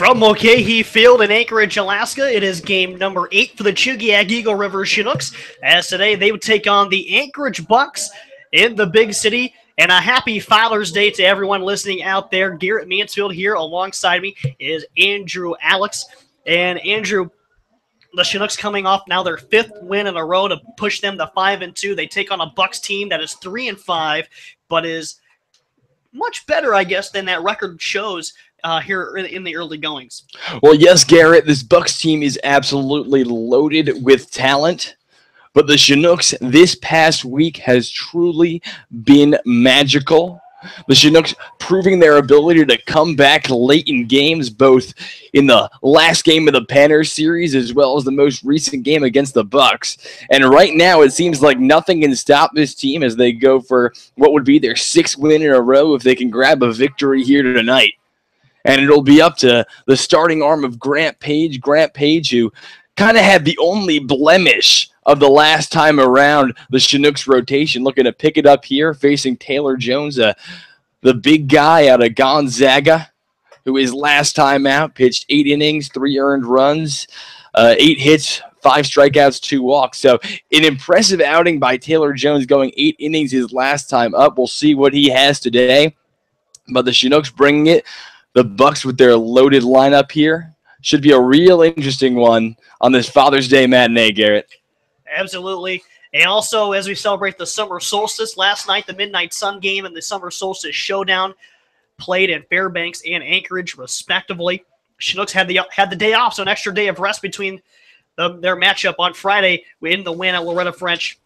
From Mulcahy Field in Anchorage, Alaska, it is game number eight for the Chugiak Eagle River Chinooks. As today they would take on the Anchorage Bucs in the big city. And a happy Father's Day to everyone listening out there. Garrett Mansfield here alongside me is Andrew Alex. And Andrew, the Chinooks coming off now their fifth win in a row to push them to five and two. They take on a Bucs team that is three and five, but is much better, I guess, than that record shows uh, here in the early goings. Well, yes, Garrett, this Bucs team is absolutely loaded with talent. But the Chinooks this past week has truly been magical. The Chinooks proving their ability to come back late in games, both in the last game of the Panner series as well as the most recent game against the Bucs. And right now, it seems like nothing can stop this team as they go for what would be their sixth win in a row if they can grab a victory here tonight and it'll be up to the starting arm of Grant Page. Grant Page, who kind of had the only blemish of the last time around the Chinooks rotation, looking to pick it up here, facing Taylor Jones, uh, the big guy out of Gonzaga, who his last time out pitched eight innings, three earned runs, uh, eight hits, five strikeouts, two walks. So an impressive outing by Taylor Jones, going eight innings his last time up. We'll see what he has today. But the Chinooks bringing it the Bucs with their loaded lineup here should be a real interesting one on this Father's Day matinee, Garrett. Absolutely. And also, as we celebrate the summer solstice, last night the Midnight Sun game and the summer solstice showdown played in Fairbanks and Anchorage, respectively. Chinooks had the had the day off, so an extra day of rest between the, their matchup on Friday in the win at Loretta French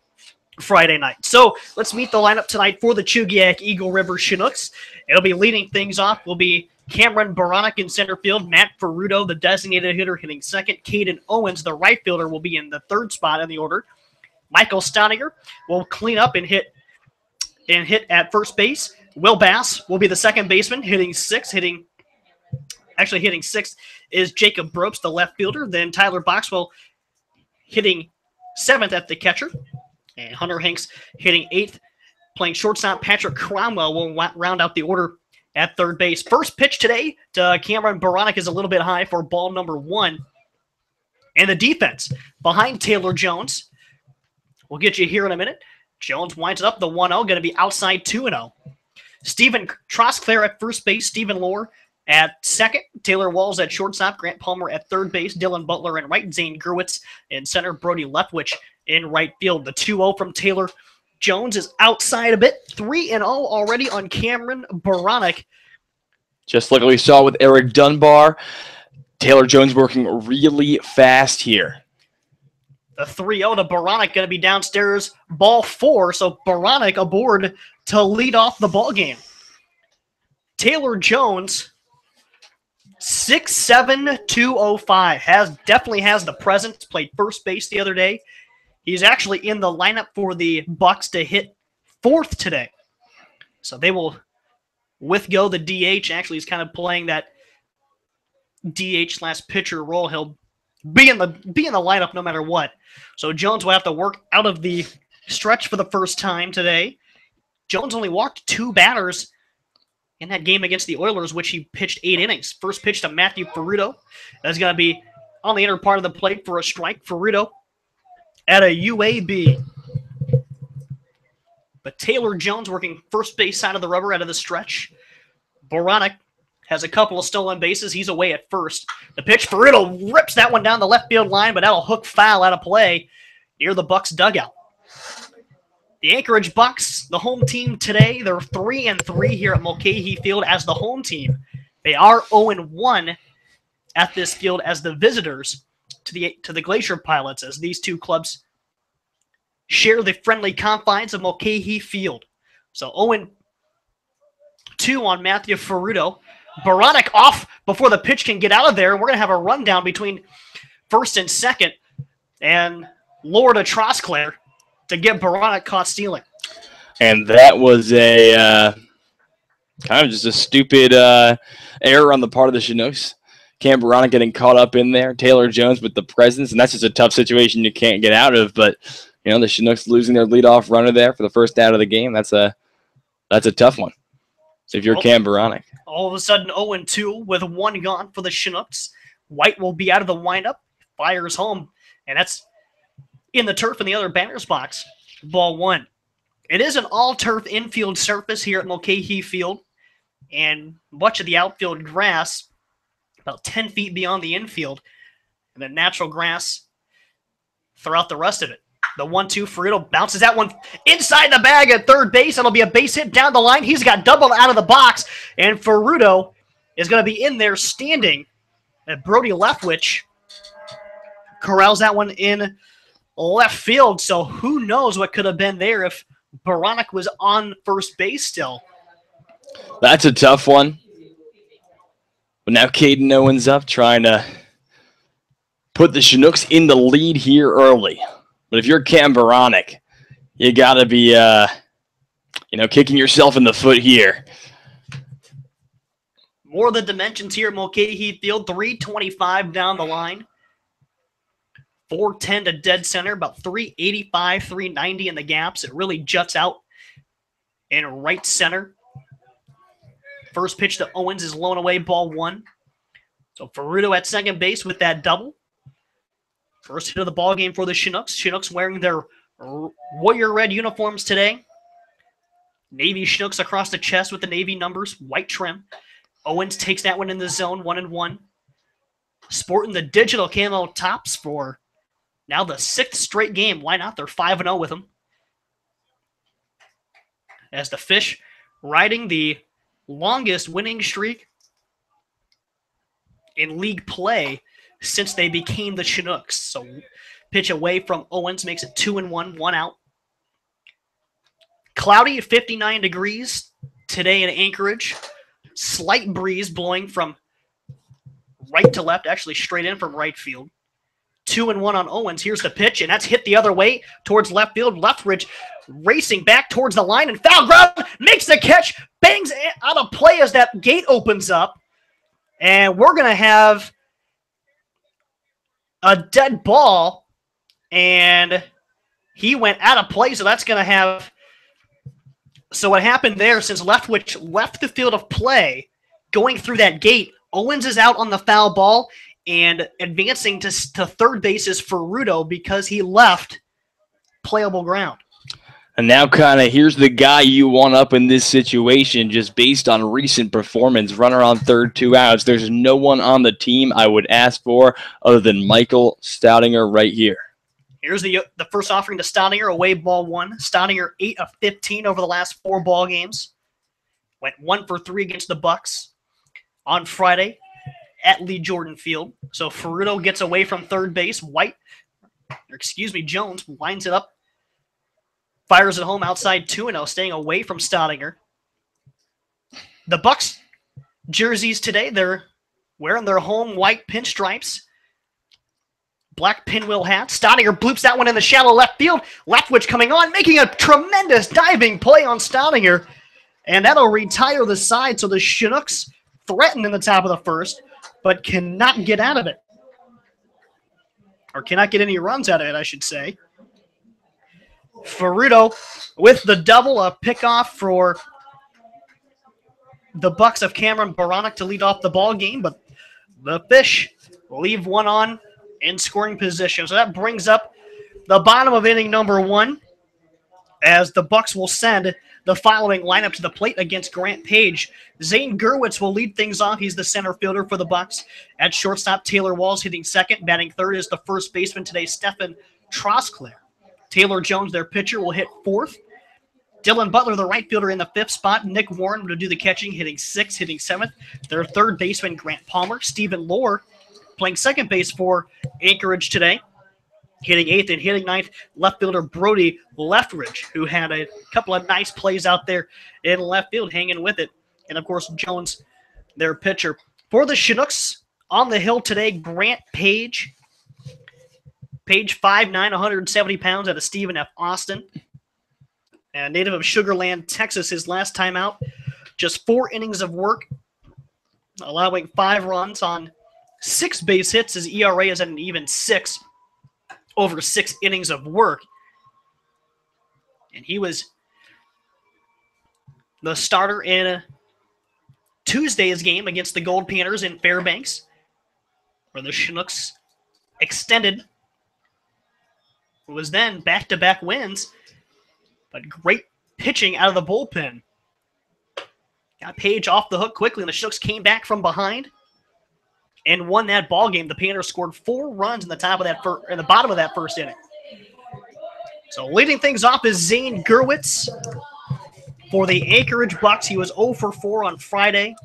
Friday night. So let's meet the lineup tonight for the Chugiak Eagle River Chinooks. It'll be leading things off. We'll be Cameron Baranek in center field. Matt Ferrudo, the designated hitter, hitting second. Caden Owens, the right fielder, will be in the third spot in the order. Michael Staudinger will clean up and hit and hit at first base. Will Bass will be the second baseman, hitting six, hitting actually hitting sixth is Jacob Brobst, the left fielder. Then Tyler Boxwell hitting seventh at the catcher. And Hunter Hanks hitting eighth. Playing shortstop, Patrick Cromwell will round out the order at third base. First pitch today to Cameron Baranek is a little bit high for ball number one. And the defense behind Taylor Jones. We'll get you here in a minute. Jones winds up the 1 0, going to be outside 2 0. Stephen Trosclair at first base, Stephen Lohr at second, Taylor Walls at shortstop, Grant Palmer at third base, Dylan Butler in right, Zane Gerwitz in center, Brody Leftwich in right field. The 2 0 from Taylor Jones is outside a bit, 3 and 0 already on Cameron Baranek. Just like we saw with Eric Dunbar, Taylor Jones working really fast here. The 3 0 to Baranek going to be downstairs, ball four. So Baranek aboard to lead off the ball game. Taylor Jones, six seven two oh five has definitely has the presence. Played first base the other day. He's actually in the lineup for the Bucs to hit fourth today. So they will with go the DH. Actually, he's kind of playing that DH slash pitcher role. He'll be in the be in the lineup no matter what. So Jones will have to work out of the stretch for the first time today. Jones only walked two batters in that game against the Oilers, which he pitched eight innings. First pitch to Matthew Ferrudo. That's going to be on the inner part of the plate for a strike. Ferrudo at a UAB. But Taylor Jones working first base side of the rubber out of the stretch. Baranek has a couple of stolen bases. He's away at first. The pitch Ferrudo rips that one down the left field line, but that'll hook foul out of play near the Bucs dugout. The Anchorage Bucs the home team today, they're three and three here at Mulcahy Field as the home team. They are 0 and 1 at this field as the visitors to the to the Glacier Pilots, as these two clubs share the friendly confines of Mulcahy Field. So Owen 2 on Matthew Ferrudo. Baranek off before the pitch can get out of there. We're going to have a rundown between first and second. And Lord of Trosclair to get Baranek caught stealing. And that was a uh, kind of just a stupid uh, error on the part of the Chinooks. Cam Baranek getting caught up in there. Taylor Jones with the presence, and that's just a tough situation you can't get out of. But you know the Chinooks losing their leadoff runner there for the first out of the game. That's a that's a tough one. So if you're Oh. Cam Baranek, All of a sudden, 0 and 2 with one gone for the Chinooks. White will be out of the windup, fires home, and that's in the turf in the other batter's box. Ball one. It is an all turf infield surface here at Mulcahy Field, and much of the outfield grass about 10 feet beyond the infield, and then natural grass throughout the rest of it. The one two Ferrudo bounces that one inside the bag at third base. It'll be a base hit down the line. He's got doubled out of the box, and Ferrudo is going to be in there standing. And Brody Leftwich corrals that one in left field. So who knows what could have been there if Baranek was on first base still. that's a tough one. But now Caden Owens up trying to put the Chinooks in the lead here early. But if you're Cam Baranek, you got to be, uh, you know, kicking yourself in the foot here. More of the dimensions here Mulcahy Field. 325 down the line. 410 to dead center, about 385, 390 in the gaps. It really juts out in right center. First pitch to Owens is blown away, ball one. So Ferrudo at second base with that double. First hit of the ball game for the Chinooks. Chinooks wearing their warrior red uniforms today. Navy Chinooks across the chest with the Navy numbers, white trim. Owens takes that one in the zone, one and one. Sporting the digital camo tops for now the sixth straight game. Why not? They're 5 0 with them. As the Fish riding the longest winning streak in league play since they became the Chinooks. So pitch away from Owens makes it 2 and 1, one out. Cloudy at 59 degrees today in Anchorage. Slight breeze blowing from right to left, actually straight in from right field. Two and one on Owens. Here's the pitch, and that's hit the other way towards left field. Leftwich racing back towards the line and foul ground makes the catch, bangs out of play as that gate opens up, and we're gonna have a dead ball, and he went out of play, so that's gonna have. So what happened there? Since Leftwich left the field of play, going through that gate, Owens is out on the foul ball and advancing to, to third base is Ferrudo because he left playable ground. And now, kind of, here's the guy you want up in this situation just based on recent performance. Runner on third, two outs. There's no one on the team I would ask for other than Michael Staudinger right here. Here's the the first offering to Staudinger, away ball one. Staudinger eight of fifteen over the last four ball games. Went one for three against the Bucs on Friday at Lee Jordan Field. So Ferrudo gets away from third base. White, excuse me, Jones winds it up, fires at home outside two and zero, staying away from Staudinger. The Bucs jerseys today, they're wearing their home white pinstripes black pinwheel hat. Staudinger bloops that one in the shallow left field. Leftwich coming on, making a tremendous diving play on Staudinger. And that'll retire the side. So the Chinooks threaten in the top of the first, but cannot get out of it. Or cannot get any runs out of it, I should say. Ferrudo with the double, a pickoff for the Bucs of Cameron Baranek to lead off the ball game, but the Fish leave one on in scoring position. So that brings up the bottom of inning number one as the Bucs will send the following lineup to the plate against Grant Page. Zane Gerwitz will lead things off. He's the center fielder for the Bucs. At shortstop, Taylor Walls hitting second. Batting third is the first baseman today, Stefan Trosclair. Taylor Jones, their pitcher, will hit fourth. Dylan Butler, the right fielder, in the fifth spot. Nick Warren to do the catching, hitting sixth, hitting seventh. Their third baseman, Grant Palmer. Stephen Lohr playing second base for Anchorage today, hitting eighth and hitting ninth. Left fielder Brody Leftwich, who had a couple of nice plays out there in left field, hanging with it. And of course, Jones, their pitcher. For the Chinooks on the hill today, Grant Page. Page 5'9, 170 pounds out of Stephen F. Austin. A native of Sugarland, Texas, his last time out. Just four innings of work, allowing five runs on six base hits. His ERA is at an even six over six innings of work. And he was the starter in Tuesday's game against the Goldpanners in Fairbanks, where the Chinooks extended. It was then back to back wins, but great pitching out of the bullpen. Got Page off the hook quickly, and the Chinooks came back from behind and won that ball game. The Panners scored four runs in the top of that fir- in the bottom of that first inning. So leading things off is Zane Gerwitz for the Anchorage Bucs. He was 0 for 4 on Friday,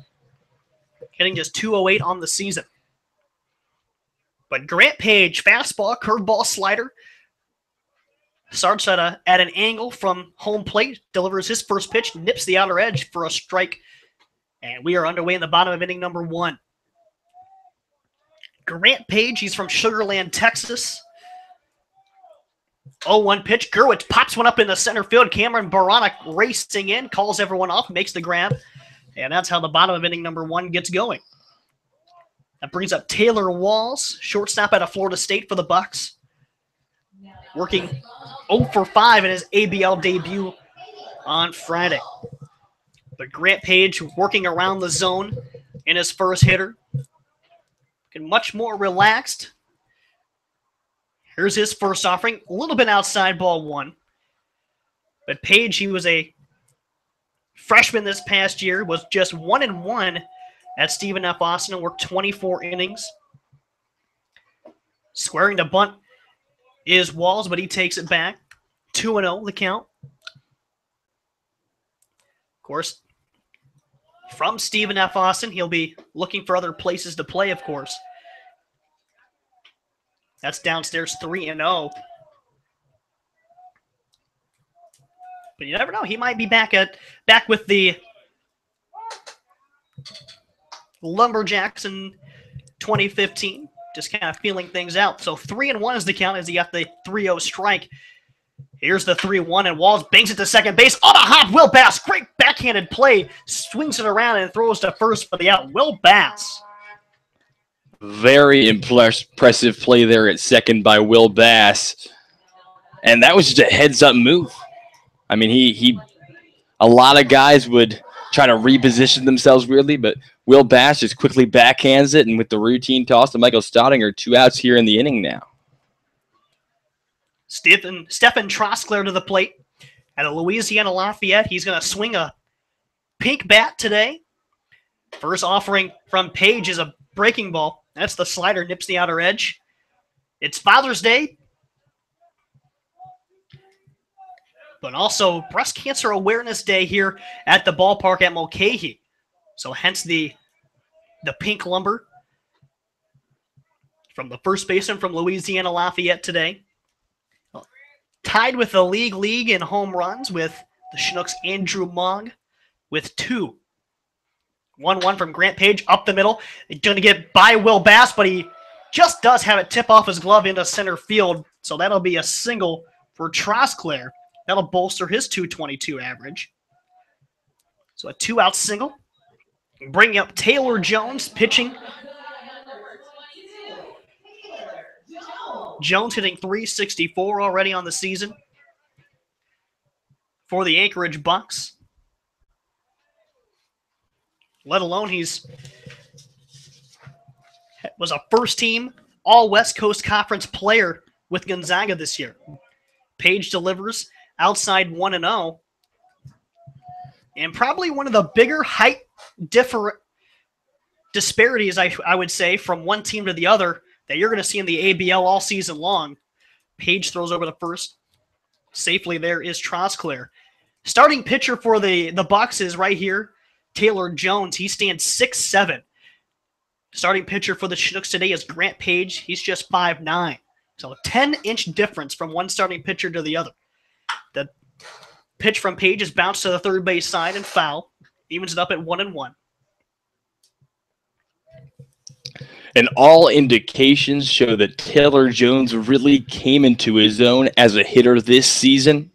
hitting just 208 on the season. But Grant Page, fastball, curveball, slider, starts at a at an angle from home plate, delivers his first pitch, nips the outer edge for a strike, and we are underway in the bottom of inning number one. Grant Page, he's from Sugarland, Texas. 0-1 pitch. Gerwitz pops one up in the center field. Cameron Baranek racing in, calls everyone off, makes the grab. And that's how the bottom of inning number one gets going. That brings up Taylor Walls, shortstop out of Florida State for the Bucs. Working 0 for 5 in his ABL debut on Friday. But Grant Page working around the zone in his first hitter. Looking much more relaxed. Here's his first offering. A little bit outside ball one. But Page, he was a freshman this past year, was just one and one at Stephen F. Austin and worked 24 innings. Squaring to bunt is Walls, but he takes it back. 2 and 0 the count. Of course, from Stephen F. Austin, he'll be looking for other places to play, of course. That's downstairs 3 and 0. But you never know, he might be back at back with the Lumberjacks in 2015, just kind of feeling things out. So 3 and 1 is the count as he got the 3-0 strike. Here's the 3 1, and Walls bangs it to second base. On a hop, Will Bass. Great backhanded play. Swings it around and throws to first for the out. Will Bass. Very impressive play there at second by Will Bass. And that was just a heads up move. I mean, he, he, a lot of guys would try to reposition themselves weirdly, but Will Bass just quickly backhands it, and with the routine toss to Michael Staudinger, two outs here in the inning now. Stephen Stephen Trosclair to the plate at a Louisiana Lafayette. He's going to swing a pink bat today. First offering from Page is a breaking ball. That's the slider, nips the outer edge. It's Father's Day, but also Breast Cancer Awareness Day here at the ballpark at Mulcahy. So hence the the pink lumber from the first baseman from Louisiana Lafayette today tied with the league league in home runs with the Chinooks Andrew Mong with two. 1 1 from Grant Page up the middle. Going to get by Will Bass, but he just does have it tip off his glove into center field. So that'll be a single for Trosclair. That'll bolster his 222 average. So a two out single. Bringing up Taylor Jones pitching Jones hitting 364 already on the season for the Anchorage Bucs. Let alone he's was a first team all West Coast Conference player with Gonzaga this year. Page delivers outside 1 and 0. And probably one of the bigger height differ disparities I, I would say from one team to the other that you're going to see in the ABL all season long. Page throws over the first. Safely there is Trosclair. Starting pitcher for the the Bucs is right here, Taylor Jones. He stands six seven. Starting pitcher for the Chinooks today is Grant Page. He's just five nine. So 10 inch difference from one starting pitcher to the other. Pitch from Page is bounced to the third base side and foul. Evens it up at one and one. And all indications show that Taylor Jones really came into his own as a hitter this season.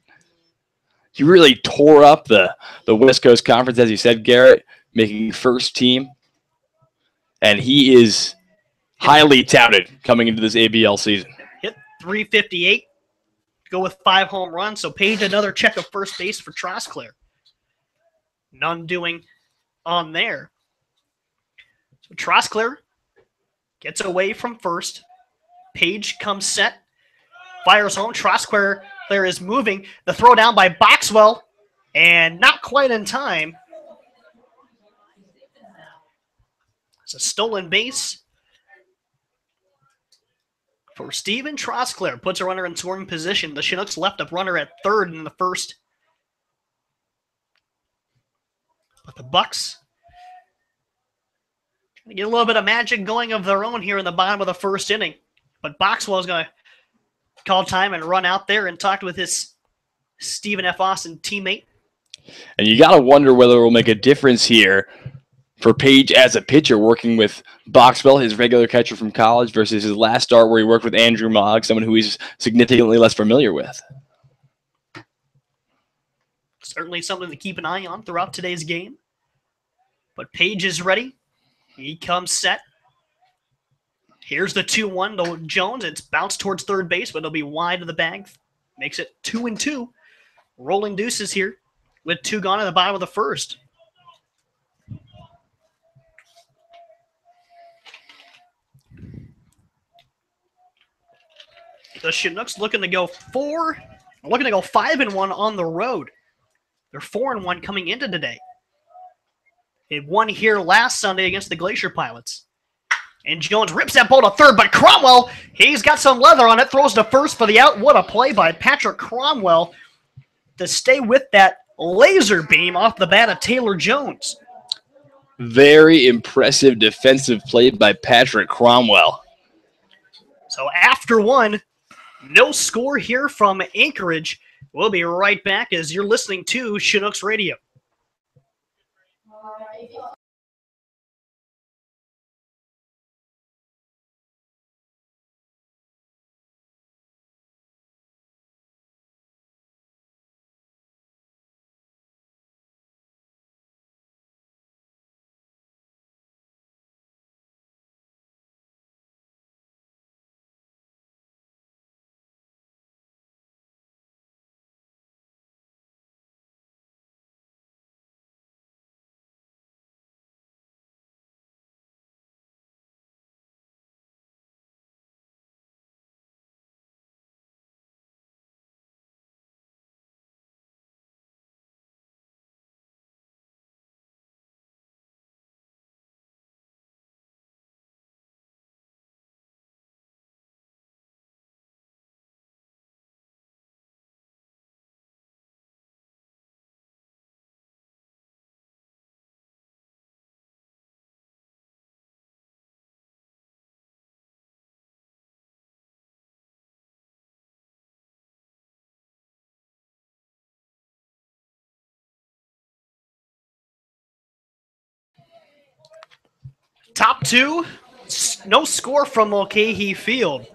He really tore up the, the West Coast Conference, as you said, Garrett, making first team. And he is highly touted coming into this ABL season. Hit 358. Go with five home runs. So Page another check of first base for Trosclair. None doing on there. So Trosclair gets away from first. Page comes set, fires home. Trosclair Claire is moving. The throw down by Boxwell, and not quite in time. It's a stolen base for Steven Trosclair. Puts a runner in scoring position. The Chinooks left a runner at third in the first. But the Bucs trying to get a little bit of magic going of their own here in the bottom of the first inning. But Boxwell is going to call time and run out there and talk with his Stephen F. Austin teammate. And you got to wonder whether it will make a difference here for Page as a pitcher working with Boxwell, his regular catcher from college, versus his last start where he worked with Andrew Mogg, someone who he's significantly less familiar with. Certainly something to keep an eye on throughout today's game. But Page is ready. He comes set. Here's the 2 1 to Jones. It's bounced towards third base, but it'll be wide of the bag. Makes it 2 and 2. Rolling deuces here with two gone in the bottom of the first. The Chinooks looking to go four, looking to go five and one on the road. They're four and one coming into today. It won here last Sunday against the Glacier Pilots. And Jones rips that ball to third, but Cromwell, he's got some leather on it, throws to first for the out. What a play by Patrick Cromwell to stay with that laser beam off the bat of Taylor Jones. Very impressive defensive play by Patrick Cromwell. So after one, no score here from Anchorage. We'll be right back as you're listening to Chinooks Radio. Top two, no score from Mulcahy Field.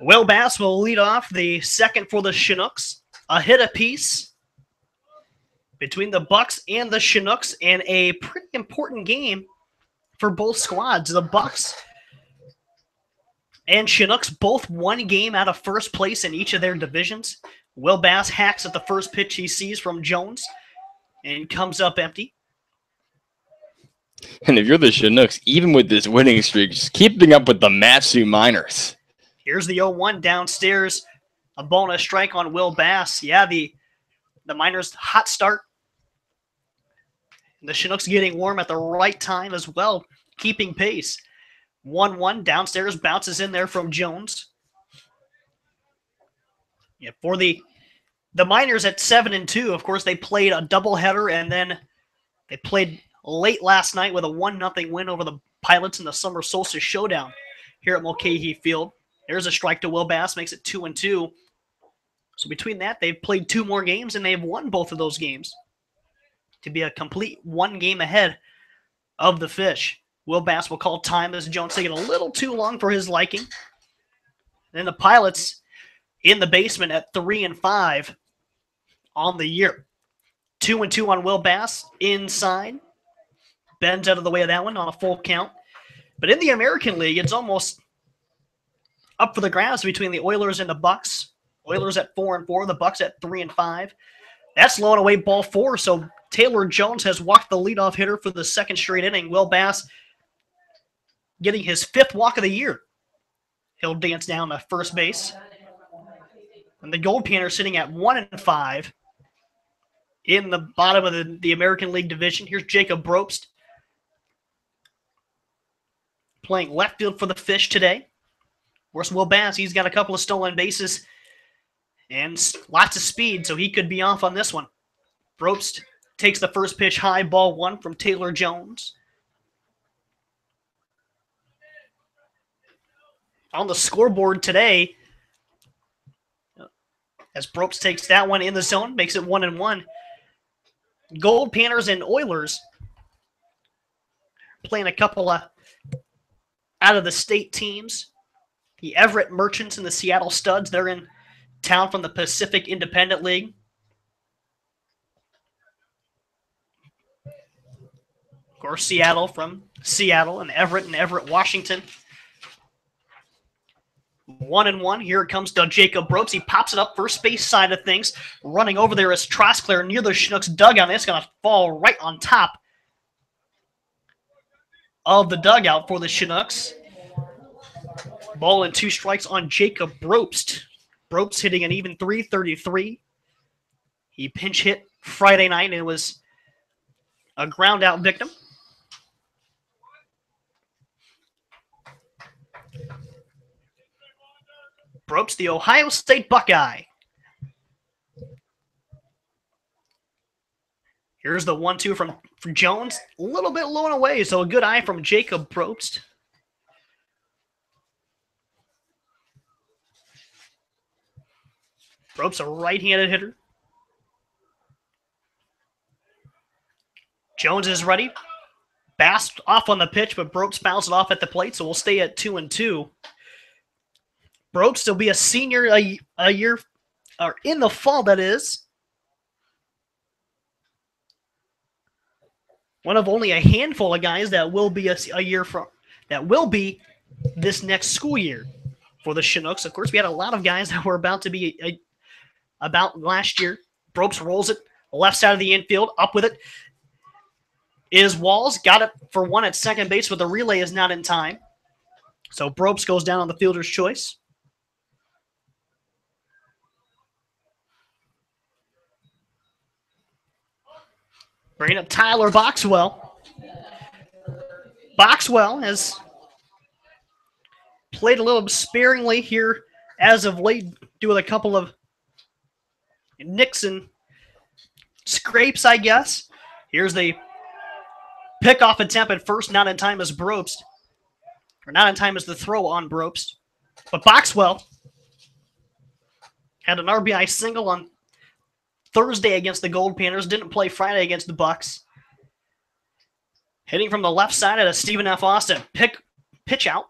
Will Bass will lead off the second for the Chinooks. A hit apiece between the Bucs and the Chinooks, and a pretty important game for both squads. The Bucs and Chinooks both one game out of first place in each of their divisions. Will Bass hacks at the first pitch he sees from Jones and comes up empty. And if you're the Chinooks, even with this winning streak, just keeping up with the Mat-Su Miners. Here's the 0-1 downstairs. A bonus strike on Will Bass. Yeah, the the Miners hot start. The Chinooks getting warm at the right time as well, keeping pace. 1-1 downstairs bounces in there from Jones. Yeah, for the The Miners at seven and two. Of course, they played a doubleheader and then they played late last night with a one nothing win over the Pilots in the Summer Solstice Showdown here at Mulcahy Field. There's a strike to Will Bass, makes it two and two. So between that, they've played two more games and they've won both of those games to be a complete one game ahead of the Fish. Will Bass will call time as Jones taking a little too long for his liking. Then the Pilots in the basement at three and five on the year. Two and two on Will Bass inside. Ben's out of the way of that one on a full count. But in the American League, it's almost up for the grabs between the Oilers and the Bucs. Oilers at four and four, the Bucs at three and five. That's blowing away ball four. So Taylor Jones has walked the leadoff hitter for the second straight inning. Will Bass getting his fifth walk of the year. He'll dance down to first base. And the Goldpanner sitting at one and five in the bottom of the, the American League division. Here's Jacob Brobst playing left field for the Fish today. Of course, Will Bass, he's got a couple of stolen bases and lots of speed, so he could be off on this one. Brobst takes the first pitch high, ball one from Taylor Jones. On the scoreboard today, as Brobst takes that one in the zone, makes it one and one. Goldpanners and Oilers playing a couple of out of the state teams. The Everett Merchants and the Seattle Studs, they're in town from the Pacific Independent League. Of course, Seattle from Seattle and Everett and Everett, Washington. One and one. Here it comes to Jacob Brobst. He pops it up first base side of things. Running over there is Trosclair near the Chinooks dugout. It's going to fall right on top of the dugout for the Chinooks. Ball and two strikes on Jacob Brobst. Brobst hitting an even 333. He pinch hit Friday night and it was a ground out victim. Brobst, the Ohio State Buckeye. Here's the one-two from, Jones. A little bit low and away, so a good eye from Jacob Brobst. Brobst, a right-handed hitter. Jones is ready. Bass off on the pitch, but Brobst bounced it off at the plate, so we'll stay at two and two. Brobst will be a senior a, a year, or in the fall, that is. One of only a handful of guys that will be a, a year from that will be this next school year for the Chinooks. Of course, we had a lot of guys that were about to be a, about last year. Brobst rolls it left side of the infield, up with it is Walls. Got it for one at second base, but the relay is not in time. So Brobst goes down on the fielder's choice. Bringing up Tyler Boxwell. Boxwell has played a little sparingly here as of late, with a couple of Nixon scrapes, I guess. Here's the pickoff attempt at first, not in time as Brobst. Or not in time as the throw on Brobst. But Boxwell had an RBI single on Thursday against the Goldpanners. Didn't play Friday against the Bucs. Hitting from the left side at a Stephen F. Austin. Pick pitch out.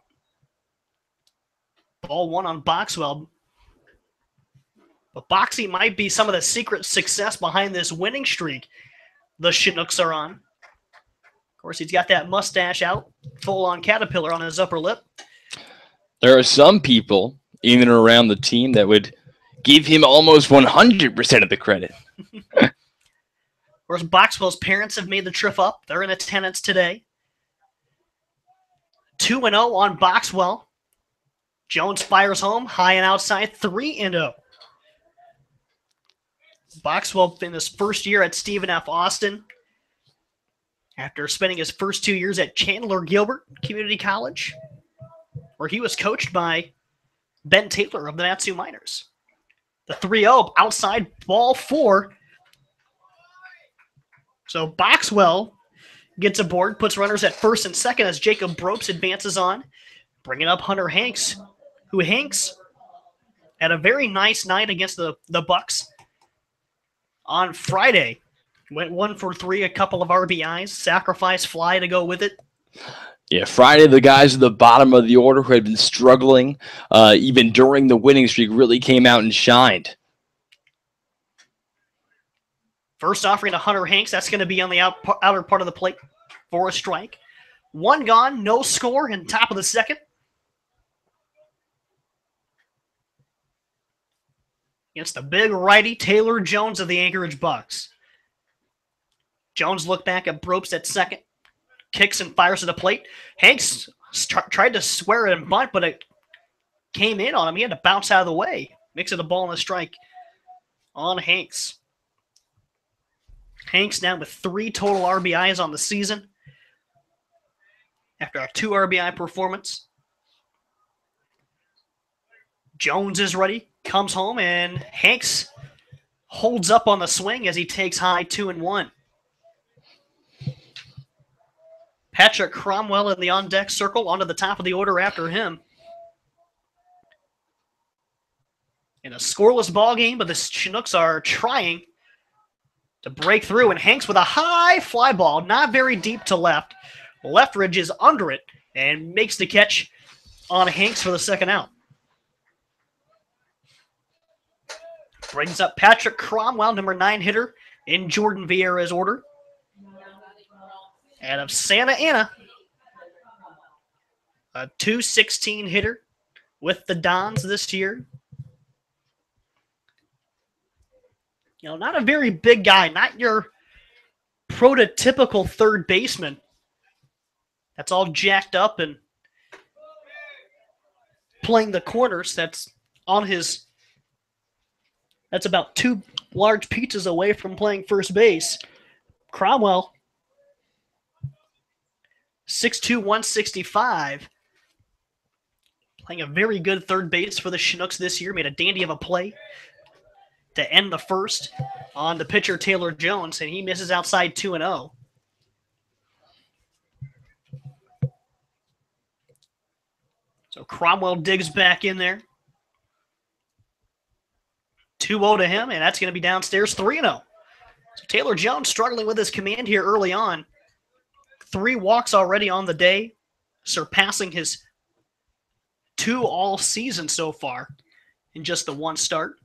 Ball one on Boxwell. But Boxy might be some of the secret success behind this winning streak the Chinooks are on. Of course, he's got that mustache out, full on caterpillar on his upper lip. There are some people in and around the team that would give him almost 100% of the credit. of course, Boxwell's parents have made the trip up. They're in attendance today. 2 0 on Boxwell. Jones fires home, high and outside, 3 0. Boxwell in his first year at Stephen F. Austin, after spending his first two years at Chandler Gilbert Community College, where he was coached by Ben Taylor of the Mat-Su Miners. The 3 0 outside ball four. So Boxwell gets aboard, puts runners at first and second as Jacob Brobst advances on, bringing up Hunter Hanks, who Hanks had a very nice night against the, the Bucs on Friday. Went one for three, a couple of RBIs, sacrifice fly to go with it. Yeah, Friday, the guys at the bottom of the order who had been struggling uh, even during the winning streak really came out and shined. First offering to Hunter Hanks. That's going to be on the out, outer part of the plate for a strike. One gone, no score, in top of the second. Against the big righty Taylor Jones of the Anchorage Bucs. Jones looked back at Brobst at second kicks and fires to the plate. Hanks tried to swear it and bunt, but it came in on him. He had to bounce out of the way. Makes it a ball and a strike on Hanks. Hanks now with three total RBIs on the season after a two RBI performance. Jones is ready, comes home, and Hanks holds up on the swing as he takes high two and one. Patrick Cromwell in the on deck circle onto the top of the order after him. In a scoreless ball game, but the Chinooks are trying to break through, and Hanks with a high fly ball, not very deep to left. Leftwich is under it and makes the catch on Hanks for the second out. Brings up Patrick Cromwell, number nine hitter in Jordan Vieira's order out of Santa Ana. A 216 hitter with the Dons this year. You know, not a very big guy, not your prototypical third baseman. That's all jacked up and playing the corners. That's on his. That's about two large pizzas away from playing first base. Cromwell 6'2", 165. Playing a very good third base for the Chinooks this year. Made a dandy of a play to end the first on the pitcher Taylor Jones, and he misses outside 2 and 0. So Cromwell digs back in there. 2 0 to him, and that's going to be downstairs 3 0. So Taylor Jones struggling with his command here early on three walks already on the day, surpassing his two all season so far in just the one start.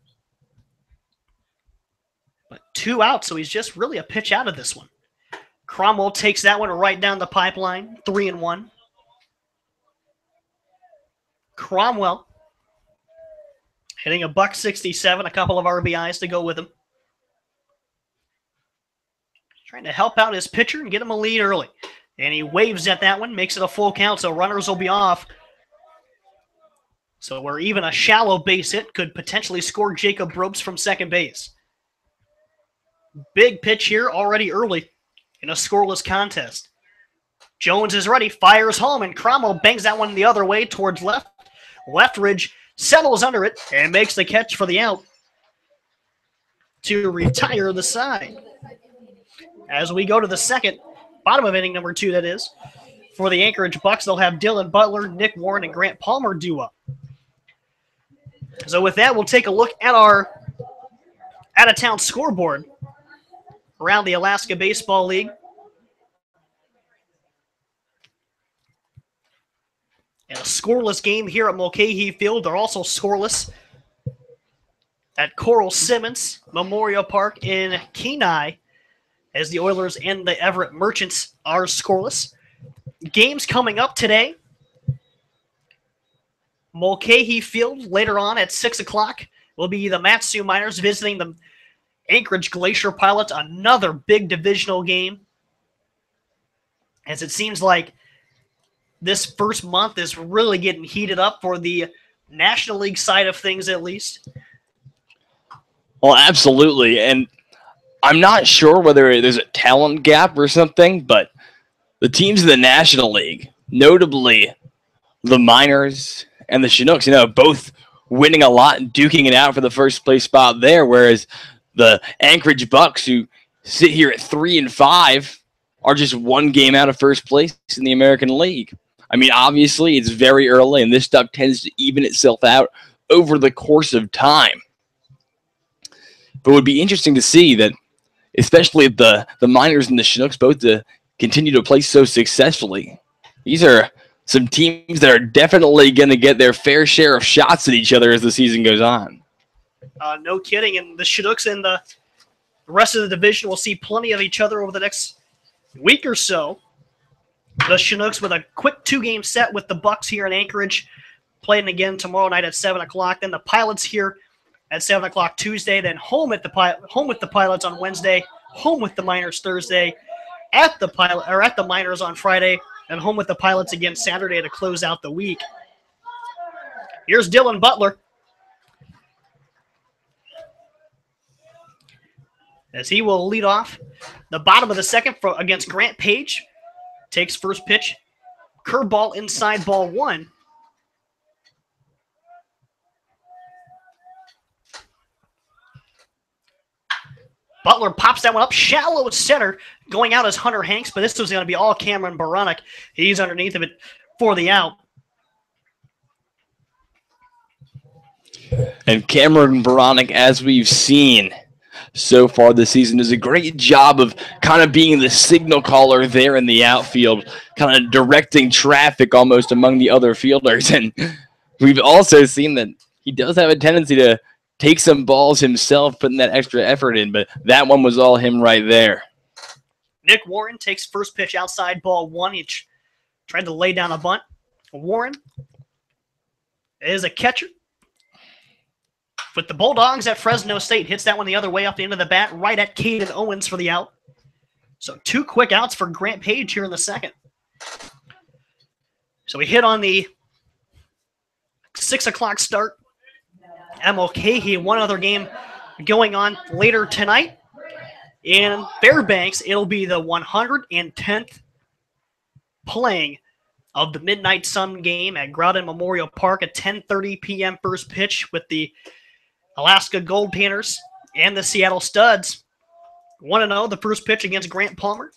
But two out, so he's just really a pitch out of this one. Cromwell takes that one right down the pipeline, three and one. Cromwell hitting a buck 67, a couple of RBIs to go with him. Trying to help out his pitcher and get him a lead early. And he waves at that one, makes it a full count, so runners will be off. So where even a shallow base hit could potentially score Jacob Brobst from second base. Big pitch here already early in a scoreless contest. Jones is ready, fires home, and Cromwell bangs that one the other way towards left. Leftwich settles under it and makes the catch for the out to retire the side. As we go to the second, bottom of inning number two, that is. For the Anchorage Bucs, they'll have Dylan Butler, Nick Warren, and Grant Palmer do up. So with that, we'll take a look at our out-of-town scoreboard around the Alaska Baseball League. And a scoreless game here at Mulcahy Field. They're also scoreless at Coral Seymour Memorial Park in Kenai as the Oilers and the Everett Merchants are scoreless. Games coming up today. Mulcahy Field later on at 6 o'clock will be the Mat-Su Miners visiting the Anchorage Glacier Pilots, another big divisional game. As it seems like this first month is really getting heated up for the National League side of things, at least. Well, absolutely. And I'm not sure whether there's a talent gap or something, but the teams in the National League, notably the Miners and the Chinooks, you know, both winning a lot and duking it out for the first place spot there. Whereas the Anchorage Bucs, who sit here at three and five, are just one game out of first place in the American League. I mean, obviously, it's very early, and this stuff tends to even itself out over the course of time. But it would be interesting to see that, especially the the Miners and the Chinooks both to continue to play so successfully. These are some teams that are definitely going to get their fair share of shots at each other as the season goes on. Uh, no kidding. And the Chinooks and the rest of the division will see plenty of each other over the next week or so. The Chinooks with a quick two-game set with the Bucs here in Anchorage, playing again tomorrow night at seven o'clock. Then the Pilots here at seven o'clock Tuesday. Then home at the home with the Pilots on Wednesday. Home with the Miners Thursday. At the pilot or at the Miners on Friday and home with the Pilots again Saturday to close out the week. Here's Dylan Butler. As he will lead off the bottom of the second against Grant Page. Takes first pitch. Curveball inside ball one. Butler pops that one up shallow center. Going out as Hunter Hanks, but this was going to be all Cameron Baranek. He's underneath of it for the out. And Cameron Baranek, as we've seen so far this season, does a great job of kind of being the signal caller there in the outfield, kind of directing traffic almost among the other fielders. And we've also seen that he does have a tendency to take some balls himself, putting that extra effort in, but that one was all him right there. Nick Warren takes first pitch outside ball one. He tried to lay down a bunt. Warren is a catcher. With the Bulldogs at Fresno State, hits that one the other way off the end of the bat, right at Caden Owens for the out. So two quick outs for Grant Page here in the second. So we hit on the six o'clock start. MLK, one other game going on later tonight in Fairbanks, it'll be the 110th playing of the Midnight Sun game at Growden Memorial Park at 10:30 p.m. first pitch with the Alaska Goldpanners and the Seattle Studs. Want to know the first pitch against Grant Palmer?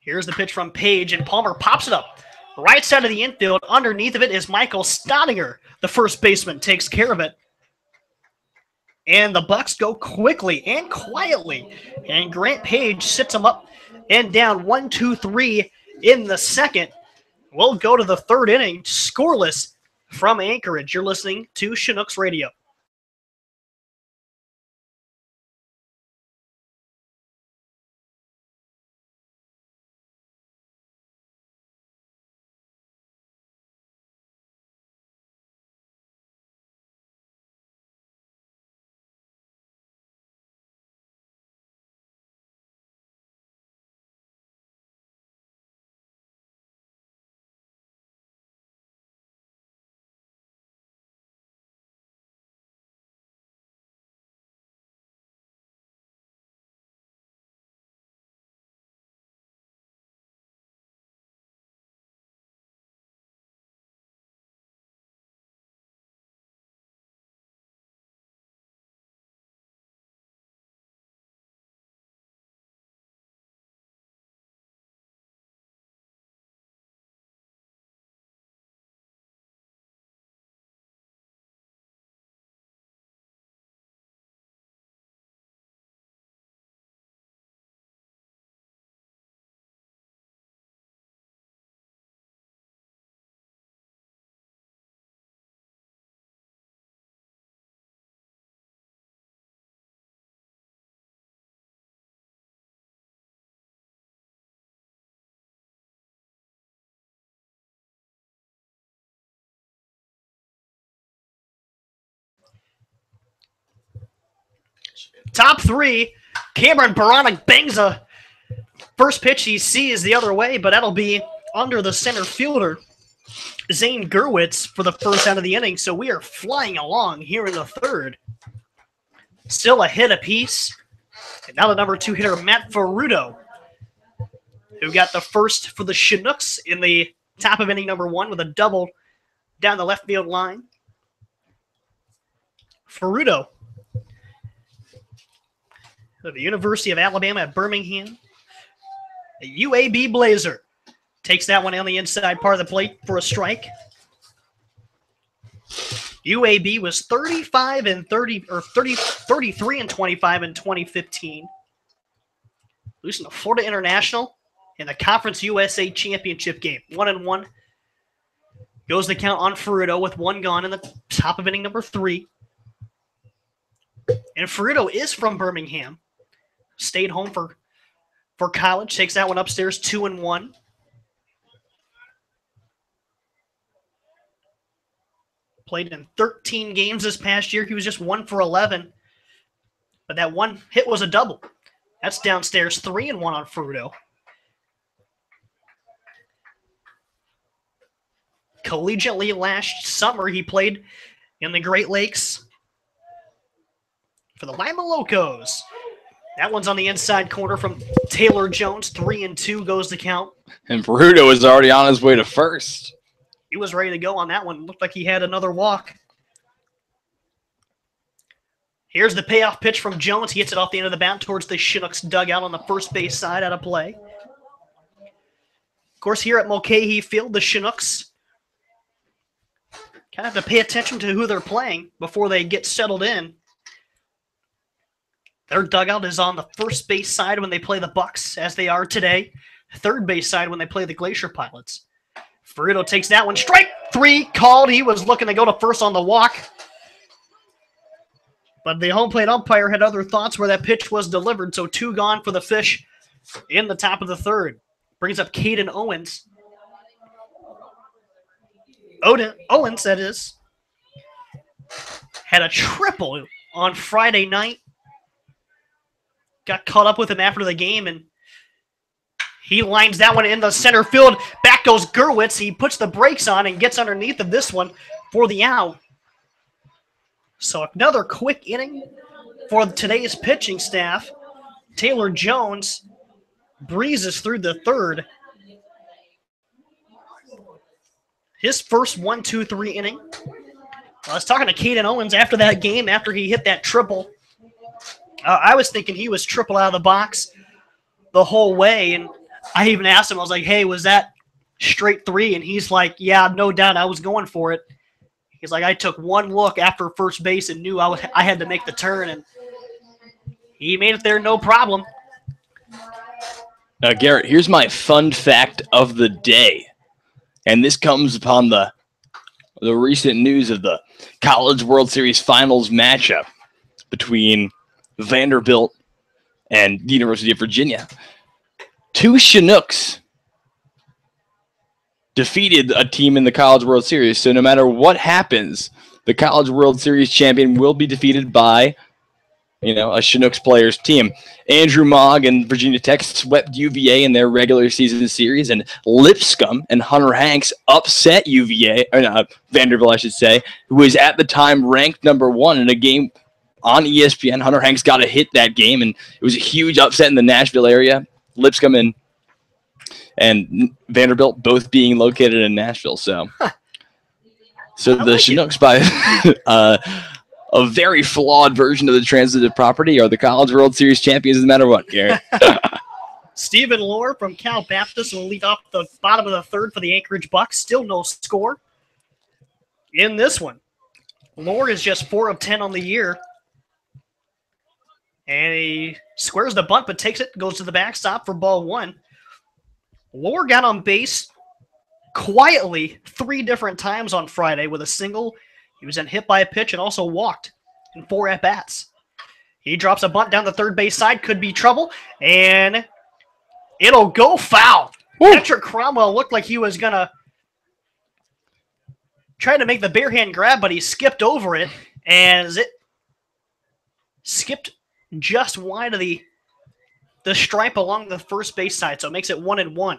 Here's the pitch from Page, and Palmer pops it up. Right side of the infield, underneath of it is Michael Staudinger. The first baseman takes care of it. And the Bucs go quickly and quietly. And Grant Page sits them up and down one, two, three in the second. We'll go to the third inning, scoreless from Anchorage. You're listening to Chinooks Radio. Top three, Cameron Baranek bangs a first pitch he sees the other way, but that'll be under the center fielder, Zane Gurwitz, for the first out of the inning. So we are flying along here in the third. Still a hit apiece. And now the number two hitter, Matt Ferrudo, who got the first for the Chinooks in the top of inning number one with a double down the left field line. Ferrudo the University of Alabama at Birmingham. A UAB Blazer takes that one on the inside part of the plate for a strike. UAB was 35 and 30 or 30 33 and 25 in 2015. Losing to Florida International in the Conference USA Championship game. One and one. Goes the count on Ferrudo with one gone in the top of inning number three. And Ferrudo is from Birmingham. Stayed home for for college. Takes that one upstairs, two and one. Played in 13 games this past year. He was just one for 11. But that one hit was a double. That's downstairs, three and one on Ferrudo. Collegiately last summer, he played in the Great Lakes for the Lima Locos. That one's on the inside corner from Taylor Jones. Three and two goes the count. And Ferrudo is already on his way to first. He was ready to go on that one. Looked like he had another walk. Here's the payoff pitch from Jones. He hits it off the end of the bat towards the Chinooks dugout on the first base side out of play. Of course, here at Mulcahy Field, the Chinooks kind of have to pay attention to who they're playing before they get settled in. Their dugout is on the first base side when they play the Bucs, as they are today. Third base side when they play the Glacier Pilots. Ferrudo takes that one. Strike three called. He was looking to go to first on the walk. But the home plate umpire had other thoughts where that pitch was delivered. So two gone for the fish in the top of the third. Brings up Caden Owens. Odin Owens, that is, had a triple on Friday night got caught up with him after the game, and he lines that one in the center field. Back goes Gurwitz. He puts the brakes on and gets underneath of this one for the out. So another quick inning for today's pitching staff. Taylor Jones breezes through the third. His first one, two, three inning. I was talking to Caden Owens after that game, after he hit that triple uh, I was thinking he was triple out of the box the whole way, and I even asked him. I was like, "Hey, was that straight three? And he's like, "Yeah, no doubt, I was going for it." He's like, "I took one look after first base and knew I was I had to make the turn, and he made it there no problem." Now, Garrett, here's my fun fact of the day, and this comes upon the the recent news of the College World Series Finals matchup between Vanderbilt, and the University of Virginia. Two Chinooks defeated a team in the College World Series. So no matter what happens, the College World Series champion will be defeated by, you know, a Chinooks player's team. Andrew Mogg and Virginia Tech swept UVA in their regular season series, and Lipscomb and Hunter Hanks upset UVA, or not, Vanderbilt, I should say, who was at the time ranked number one in a game – on ESPN. Hunter Hanks got a hit that game, and it was a huge upset in the Nashville area. Lipscomb and and Vanderbilt both being located in Nashville. So, so the like Chinooks, it. by uh, a very flawed version of the transitive property, are the College World Series champions no matter what, Garrett. Stephen Lohr from Cal Baptist will lead off the bottom of the third for the Anchorage Bucs. Still no score in this one. Lohr is just four of ten on the year. And he squares the bunt, but takes it, goes to the backstop for ball one. Lohr got on base quietly three different times on Friday with a single. He was then hit by a pitch and also walked in four at bats. He drops a bunt down the third base side, could be trouble, and it'll go foul. Woo. Patrick Cromwell looked like he was gonna try to make the bare hand grab, but he skipped over it, and it skipped just wide of the the stripe along the first base side, so it makes it one and one.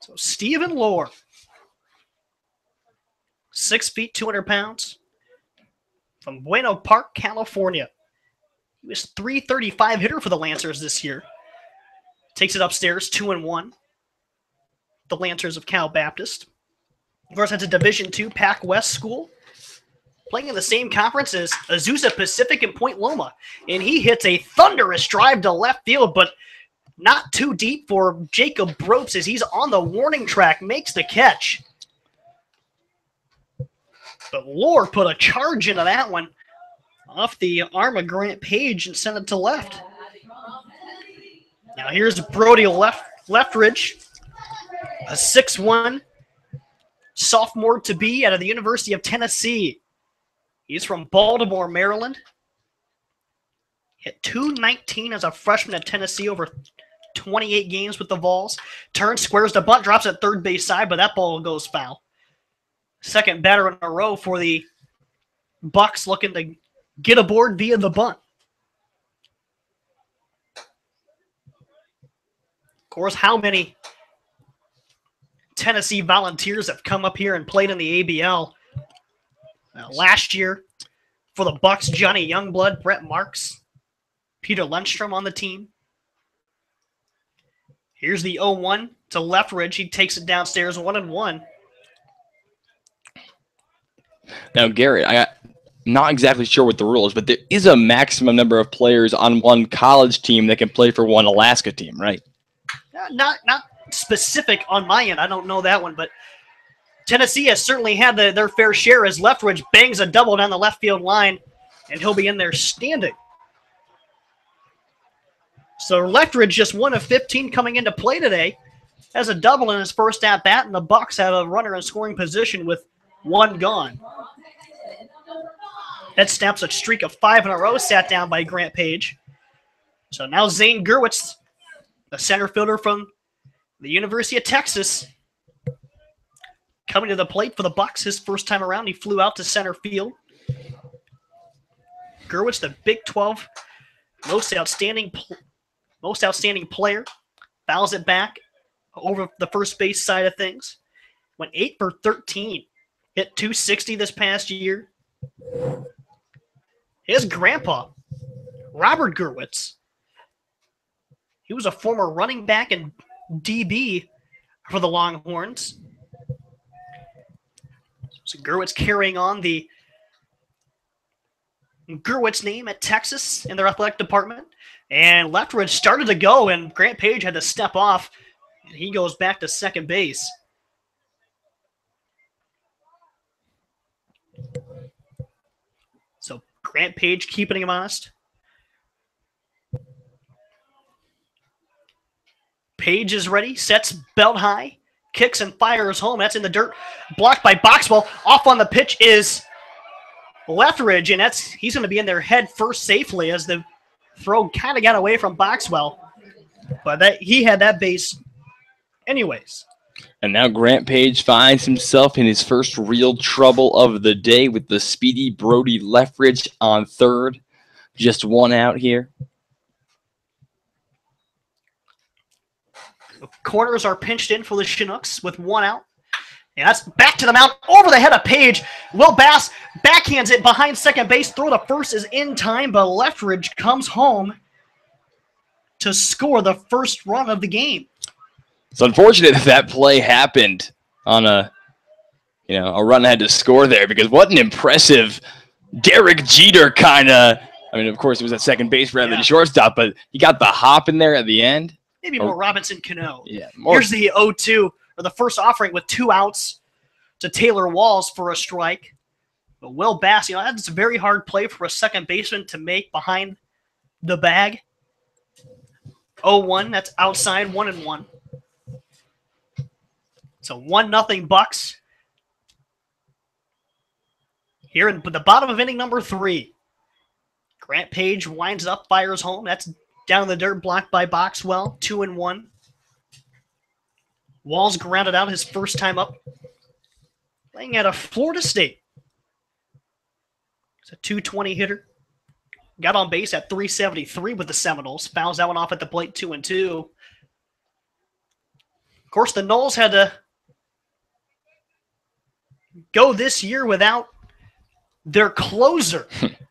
So Stephen Lohr, six feet, 200 pounds, from Buena Park, California. He was 335 hitter for the Lancers this year. Takes it upstairs, two and one. the Lancers of Cal Baptist. Of course, that's a Division two Pac West school playing in the same conference as Azusa Pacific and Point Loma. And he hits a thunderous drive to left field, but not too deep for Jacob Ropes as he's on the warning track, makes the catch. But Lohr put a charge into that one off the arm of Grant Page and sent it to left. Now here's Brody Left Leftwich, a six-one sophomore to be out of the University of Tennessee. He's from Baltimore, Maryland. Hit 219 as a freshman at Tennessee over 28 games with the Vols. Turns, squares the bunt, drops at third base side, but that ball goes foul. Second batter in a row for the Bucs looking to get aboard via the bunt. Of course, how many Tennessee volunteers have come up here and played in the ABL? Uh, last year, for the Bucs, Johnny Youngblood, Brett Marks, Peter Lundstrom on the team. Here's the 0-1 to Leftwich. He takes it downstairs, one and one. Now, Garrett, I, not exactly sure what the rule is, but there is a maximum number of players on one college team that can play for one Alaska team, right? Uh, not not specific on my end. I don't know that one, but Tennessee has certainly had the, their fair share as Leftwich bangs a double down the left field line, and he'll be in there standing. So Leftwich just one of 15 coming into play today. Has a double in his first at bat, and the Bucs have a runner in scoring position with one gone. That snaps a streak of five in a row, sat down by Grant Page. So now Zane Gurwitz, the center fielder from the University of Texas, coming to the plate for the Bucs his first time around. He flew out to center field. Gurwitz, the Big 12 most outstanding most outstanding player, fouls it back over the first base side of things. Went 8 for 13. Hit 260 this past year. His grandpa, Robert Gurwitz, he was a former running back and DB for the Longhorns. So Gurwitz carrying on the Gurwitz name at Texas in their athletic department. And Leftwich started to go, and Grant Page had to step off. And he goes back to second base. So Grant Page keeping him honest. Page is ready, sets belt high, kicks and fires home. That's in the dirt, blocked by Boxwell. Off on the pitch is Leftwich, and that's he's going to be in there head first safely as the throw kind of got away from Boxwell, but that he had that base anyways. And now Grant Page finds himself in his first real trouble of the day with the speedy Brody Leftwich on third. Just one out here. Corners are pinched in for the Chinooks with one out. And that's back to the mound over the head of Page. Will Bass backhands it behind second base. Throw to first is in time, but Leftwich comes home to score the first run of the game. It's unfortunate that that play happened on a you know a run had to score there because what an impressive Derek Jeter kind of. I mean, of course, it was at second base rather yeah. than shortstop, but he got the hop in there at the end. Maybe oh. more Robinson Cano. Yeah. More. Here's the 0-2 or the first offering with two outs to Taylor Walls for a strike. But Will Bass, you know, that's a very hard play for a second baseman to make behind the bag. 0-1, that's outside, one and one. So one nothing Bucs. Here in the bottom of inning number three. Grant Page winds up, fires home. That's down the dirt, blocked by Boxwell, two and one. Walls grounded out his first time up, playing at a Florida State. It's a 220 hitter. Got on base at 373 with the Seminoles. Fouls that one off at the plate, two and two. Of course, the Noles had to go this year without their closer.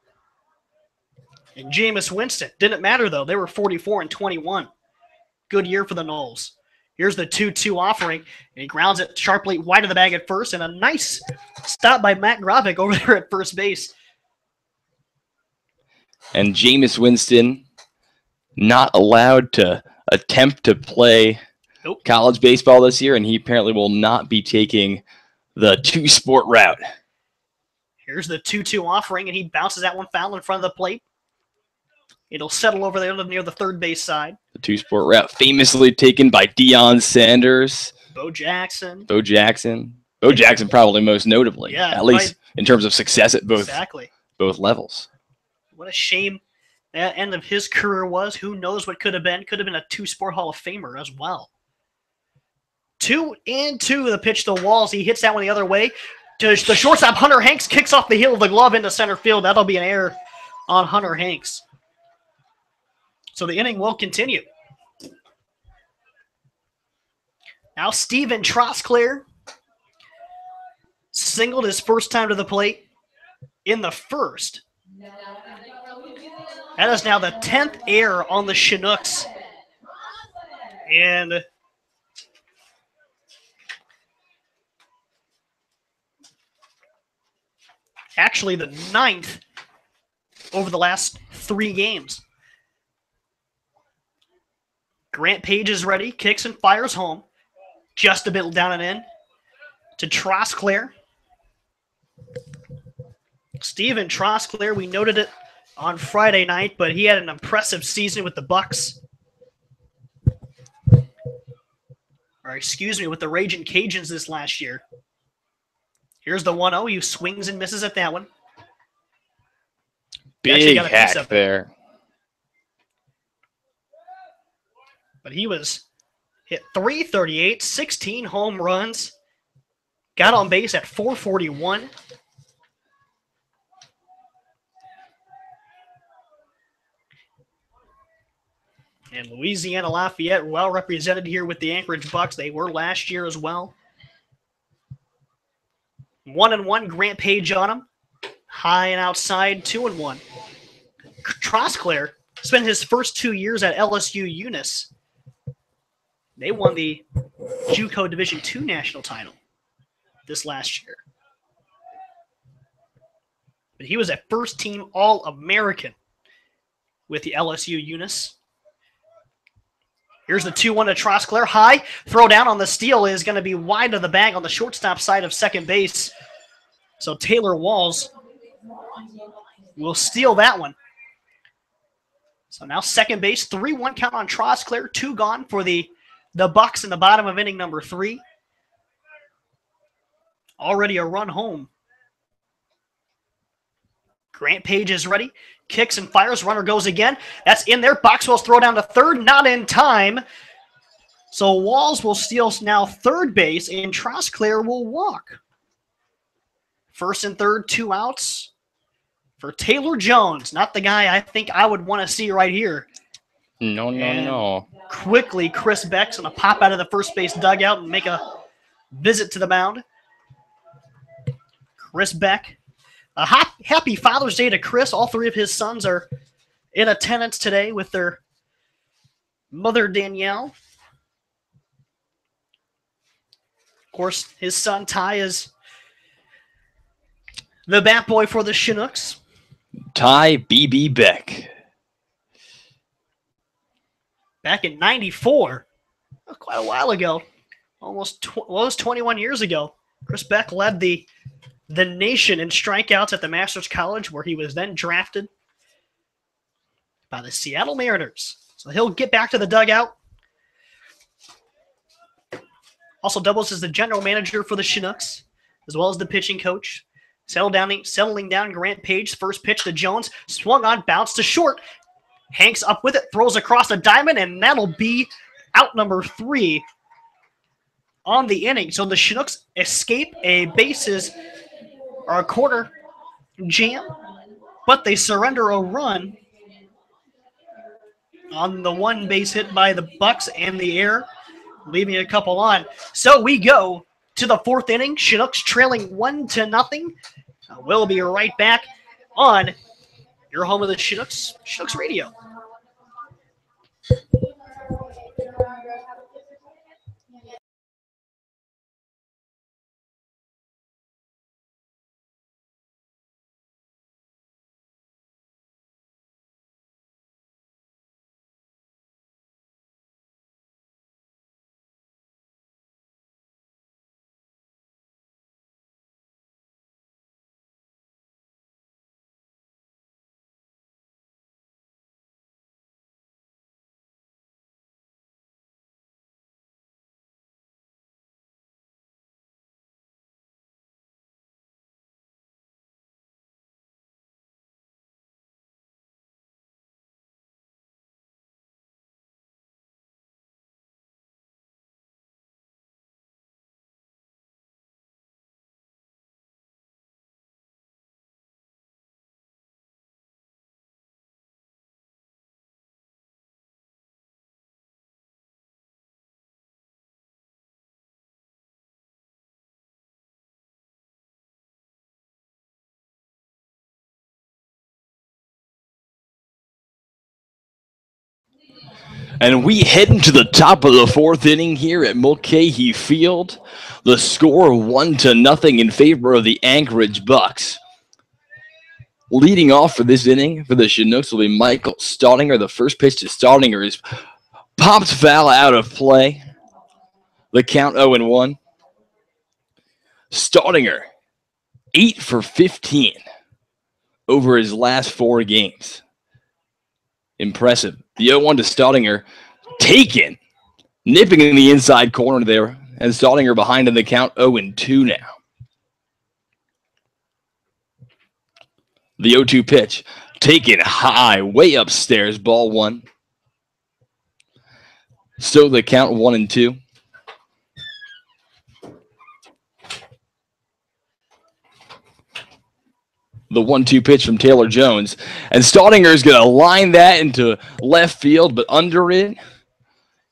and Jameis Winston. Didn't matter though. They were 44 and 21. Good year for the Noles. Here's the 2 2 offering. And he grounds it sharply wide of the bag at first. And a nice stop by Matt Gravik over there at first base. And Jameis Winston not allowed to attempt to play Nope. college baseball this year, and he apparently will not be taking the two sport route. Here's the 2 2 offering, and he bounces that one foul in front of the plate. It'll settle over there near the third base side. The two sport route, famously taken by Deion Sanders, Bo Jackson. Bo Jackson. Bo Jackson, probably most notably, Yeah, at least in terms of success at both Exactly. both levels. What a shame that end of his career was. Who knows what could have been? Could have been a two sport Hall of Famer as well. Two and two, the pitch to Walls. He hits that one the other way. To the shortstop, Hunter Hanks kicks off the heel of the glove into center field. That'll be an error on Hunter Hanks. So the inning will continue. Now Steven Trosclair singled his first time to the plate in the first. That is now the 10th error on the Chinooks. And actually the ninth over the last three games. Grant Page is ready, kicks and fires home. Just a bit down and in to Trosclair. Steven Trosclair, we noted it on Friday night, but he had an impressive season with the Bucs. Or excuse me, with the Raging Cajuns this last year. Here's the 1-0. He swings and misses at that one. Big got a piece hack there. But he was hit 338, 16 home runs. Got on base at 441. And Louisiana Lafayette well represented here with the Anchorage Bucs. They were last year as well. One and one, Grant Page on him. High and outside, two and one. Trosclair spent his first two years at LSU Eunice. They won the JUCO Division II national title this last year. But he was a first team All American with the LSU Eunice. Here's the 2 1 to Trosclair. High. Throw down on the steal is going to be wide of the bag on the shortstop side of second base. So Taylor Walls will steal that one. So now second base, 3 1 count on Trosclair. Two gone for the, the Bucs in the bottom of inning number three. Already a run home. Grant Page is ready. Kicks and fires. Runner goes again. That's in there. Boxwell's throw down to third. Not in time. So Walls will steal now third base, and Trosclair will walk. First and third, two outs for Taylor Jones. Not the guy I think I would want to see right here. No, no, And- no. Quickly, Chris Beck's going to pop out of the first base dugout and make a visit to the mound. Chris Beck. A hap- happy Father's Day to Chris. All three of his sons are in attendance today with their mother, Danielle. Of course, his son, Ty, is the bat boy for the Chinooks. Ty BB Beck. Back in 94, uh, quite a while ago, almost tw- well, it was 21 years ago. Chris Beck led the the nation in strikeouts at the Masters College, where he was then drafted by the Seattle Mariners. So he'll get back to the dugout. Also doubles as the general manager for the Chinooks, as well as the pitching coach. Settle down, settling down Grant Page. First pitch to Jones, swung on, bounced to short. Hanks up with it, throws across a diamond, and that'll be out number three on the inning. So the Chinooks escape a bases or a quarter jam, but they surrender a run on the one base hit by the Bucs and the air, leaving a couple on. So we go to the fourth inning. Chinooks trailing one to nothing. Uh, We'll be right back on your home of the Chinooks, Chinooks Radio. And we head into the top of the fourth inning here at Mulcahy Field. The score one to nothing in favor of the Anchorage Bucs. Leading off for this inning for the Chinooks will be Michael Staudinger. The first pitch to Staudinger is popped foul out of play. The count 0 and 1. Staudinger, 8 for 15 over his last four games. Impressive. The 0 1 to Staudinger, taken, nipping in the inside corner there, and Staudinger behind in the count 0 and 2 now. The 0 2 pitch, taken high, way upstairs, ball one. So the count 1 and 2. The one-two pitch from Taylor Jones, and Staudinger is going to line that into left field, but under it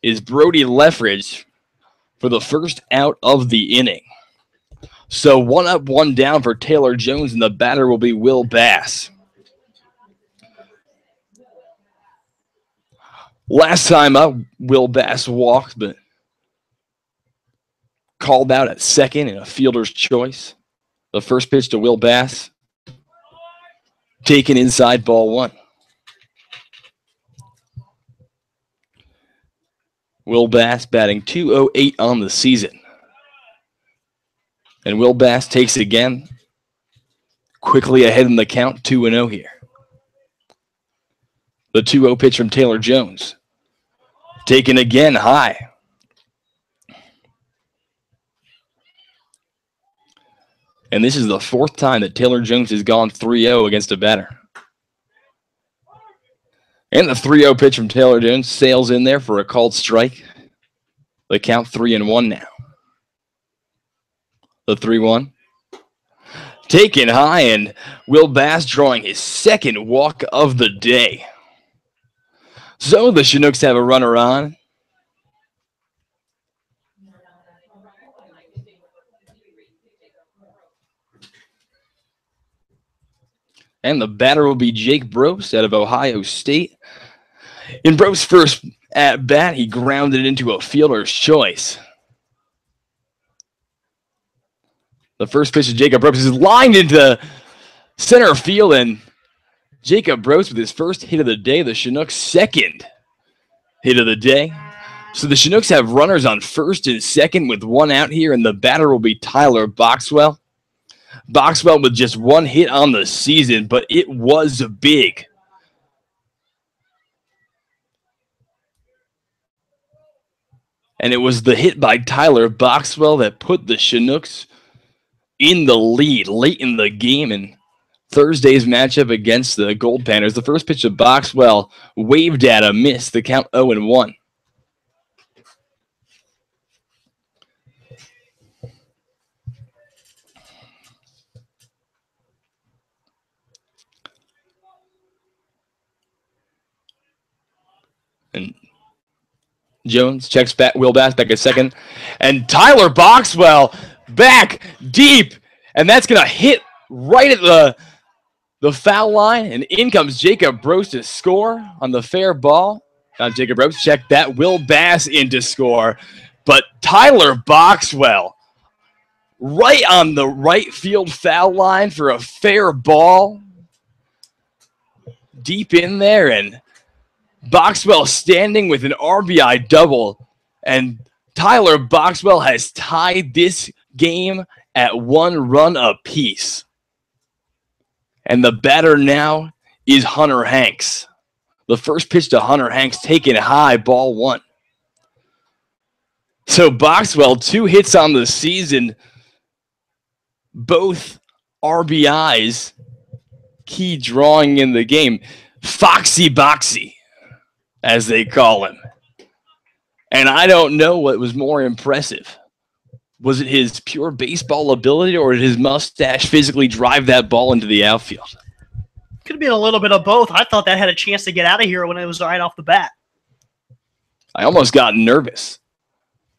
is Brody Leftwich for the first out of the inning. So one up, one down for Taylor Jones, and the batter will be Will Bass. Last time up, Will Bass walked, but called out at second in a fielder's choice. The first pitch to Will Bass taken inside ball one. Will Bass batting 208 on the season. And Will Bass takes it again. Quickly ahead in the count, 2 0 here. The 2 0 pitch from Taylor Jones. Taken again high. And this is the fourth time that Taylor Jones has gone 3 0 against a batter. And the 3 0 pitch from Taylor Jones sails in there for a called strike. They count 3 and 1 now. The 3 1. Taken high, and Will Bass drawing his second walk of the day. So the Chinooks have a runner on. And the batter will be Jake Brobst out of Ohio State. In Brobst's first at bat, he grounded into a fielder's choice. The first pitch of Jacob Brobst is lined into center field, and Jacob Brobst with his first hit of the day, the Chinooks' second hit of the day. So the Chinooks have runners on first and second with one out here, and the batter will be Tyler Boxwell. Boxwell with just one hit on the season, but it was big. And it was the hit by Tyler Boxwell that put the Chinooks in the lead late in the game. And Thursday's matchup against the Goldpanners, the first pitch of Boxwell waved at a miss, the count 0 and 1. And Jones checks back, Will Bass back a second. And Tyler Boxwell back deep. And that's to hit right at the, the foul line. And in comes Jacob Brobst to score on the fair ball. Not Jacob Brobst. Check that. Will Bass in to score. But Tyler Boxwell right on the right field foul line for a fair ball. Deep in there. And Boxwell standing with an RBI double, and Tyler Boxwell has tied this game at one run apiece. And the batter now is Hunter Hanks. The first pitch to Hunter Hanks taken high, ball one. So Boxwell, two hits on the season, both RBIs, key drawing in the game. Foxy Boxy as they call him. And I don't know what was more impressive. Was it his pure baseball ability or did his mustache physically drive that ball into the outfield? Could have been a little bit of both. I thought that had a chance to get out of here when it was right off the bat. I almost got nervous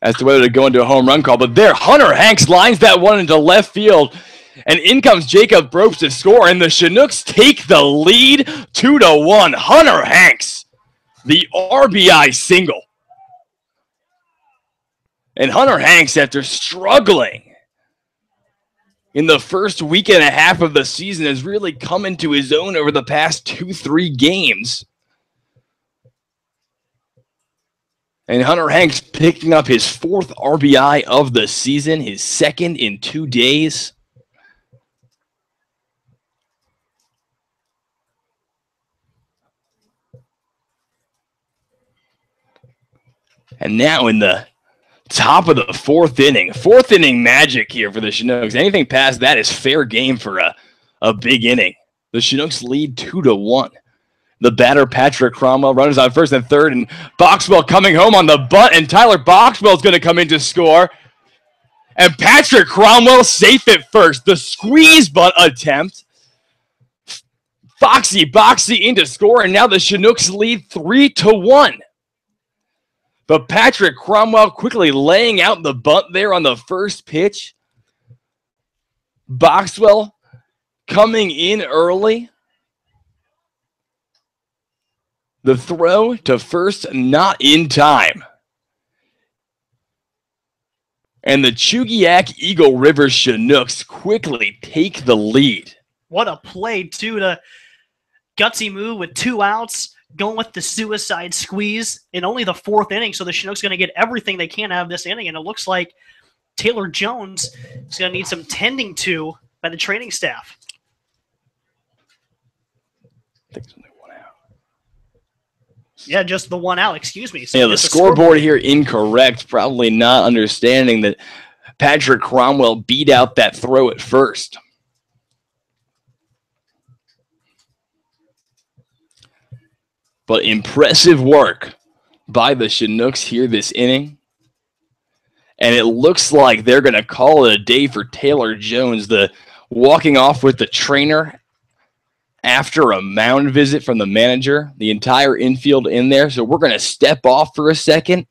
as to whether to go into a home run call, but there, Hunter Hanks lines that one into left field, and in comes Jacob Brobst to score, and the Chinooks take the lead two to one. Hunter Hanks the RBI single. And Hunter Hanks, after struggling in the first week and a half of the season, has really come into his own over the past two, three games. And Hunter Hanks picking up his fourth RBI of the season, his second in two days. And now in the top of the fourth inning, fourth inning magic here for the Chinooks. Anything past that is fair game for a, a big inning. The Chinooks lead two to one. The batter, Patrick Cromwell, runners on first and third, and Boxwell coming home on the bunt, and Tyler Boxwell is going to come in to score. And Patrick Cromwell safe at first. The squeeze bunt attempt. Foxy, Boxy into score, and now the Chinooks lead three to one. But Patrick Cromwell quickly laying out the bunt there on the first pitch. Boxwell coming in early. The throw to first, not in time. And the Chugiak Eagle River Chinooks quickly take the lead. What a play, too, to gutsy move with two outs, going with the suicide squeeze in only the fourth inning. So the Chinooks going to get everything they can out of this inning. And it looks like Taylor Jones is going to need some tending to by the training staff. I think only one out. Yeah, just the one out. Excuse me. So yeah, the scoreboard, scoreboard here incorrect. Probably not understanding that Patrick Cromwell beat out that throw at first. But impressive work by the Chinooks here this inning. And it looks like they're going to call it a day for Taylor Jones, the walking off with the trainer after a mound visit from the manager, the entire infield in there. So we're going to step off for a second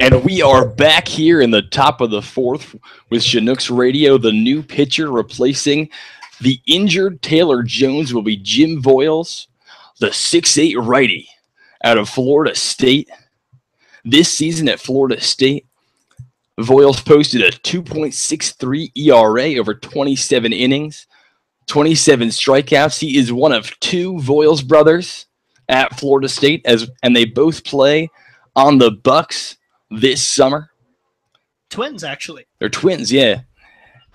And we are back here in the top of the fourth with Chinooks Radio. The new pitcher replacing the injured Taylor Jones will be Jim Voiles, the six-eight righty out of Florida State. This season at Florida State, Voiles posted a 2.63 ERA over 27 innings, 27 strikeouts. He is one of two Voiles brothers at Florida State as and they both play on the Bucs this summer. Twins, actually. They're twins, yeah.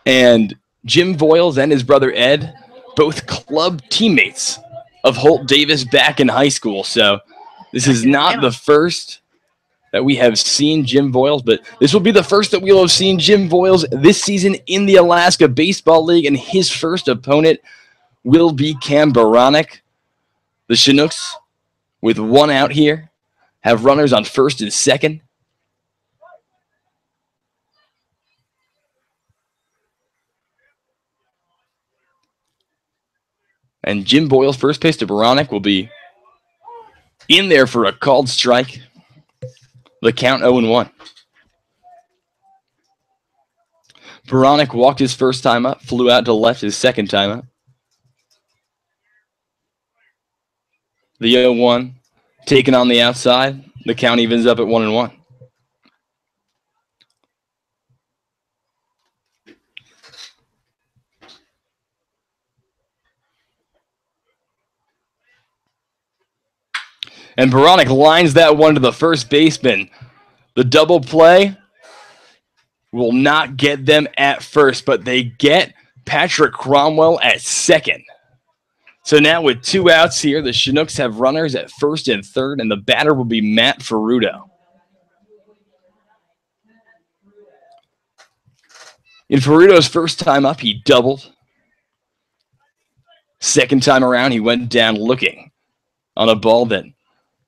And Jim Voiles and his brother Ed, both club teammates of Holt Davis back in high school. So this is not the first that we have seen Jim Voiles, but this will be the first that we'll have seen Jim Voiles this season in the Alaska Baseball League, and his first opponent will be Cam Baranek. The Chinooks, with one out here, have runners on first and second. And Jim Voiles' first pitch to Baranek will be in there for a called strike. The count 0 1. Baranek walked his first time up, flew out to left his second time up. The 0 1 taken on the outside. The count evens up at 1 and 1. And Baranek lines that one to the first baseman. The double play will not get them at first, but they get Patrick Cromwell at second. So now with two outs here, the Chinooks have runners at first and third, and the batter will be Matt Ferrudo. In Ferrudo's first time up, he doubled. Second time around, he went down looking on a ball that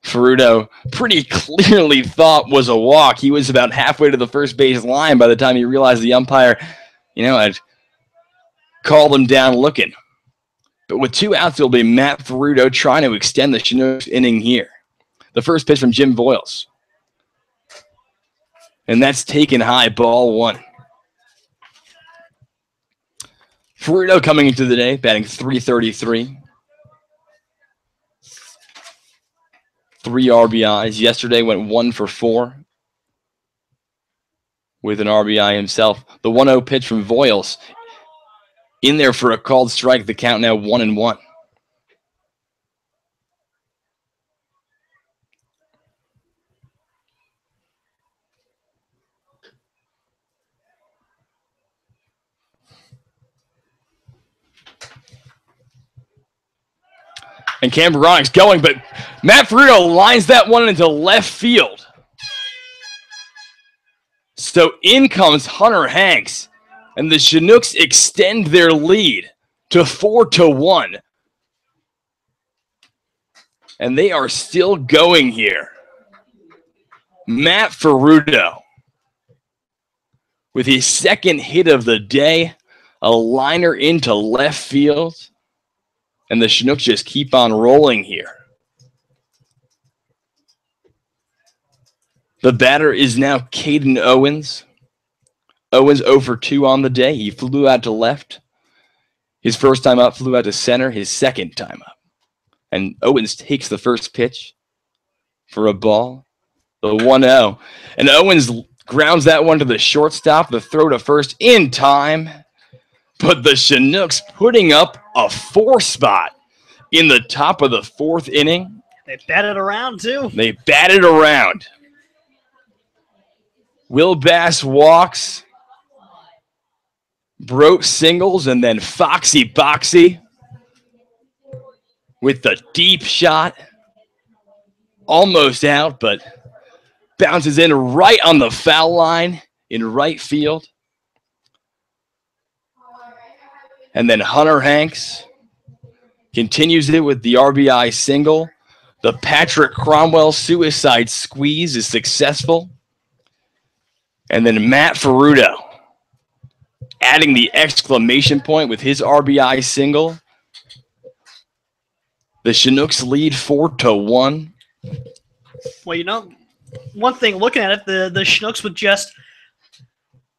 Ferrudo pretty clearly thought was a walk. He was about halfway to the first base line by the time he realized the umpire, you know, had called him down looking. But with two outs, it'll be Matt Ferrudo trying to extend the Chinooks inning here. The first pitch from Jim Voiles. And that's taken high, ball one. Ferrudo coming into the day, batting 333. Three RBIs. Yesterday went one for four with an RBI himself. The 1 0 pitch from Voiles in there for a called strike. The count now one and one. And Cam Baranek's going, but Matt Ferrudo lines that one into left field. So in comes Hunter Hanks, and the Chinooks extend their lead to four to one. And they are still going here. Matt Ferrudo with his second hit of the day, a liner into left field. And the Chinooks just keep on rolling here. The batter is now Caden Owens. Owens 0 for 2 on the day. He flew out to left. His first time up flew out to center, his second time up. And Owens takes the first pitch for a ball. The 1 0. And Owens grounds that one to the shortstop, the throw to first in time. But the Chinooks putting up a four spot in the top of the fourth inning. They batted around too. They batted around. Will Bass walks, broke singles, and then Foxy Boxy with the deep shot. Almost out, but bounces in right on the foul line in right field. And then Hunter Hanks continues it with the RBI single. The Patrick Cromwell suicide squeeze is successful. And then Matt Ferrudo adding the exclamation point with his RBI single. The Chinooks lead four to one. Well, you know, one thing looking at it, the the Chinooks with just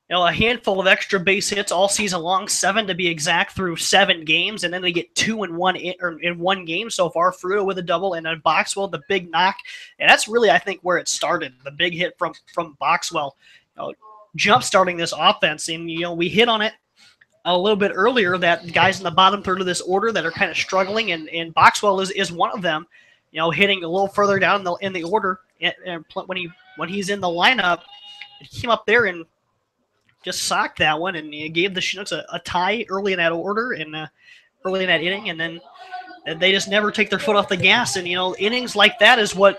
you know a handful of extra base hits all season long, seven to be exact, through seven games, and then they get two in one in, or in one game so far. Ferrudo with a double, and then Boxwell the big knock, and that's really I think where it started. The big hit from from Boxwell, you know, jump starting this offense, and you know we hit on it a little bit earlier that guys in the bottom third of this order that are kind of struggling, and, and Boxwell is, is one of them. You know, hitting a little further down in the, in the order, and, and when he when he's in the lineup, he came up there and just socked that one, and gave the Chinooks a, a tie early in that order and uh, early in that inning, and then they just never take their foot off the gas. And you know, innings like that is what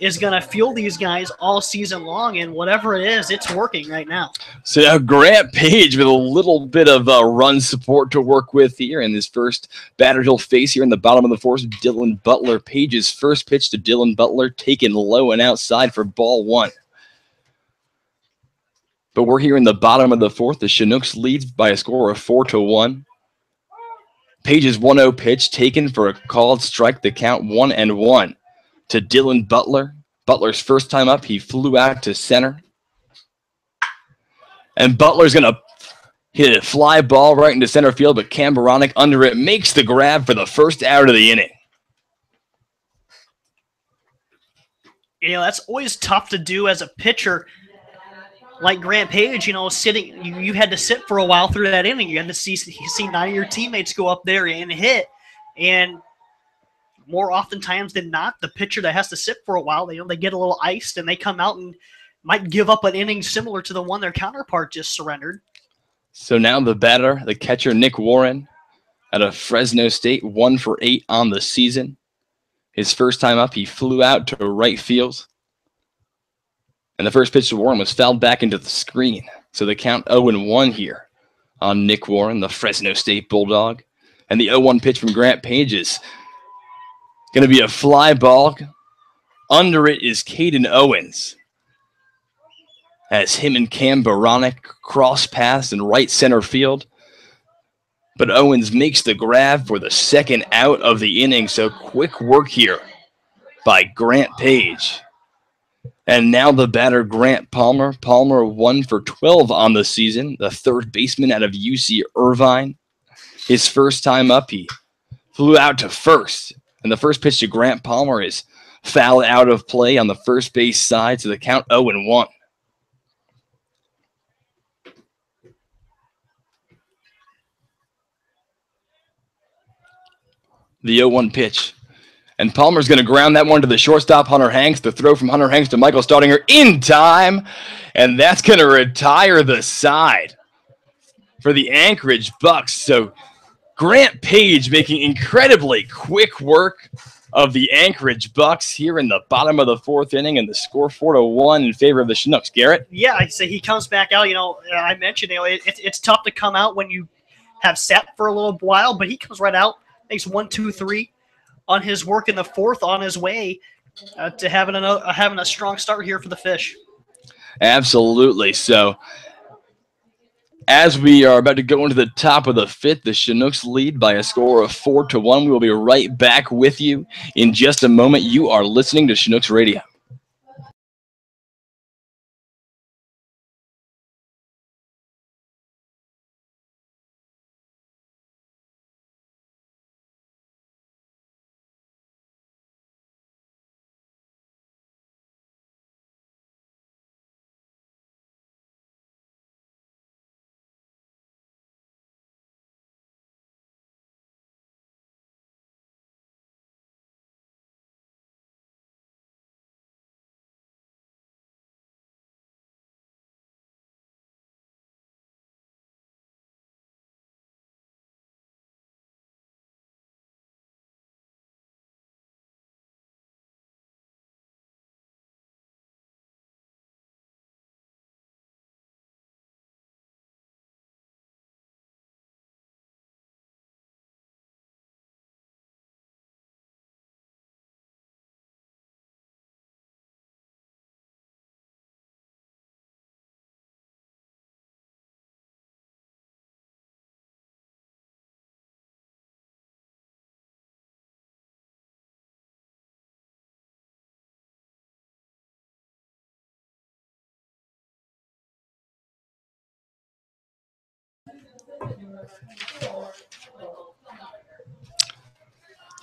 is going to fuel these guys all season long, and whatever it is, it's working right now. So now Grant Page with a little bit of uh, run support to work with here in this first batter he'll face here in the bottom of the fourth. Dylan Butler. Page's first pitch to Dylan Butler taken low and outside for ball one. But we're here in the bottom of the fourth. The Chinooks leads by a score of four to one. Page's 1-0 pitch taken for a called strike. The count one and one to Dylan Butler. Butler's first time up, he flew out to center. And Butler's going to hit a fly ball right into center field, but Cam Baranek under it makes the grab for the first out of the inning. You know, that's always tough to do as a pitcher. Like Grant Page, you know, sitting, you, you had to sit for a while through that inning. You had to see see nine of your teammates go up there and hit, and more oftentimes than not, the pitcher that has to sit for a while, they you know they get a little iced and they come out and might give up an inning similar to the one their counterpart just surrendered. So now the batter, the catcher Nick Warren, out of Fresno State, one for eight on the season. His first time up, he flew out to right field. And the first pitch to Warren was fouled back into the screen. So the count 0 1 here on Nick Warren, the Fresno State Bulldog. And the 0 1 pitch from Grant Pages Going to be a fly ball. Under it is Caden Owens. As him and Cam Baranek cross paths in right center field. But Owens makes the grab for the second out of the inning. So quick work here by Grant Page. And now the batter, Grant Palmer. Palmer one for 12 on the season, the third baseman out of UC Irvine. His first time up, he flew out to first and the first pitch to Grant Palmer is fouled out of play on the first base side to the count 0 and 1. The 0 1 pitch. And Palmer's going to ground that one to the shortstop, Hunter Hanks. The throw from Hunter Hanks to Michael Staudinger in time. And that's going to retire the side for the Anchorage Bucs. So Grant Page making incredibly quick work of the Anchorage Bucs here in the bottom of the fourth inning, and the score four to one in favor of the Chinooks. Garrett, yeah, I say he comes back out. You know, uh, I mentioned you know it, it's tough to come out when you have sat for a little while, but he comes right out, makes one, two, three on his work in the fourth, on his way uh, to having a having a strong start here for the Fish. Absolutely. So as we are about to go into the top of the fifth, the Chinooks lead by a score of four to one. We will be right back with you in just a moment. You are listening to Chinooks Radio.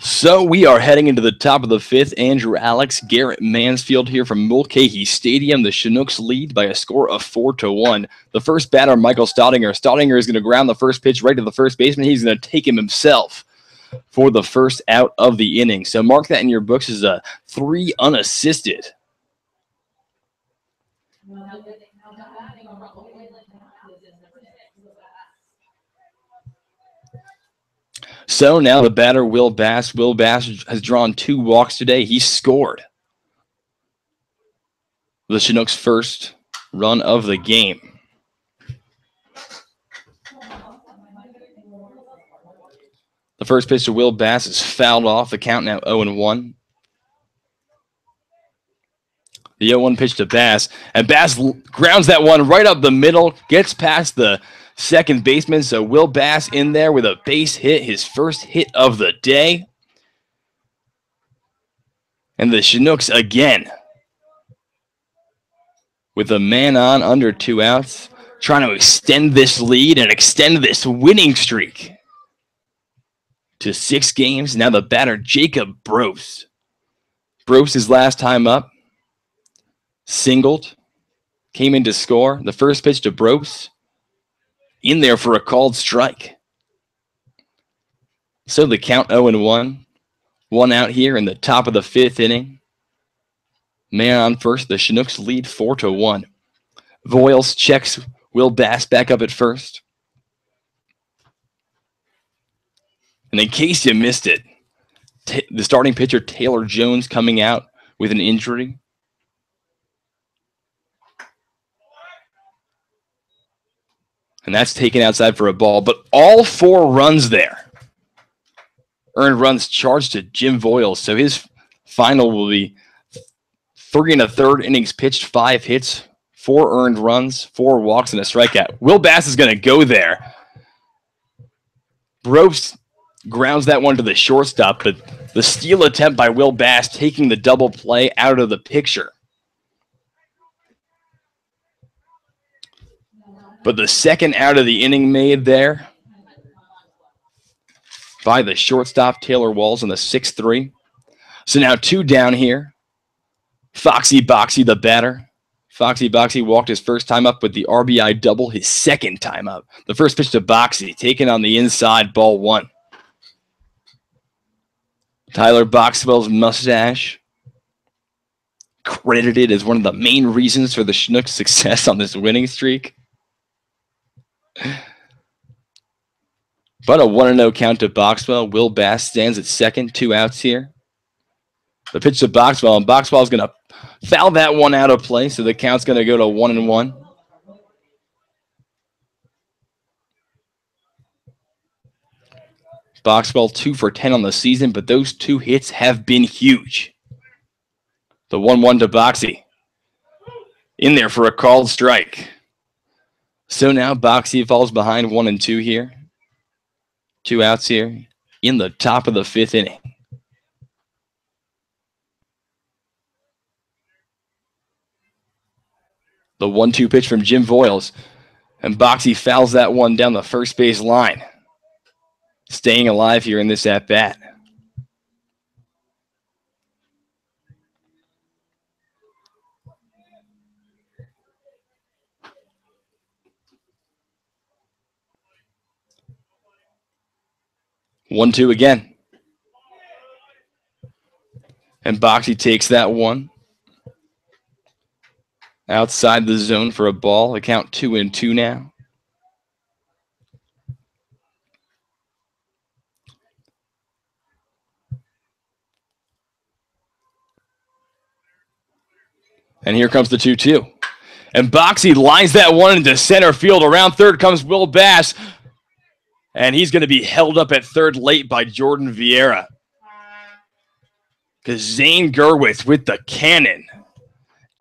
So we are heading into the top of the fifth. Andrew Alex, Garrett Mansfield here from Mulcahy Stadium. The Chinooks lead by a score of four to one. The first batter, Michael Staudinger. Staudinger is going to ground the first pitch right to the first baseman. He's going to take him himself for the first out of the inning. So mark that in your books as a three unassisted. So now the batter, Will Bass. Will Bass has drawn two walks today. He scored the Chinooks' first run of the game. The first pitch to Will Bass is fouled off. The count now 0 1. The 0 1 pitch to Bass. And Bass grounds that one right up the middle, gets past the second baseman. So Will Bass in there with a base hit, his first hit of the day. And the Chinooks again with a man on under two outs, trying to extend this lead and extend this winning streak to six games. Now the batter, Jacob Brose. Brose, his last time up, singled, came in to score. The first pitch to Brose in there for a called strike. So the count 0 and 1. One out here in the top of the fifth inning. Man on first. The Chinooks lead 4 to 1. Voiles checks Will Bass back up at first. And in case you missed it, the starting pitcher Taylor Jones coming out with an injury. And that's taken outside for a ball. But all four runs there, earned runs charged to Jim Voiles. So his final will be three and a third innings pitched, five hits, four earned runs, four walks, and a strikeout. Will Bass is going to go there. Brose grounds that one to the shortstop, but the steal attempt by Will Bass taking the double play out of the picture. But the second out of the inning made there by the shortstop, Taylor Walls, in the 6 3. So now two down here. Foxy Boxy, the batter. Foxy Boxy walked his first time up with the RBI double, his second time up. The first pitch to Boxy, taken on the inside, ball one. Tyler Boxwell's mustache credited as one of the main reasons for the Schnook's success on this winning streak. But a 1 0 count to Boxwell. Will Bass stands at second, two outs here. The pitch to Boxwell, and Boxwell is going to foul that one out of play, so the count's going to go to 1 and 1. Boxwell 2 for 10 on the season, but those two hits have been huge. The 1 1 to Boxy. In there for a called strike. So now Boxy falls behind one and two here. Two outs here in the top of the fifth inning. The one two pitch from Jim Voiles. And Boxy fouls that one down the first base line. Staying alive here in this at bat. One, two again. And Boxy takes that one. Outside the zone for a ball. Account two and two now. And here comes the 2 2. And Boxy lines that one into center field. Around third comes Will Bass and he's going to be held up at third late by Jordan Vieira. Because Zane Gurwitz with the cannon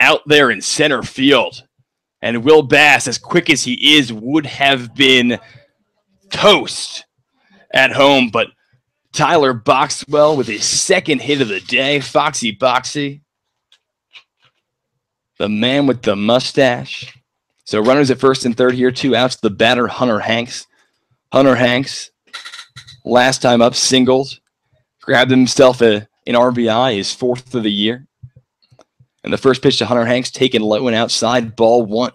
out there in center field. And Will Bass, as quick as he is, would have been toast at home. But Tyler Boxwell with his second hit of the day. Foxy Boxy. The man with the mustache. So runners at first and third here, two outs. The batter, Hunter Hanks. Hunter Hanks, last time up, singled, grabbed himself a, an RBI, his fourth of the year. And the first pitch to Hunter Hanks taken low and outside, ball one.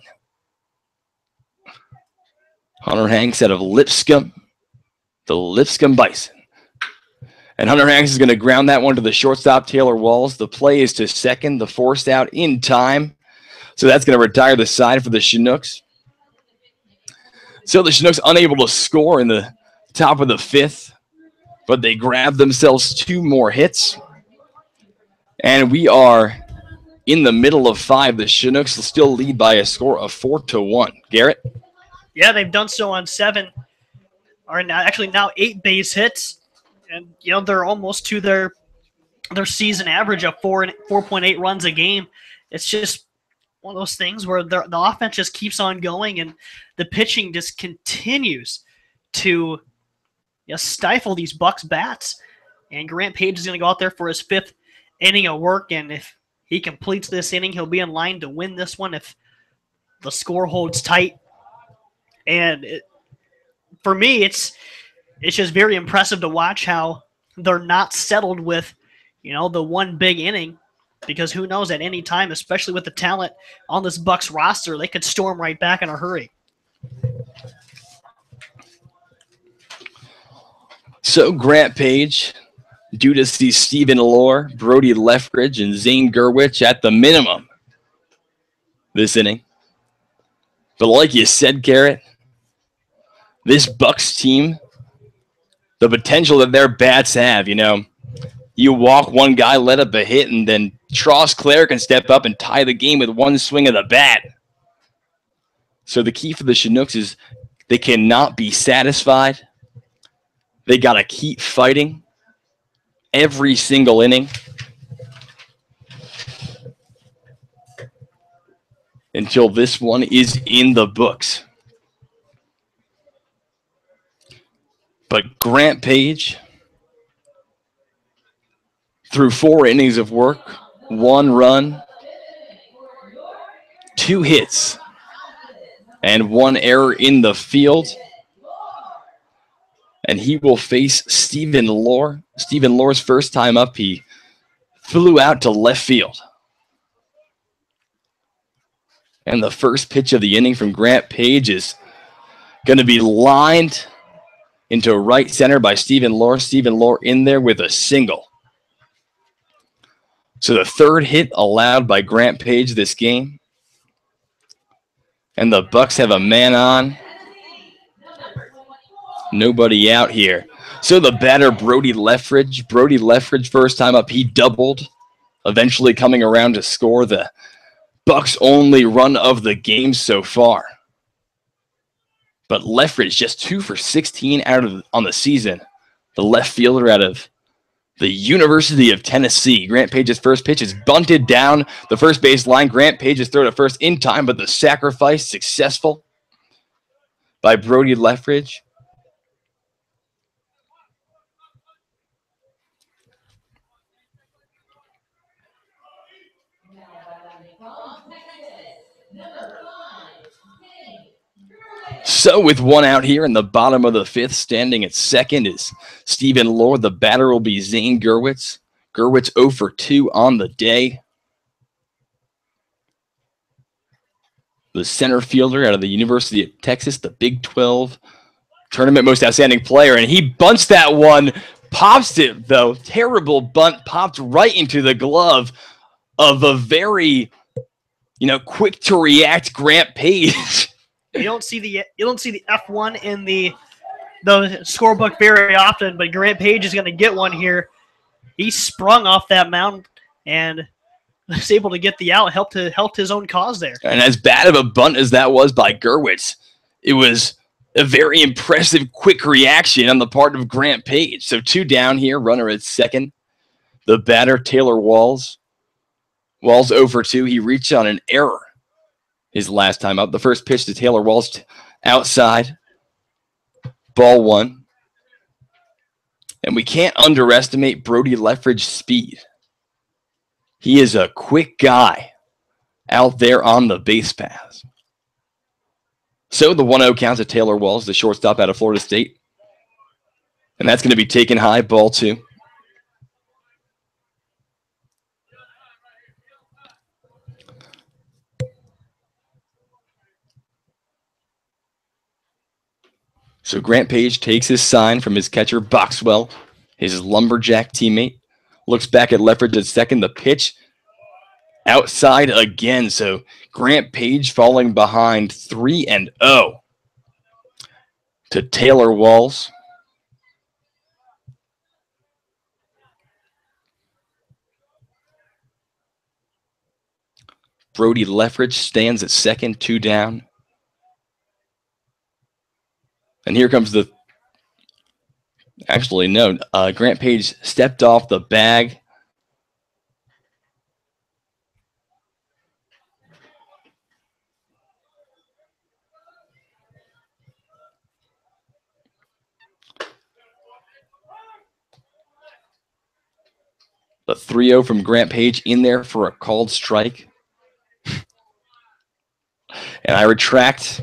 Hunter Hanks out of Lipscomb, the Lipscomb Bison. And Hunter Hanks is going to ground that one to the shortstop, Taylor Walls. The play is to second, the forced out in time. So that's going to retire the side for the Chinooks. So the Chinooks unable to score in the top of the fifth, but they grab themselves two more hits. And we are in the middle of five. The Chinooks still lead by a score of four to one. Garrett? Yeah, they've done so on seven, or now, actually now eight base hits, and you know they're almost to their their season average of four and four point eight runs a game. It's just one of those things where the, the offense just keeps on going and the pitching just continues to you know, stifle these Bucs bats. And Grant Page is going to go out there for his fifth inning of work, and if he completes this inning, he'll be in line to win this one if the score holds tight. And it, for me, it's it's just very impressive to watch how they're not settled with, you know, the one big inning because who knows at any time, especially with the talent on this Bucs roster, they could storm right back in a hurry. So Grant Page, due to see Stephen Lohr, Brody Leftwich, and Zane Gurwitz at the minimum this inning. But like you said, Garrett, this Bucs team, the potential that their bats have, you know, you walk one guy, let up a hit, and then Trosclair can step up and tie the game with one swing of the bat. So the key for the Chinooks is they cannot be satisfied. They got to keep fighting every single inning. Until this one is in the books. But Grant Page through four innings of work, one run, two hits, and one error in the field. And he will face Stephen Lohr. Stephen Lohr's first time up, he flew out to left field. And the first pitch of the inning from Grant Page is going to be lined into right center by Stephen Lohr. Stephen Lohr in there with a single. So the third hit allowed by Grant Page this game. And the Bucs have a man on. Nobody out here. So the batter Brody Leftwich, Brody Leftwich first time up, he doubled, eventually coming around to score the Bucs only run of the game so far. But Leftwich just 2 for 16 out of on the season. The left fielder out of the University of Tennessee. Grant Page's first pitch is bunted down the first base line. Grant Page's throw to first in time, but the sacrifice successful by Brody Leftwich. So, with one out here in the bottom of the fifth, standing at second is Stephen Lohr. The batter will be Zane Gurwitz. Gurwitz 0 for 2 on the day. The center fielder out of the University of Texas, the Big 12 tournament most outstanding player. And he bunts that one, pops it, though. Terrible bunt, popped right into the glove of a very, you know, quick to react Grant Page. You don't see the you don't see the F one in the the scorebook very often, but Grant Page is going to get one here. He sprung off that mound and was able to get the out, helped to helped his own cause there. And as bad of a bunt as that was by Gurwitz, it was a very impressive quick reaction on the part of Grant Page. So two down here, runner at second. The batter, Taylor Walls. Walls over 2. He reached on an error his last time up. The first pitch to Taylor Walls outside. Ball one. And we can't underestimate Brody Leftwich's speed. He is a quick guy out there on the base paths. So the 1 0 counts to Taylor Walls, the shortstop out of Florida State. And that's going to be taken high, ball two. So Grant Page takes his sign from his catcher Boxwell, his lumberjack teammate, looks back at Leftwich at second. The pitch outside again. So Grant Page falling behind 3 and 0 to Taylor Walls. Brody Leffridge stands at second, two down. And here comes the. Actually, no. Uh, Grant Page stepped off the bag The 3 0 from Grant Page in there for a called strike. and I retract.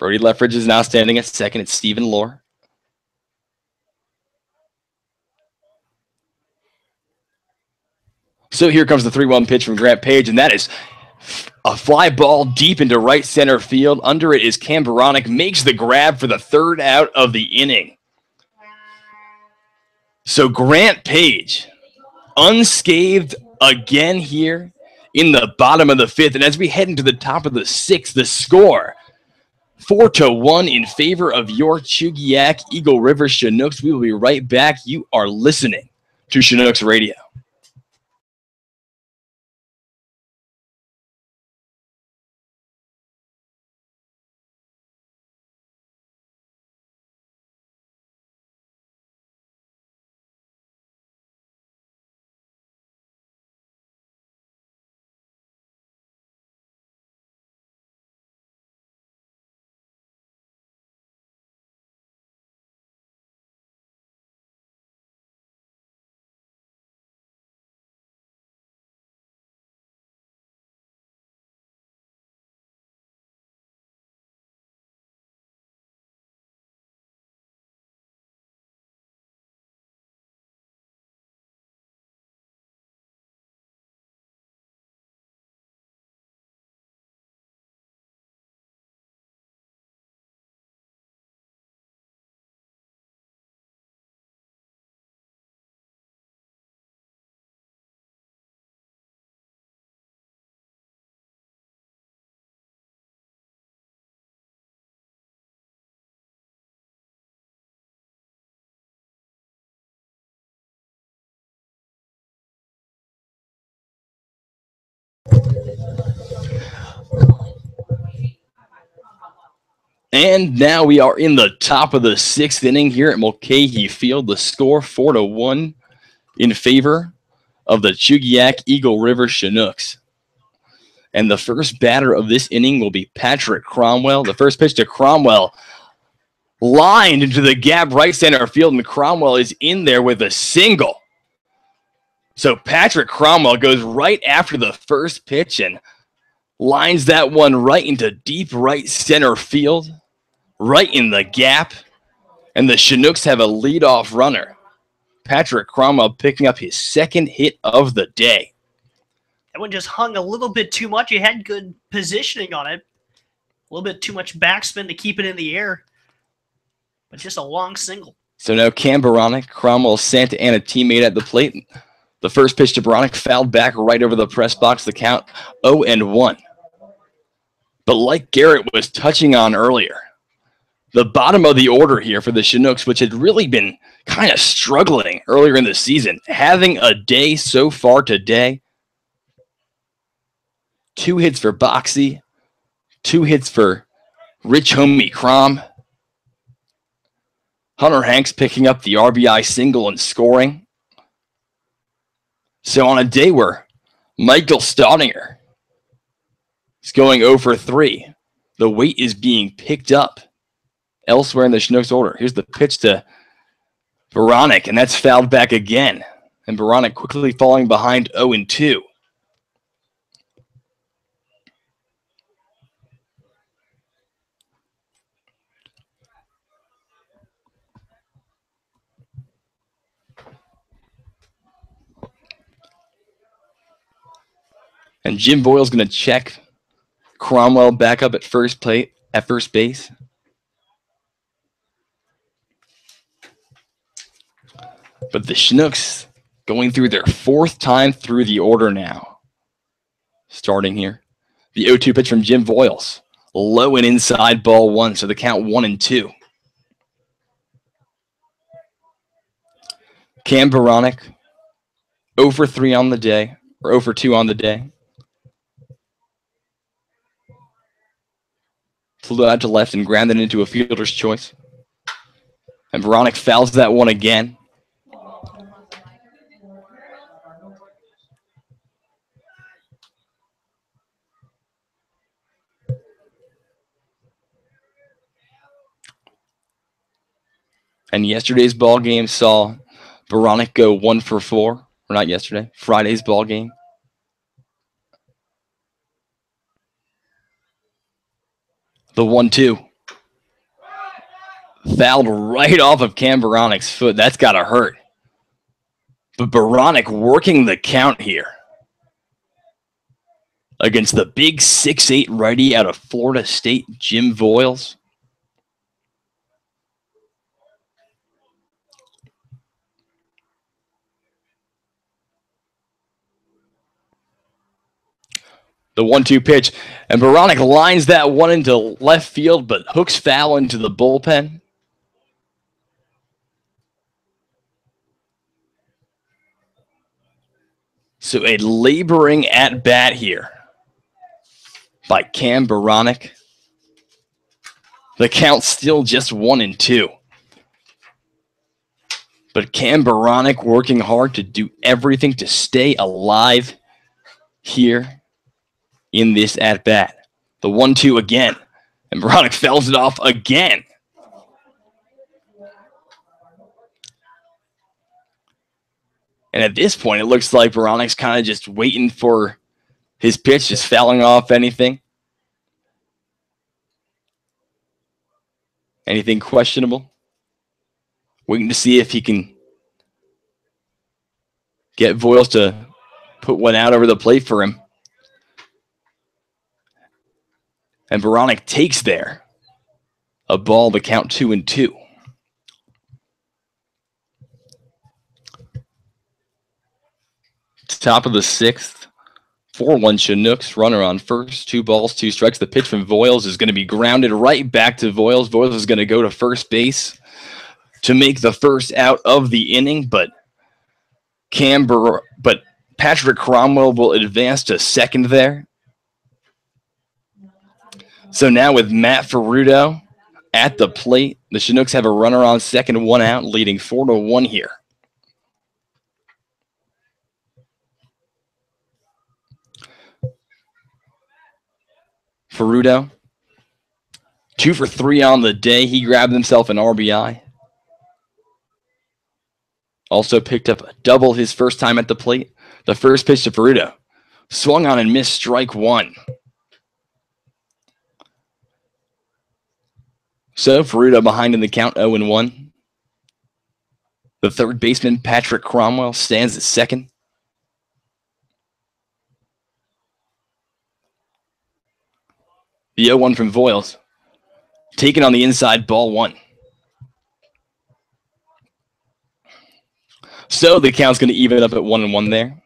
Brody Leftwich is now standing at second. It's Stephen Lohr. So here comes the 3 1 pitch from Grant Page, and that is a fly ball deep into right center field. Under it is Cam Baranek, makes the grab for the third out of the inning. So Grant Page unscathed again here in the bottom of the fifth. And as we head into the top of the sixth, the score four to one in favor of your Chugiak Eagle River Chinooks. We will be right back. You are listening to Chinooks Radio. And now we are in the top of the sixth inning here at Mulcahy Field. The score four to one in favor of the Chugiak Eagle River Chinooks. And the first batter of this inning will be Patrick Cromwell. The first pitch to Cromwell lined into the gap right center field, and Cromwell is in there with a single. So Patrick Cromwell goes right after the first pitch and lines that one right into deep right center field right in the gap. And the Chinooks have a leadoff runner. Patrick Cromwell picking up his second hit of the day. That one just hung a little bit too much. He had good positioning on it. A little bit too much backspin to keep it in the air. But just a long single. So now Cam Baranek, Cromwell's Santa Ana teammate at the plate. The first pitch to Baranek fouled back right over the press box. The count 0 and 1. But like Garrett was touching on earlier, the bottom of the order here for the Chinooks, which had really been kind of struggling earlier in the season, having a day so far today. Two hits for Boxy, two hits for Rich Homie Crom. Hunter Hanks picking up the RBI single and scoring. So on a day where Michael Staudinger He's going over three. The weight is being picked up elsewhere in the Chinooks order. Here's the pitch to Baranek, and that's fouled back again. And Baranek quickly falling behind 0 and 2. And Jim Voiles's going to check Cromwell back up at first plate at first base. But the Schnooks going through their fourth time through the order now. Starting here. The 0-2 pitch from Jim Voiles. Low and inside ball one, so the count one and two. Cam Baranek, 0 for 3 on the day, or 0 for 2 on the day. Flew out to left and grounded into a fielder's choice. And Baranek fouls that one again. And yesterday's ball game saw Baranek go one for four, or not yesterday, Friday's ball game. The one two. Fouled right off of Cam Baranek's foot. That's got to hurt. But Baranek working the count here against the big six-eight righty out of Florida State, Jim Voiles. The one-two pitch, and Baranek lines that one into left field, but hooks foul into the bullpen. So a laboring at bat here by Cam Baranek. The count still just one and two. But Cam Baranek working hard to do everything to stay alive here in this at bat. The one two again. And Baranek fells it off again. And at this point, it looks like Baranek's kind of just waiting for his pitch, just fouling off anything. Anything questionable? Waiting to see if he can get Voiles to put one out over the plate for him. And Baranek takes there a ball to count two and two. Top of the sixth, 4 1 Chinooks, runner on first, two balls, two strikes. The pitch from Voiles is going to be grounded right back to Voiles. Voiles is going to go to first base to make the first out of the inning, but Camber, but Patrick Cromwell will advance to second there. So now with Matt Ferrudo at the plate, the Chinooks have a runner on second, one out, leading four to one here. Ferrudo, two for three on the day. He grabbed himself an RBI. Also picked up a double his first time at the plate. The first pitch to Ferrudo. Swung on and missed strike one. So Ferrudo behind in the count 0 and 1. The third baseman, Patrick Cromwell, stands at second. The 0 1 from Voiles. Taken on the inside, ball one. So the count's going to even up at 1 and 1 there.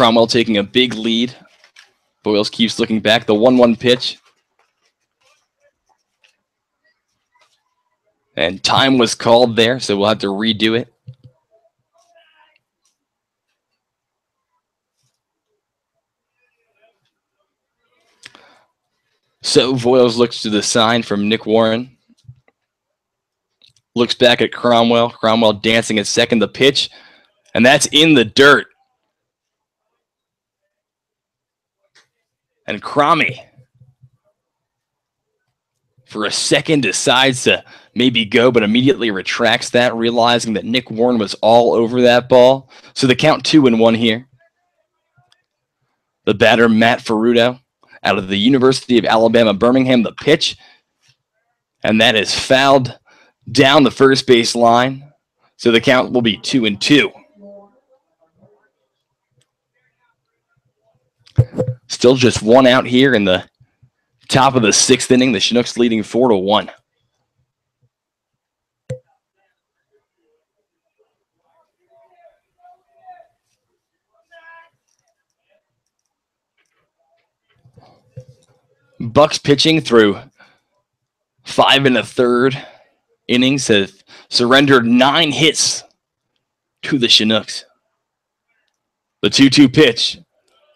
Cromwell taking a big lead. Voiles keeps looking back. The 1 1 pitch. And time was called there, so we'll have to redo it. So Voiles looks to the sign from Nick Warren. Looks back at Cromwell. Cromwell dancing at second. The pitch, and that's in the dirt. And Cromie, for a second, decides to maybe go, but immediately retracts that, realizing that Nick Warren was all over that ball. So the count two and one here. The batter, Matt Ferrudo, out of the University of Alabama, Birmingham, the pitch. And that is fouled down the first base line. So the count will be two and two. Still just one out here in the top of the sixth inning. The Chinooks leading four to one. Bucs pitching through five and a third innings have surrendered nine hits to the Chinooks. The 2 2 pitch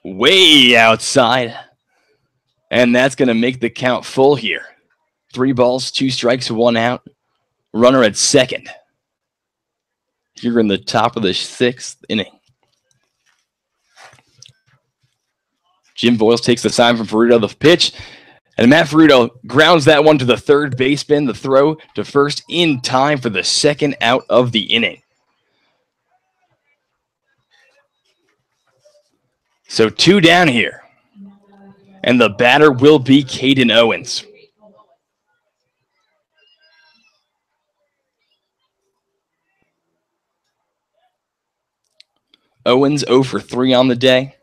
way outside. And that's going to make the count full here. Three balls, two strikes, one out. Runner at second. Here in the top of the sixth inning. Jim Voiles takes the sign from Ferrudo, the pitch, and Matt Ferrudo grounds that one to the third baseman, the throw to first in time for the second out of the inning. So two down here. And the batter will be Caden Owens. Owens 0 for 3 on the day.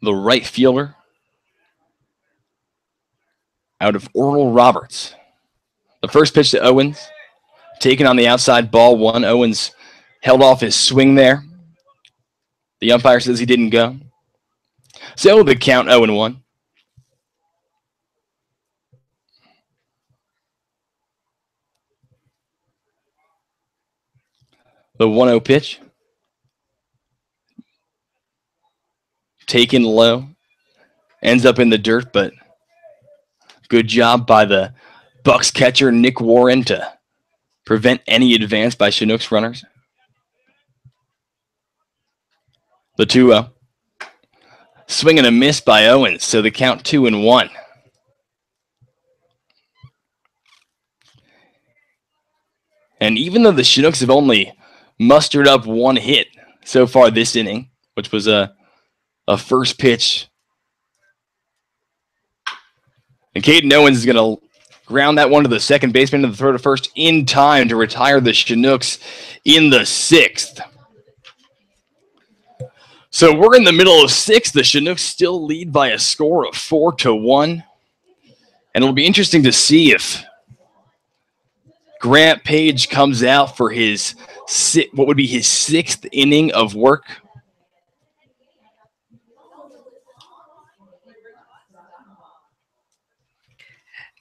the right fielder out of Oral Roberts. The first pitch to Owens, taken on the outside, ball one. Owens held off his swing there. The umpire says he didn't go. So the count 0 and 1. The 1 0 pitch. taken low, ends up in the dirt, but good job by the Bucs catcher Nick Warren to prevent any advance by Chinooks runners. The 2 0. Swing and a miss by Owens, so the count 2 and 1. And even though the Chinooks have only mustered up one hit so far this inning, which was a a first pitch. And Caden Owens is going to ground that one to the second baseman to the throw to first in time to retire the Chinooks in the sixth. So we're in the middle of six. The Chinooks still lead by a score of four to one. And it'll be interesting to see if Grant Page comes out for his what would be his sixth inning of work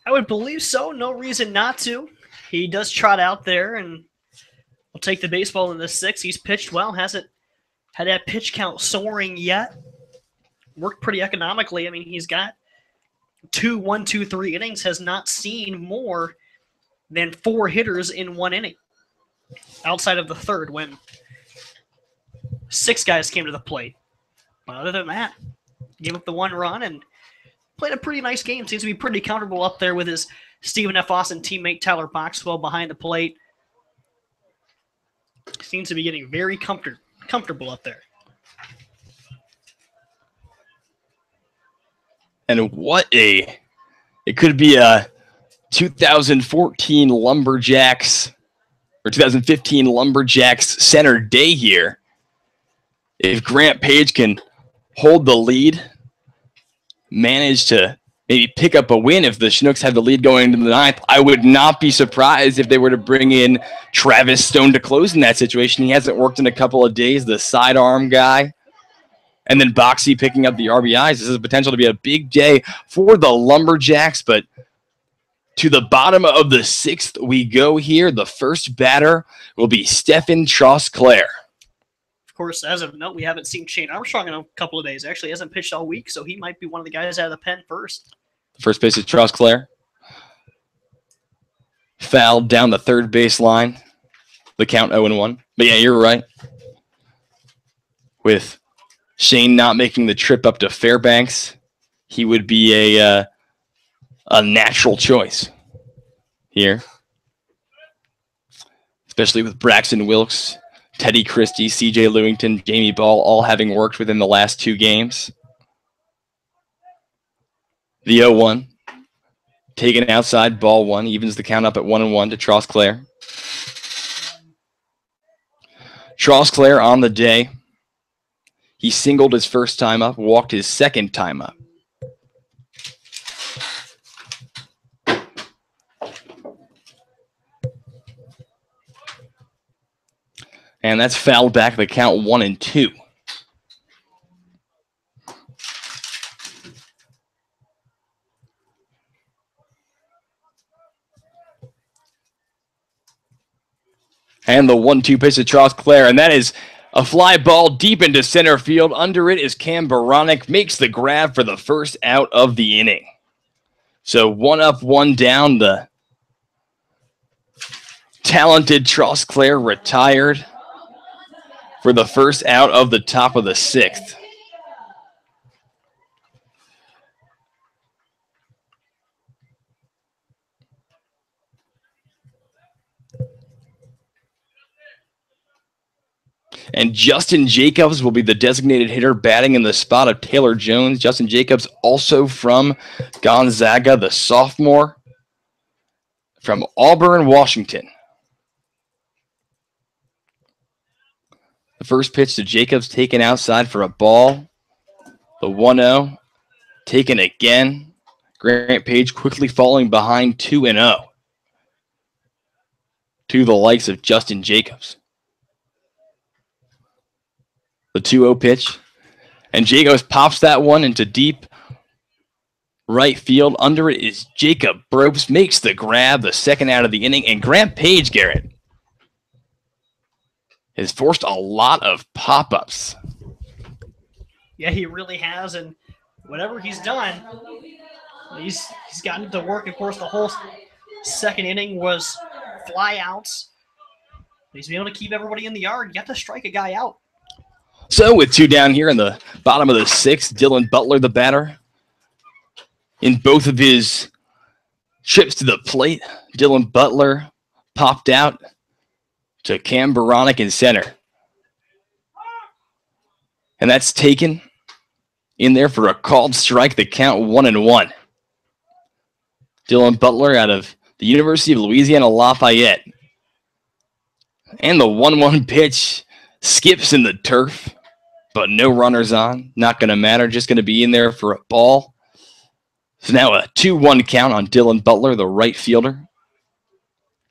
I would believe so. No reason not to. He does trot out there and will take the baseball in the six. He's pitched well, hasn't had that pitch count soaring yet. Worked pretty economically. I mean, he's got two, one, two, three innings, has not seen more than four hitters in one inning outside of the third when six guys came to the plate. But other than that, gave up the one run and – played a pretty nice game. Seems to be pretty comfortable up there with his Stephen F. Austin teammate Tyler Boxwell behind the plate. Seems to be getting very comfort- comfortable up there. And what a it could be a 2014 Lumberjacks or 2015 Lumberjacks center day here. If Grant Page can hold the lead manage to maybe pick up a win if the Chinooks had the lead going into the ninth. I would not be surprised if they were to bring in Travis Stone to close in that situation. He hasn't worked in a couple of days, the sidearm guy. And then Boxy picking up the RBIs. This is a potential to be a big day for the Lumberjacks, but to the bottom of the sixth we go here. The first batter will be Stefan Trosclair Of course, as of note, we haven't seen Shane Armstrong in a couple of days. Actually, hasn't pitched all week, so he might be one of the guys out of the pen first. First base is Trosclair. Fouled down the third base line. The count 0 1. But yeah, you're right. With Shane not making the trip up to Fairbanks, he would be a uh, a natural choice here. Especially with Braxton Wilkes Teddy Christie, CJ Lewington, Jamie Ball, all having worked within the last two games. The 0 1 taken outside, ball one, evens the count up at one and one to Trosclair. Trosclair on the day. He singled his first time up, walked his second time up. And that's fouled back the count one and two. And the one-two pitch to Charles Clare, and that is a fly ball deep into center field. Under it is Cam Baranek, makes the grab for the first out of the inning. So one up, one down. The talented Charles Clare retired for the first out of the top of the sixth. And Justin Jacobs will be the designated hitter batting in the spot of Taylor Jones. Justin Jacobs, also from Gonzaga, the sophomore from Auburn, Washington. The first pitch to Jacobs taken outside for a ball. The 1 0 taken again. Grant Page quickly falling behind 2 0 to the likes of Justin Jacobs. The 2 0 pitch. And Jacobs pops that one into deep right field. Under it is Jacob Brobst, makes the grab, the second out of the inning. And Grant Page, Garrett, has forced a lot of pop ups. Yeah, he really has. And whatever he's done, he's he's gotten to work. Of course, the whole second inning was flyouts. He's been able to keep everybody in the yard. You got to strike a guy out. So with two down here in the bottom of the sixth, Dylan Butler, the batter, in both of his trips to the plate, Dylan Butler popped out to Cam Baranek in center. And that's taken in there for a called strike, the count one and one. Dylan Butler out of the University of Louisiana Lafayette. And the 1 1 pitch skips in the turf but no runners on. Not going to matter. Just going to be in there for a ball. So now a 2 1 count on Dylan Butler, the right fielder.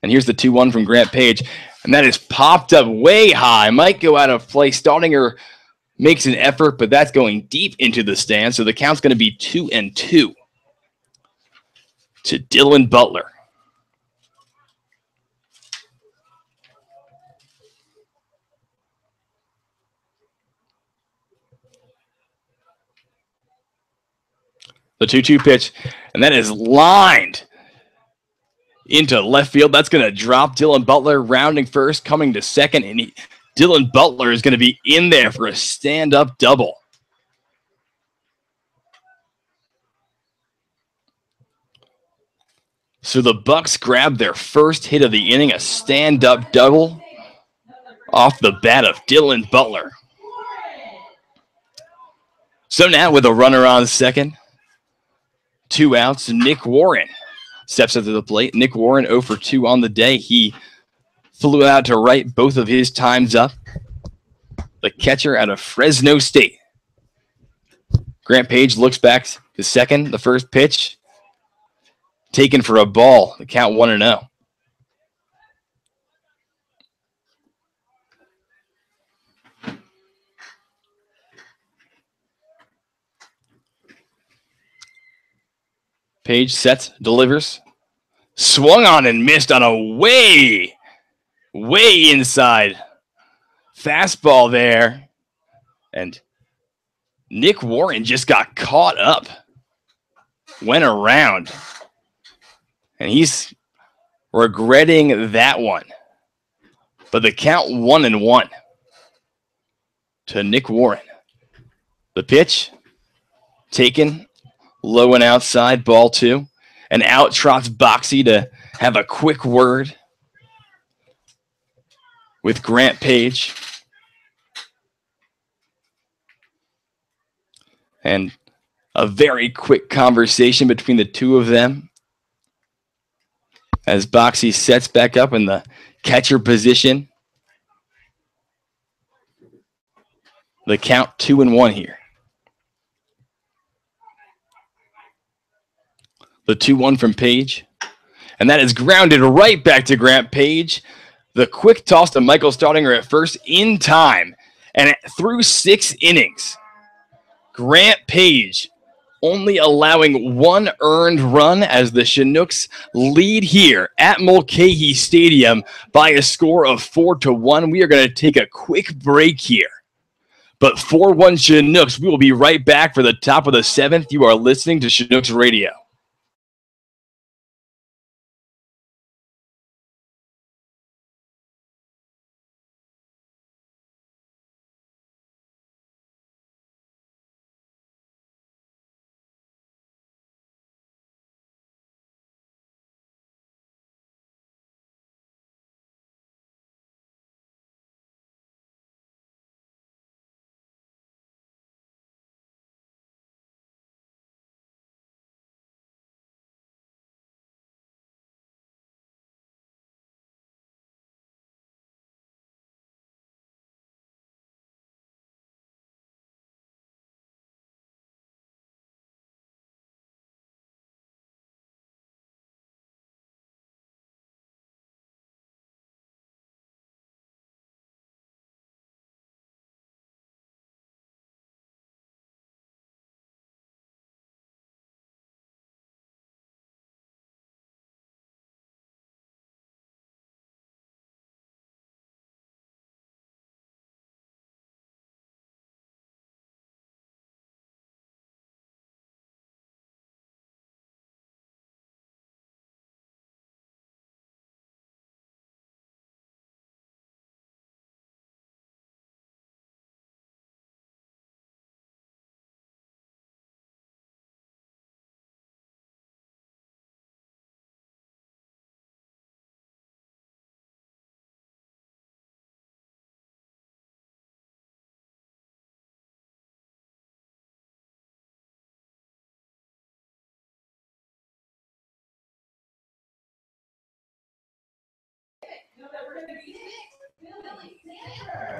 And here's the 2 1 from Grant Page. And that is popped up way high. Might go out of play. Staudinger makes an effort, but that's going deep into the stand. So the count's going to be 2 and 2 to Dylan Butler. The 2 2 pitch, and that is lined into left field. That's going to drop Dylan Butler rounding first, coming to second, and he, Dylan Butler is going to be in there for a stand up double. So the Bucs grab their first hit of the inning, a stand up double off the bat of Dylan Butler. So now with a runner on second, two outs. Nick Warren steps up to the plate. Nick Warren 0 for 2 on the day. He flew out to right both of his times up. The catcher out of Fresno State. Grant Page looks back to second. The first pitch taken for a ball. The count 1 and 0. Page sets, delivers. Swung on and missed on a way, way inside fastball there. And Nick Warren just got caught up, went around, and he's regretting that one. But the count one and one to Nick Warren. The pitch taken low and outside, ball two. And out trots Boxy to have a quick word with Grant Page. And a very quick conversation between the two of them. as Boxy sets back up in the catcher position. The count two and one here. The 2 1 from Page. And that is grounded right back to Grant Page. The quick toss to Michael Staudinger at first in time. And through six innings, Grant Page only allowing one earned run as the Chinooks lead here at Mulcahy Stadium by a score of four to one. We are going to take a quick break here. But 4 1 Chinooks, we will be right back for the top of the seventh. You are listening to Chinooks Radio.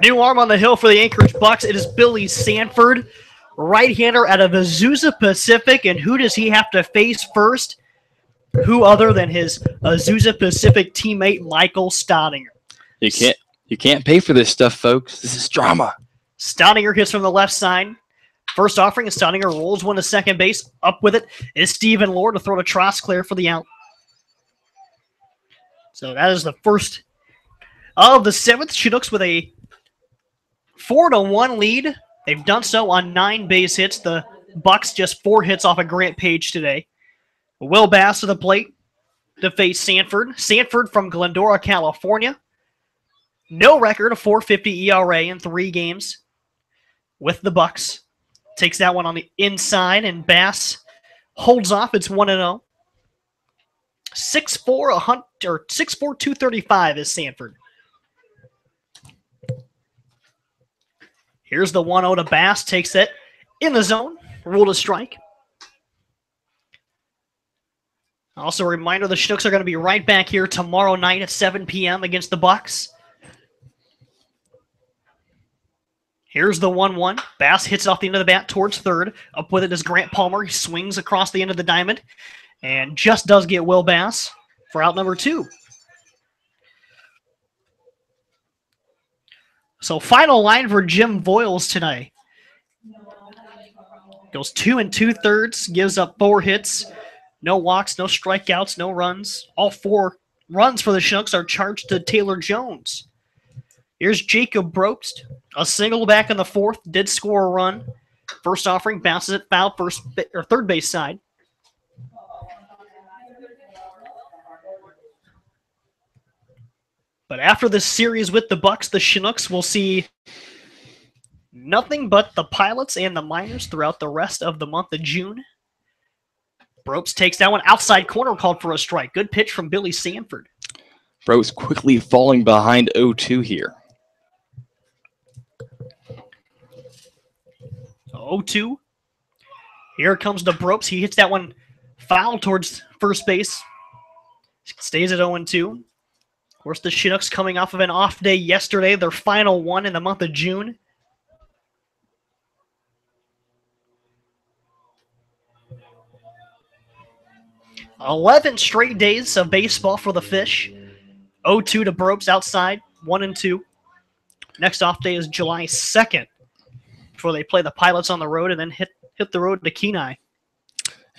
New arm on the hill for the Anchorage Bucs. It is Billy Sanford, right-hander out of Azusa Pacific. And who does he have to face first? Who other than his Azusa Pacific teammate Michael Staudinger? You can't you can't pay for this stuff, folks. This is drama. Staudinger hits from the left side. First offering, and rolls one to second base. Up with it is Stephen Lohr to throw to Trosclair for the out. So that is the first of the seventh. Chinooks with a four to one lead. They've done so on nine base hits. The Bucs just four hits off of Grant Page today. Will Bass to the plate to face Sanford. Sanford from Glendora, California. No record, a 450 ERA in three games with the Bucs. Takes that one on the inside, and Bass holds off. It's 1 0. 6'4, a hunt, or 6'4, 235 is Sanford. Here's the 1 0 to Bass, takes it in the zone, rule to strike. Also, a reminder the Chinooks are going to be right back here tomorrow night at 7 p.m. against the Bucs. Here's the 1 1. Bass hits off the end of the bat towards third. Up with it is Grant Palmer. He swings across the end of the diamond and just does get Will Bass for out number two. So final line for Jim Voiles tonight. Goes two and two thirds, gives up four hits, no walks, no strikeouts, no runs. All four runs for the Chinooks are charged to Taylor Jones. Here's Jacob Brobst, a single back in the fourth, did score a run. First offering bounces it foul first or third base side. But after this series with the Bucs, the Chinooks will see nothing but the pilots and the miners throughout the rest of the month of June. Brobst takes that one outside corner called for a strike. Good pitch from Billy Sanford. Brobst quickly falling behind 0-2 here. 0-2. Here comes the Brobst. He hits that one foul towards first base. stays at 0 2. Of course, the Chinooks coming off of an off day yesterday, their final one in the month of June. Eleven straight days of baseball for the Fish. 0-2 to Brobst outside, one and two. Next off day is July 2nd, before they play the Pilots on the road and then hit hit the road to Kenai.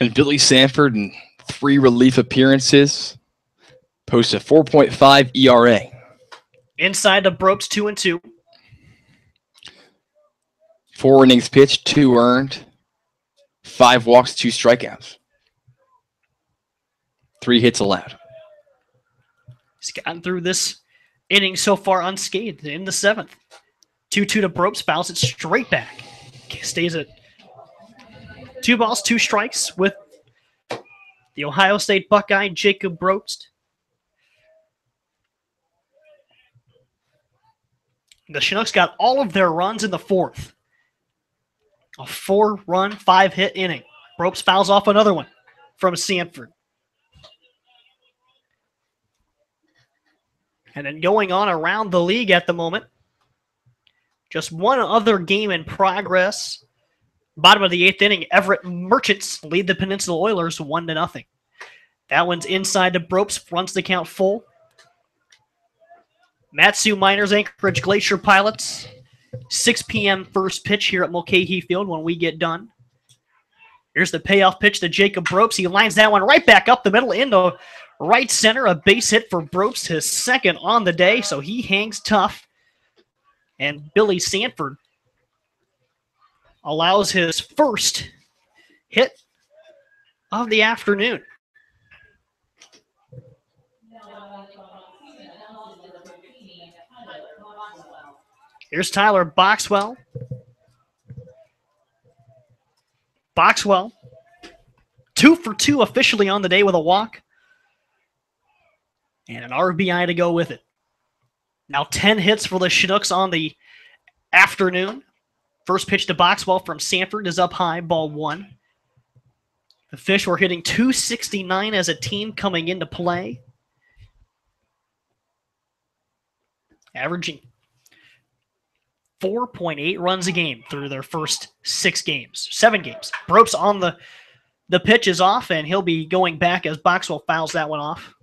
And Billy Sanford in three relief appearances posts a 4.5 ERA. Inside the Brobst, two and two. Four innings pitched, two earned, five walks, two strikeouts, three hits allowed. He's gotten through this inning so far unscathed in the seventh. 2 2 to Brobst, fouls it straight back. Stays at two balls, two strikes with the Ohio State Buckeye, Jacob Brobst. The Chinooks got all of their runs in the fourth. A four run, five hit inning. Brobst fouls off another one from Sanford. And then going on around the league at the moment, just one other game in progress. Bottom of the eighth inning, Everett Merchants lead the Peninsula Oilers one to nothing. That one's inside the Brobst, runs the count full. Mat-Su Miners, Anchorage Glacier Pilots. 6 p.m. first pitch here at Mulcahy Field when we get done. Here's the payoff pitch to Jacob Brobst. He lines that one right back up the middle into right center. A base hit for Brobst, his second on the day, so he hangs tough. And Billy Sanford allows his first hit of the afternoon. Here's Tyler Boxwell. Boxwell, two for two officially on the day with a walk and an RBI to go with it. Now 10 hits for the Chinooks on the afternoon. First pitch to Boxwell from Sanford is up high, ball one. The Fish were hitting 269 as a team coming into play. Averaging 4.8 runs a game through their first six games, seven games. Brobst on the the pitch is off, and he'll be going back as Boxwell fouls that one off.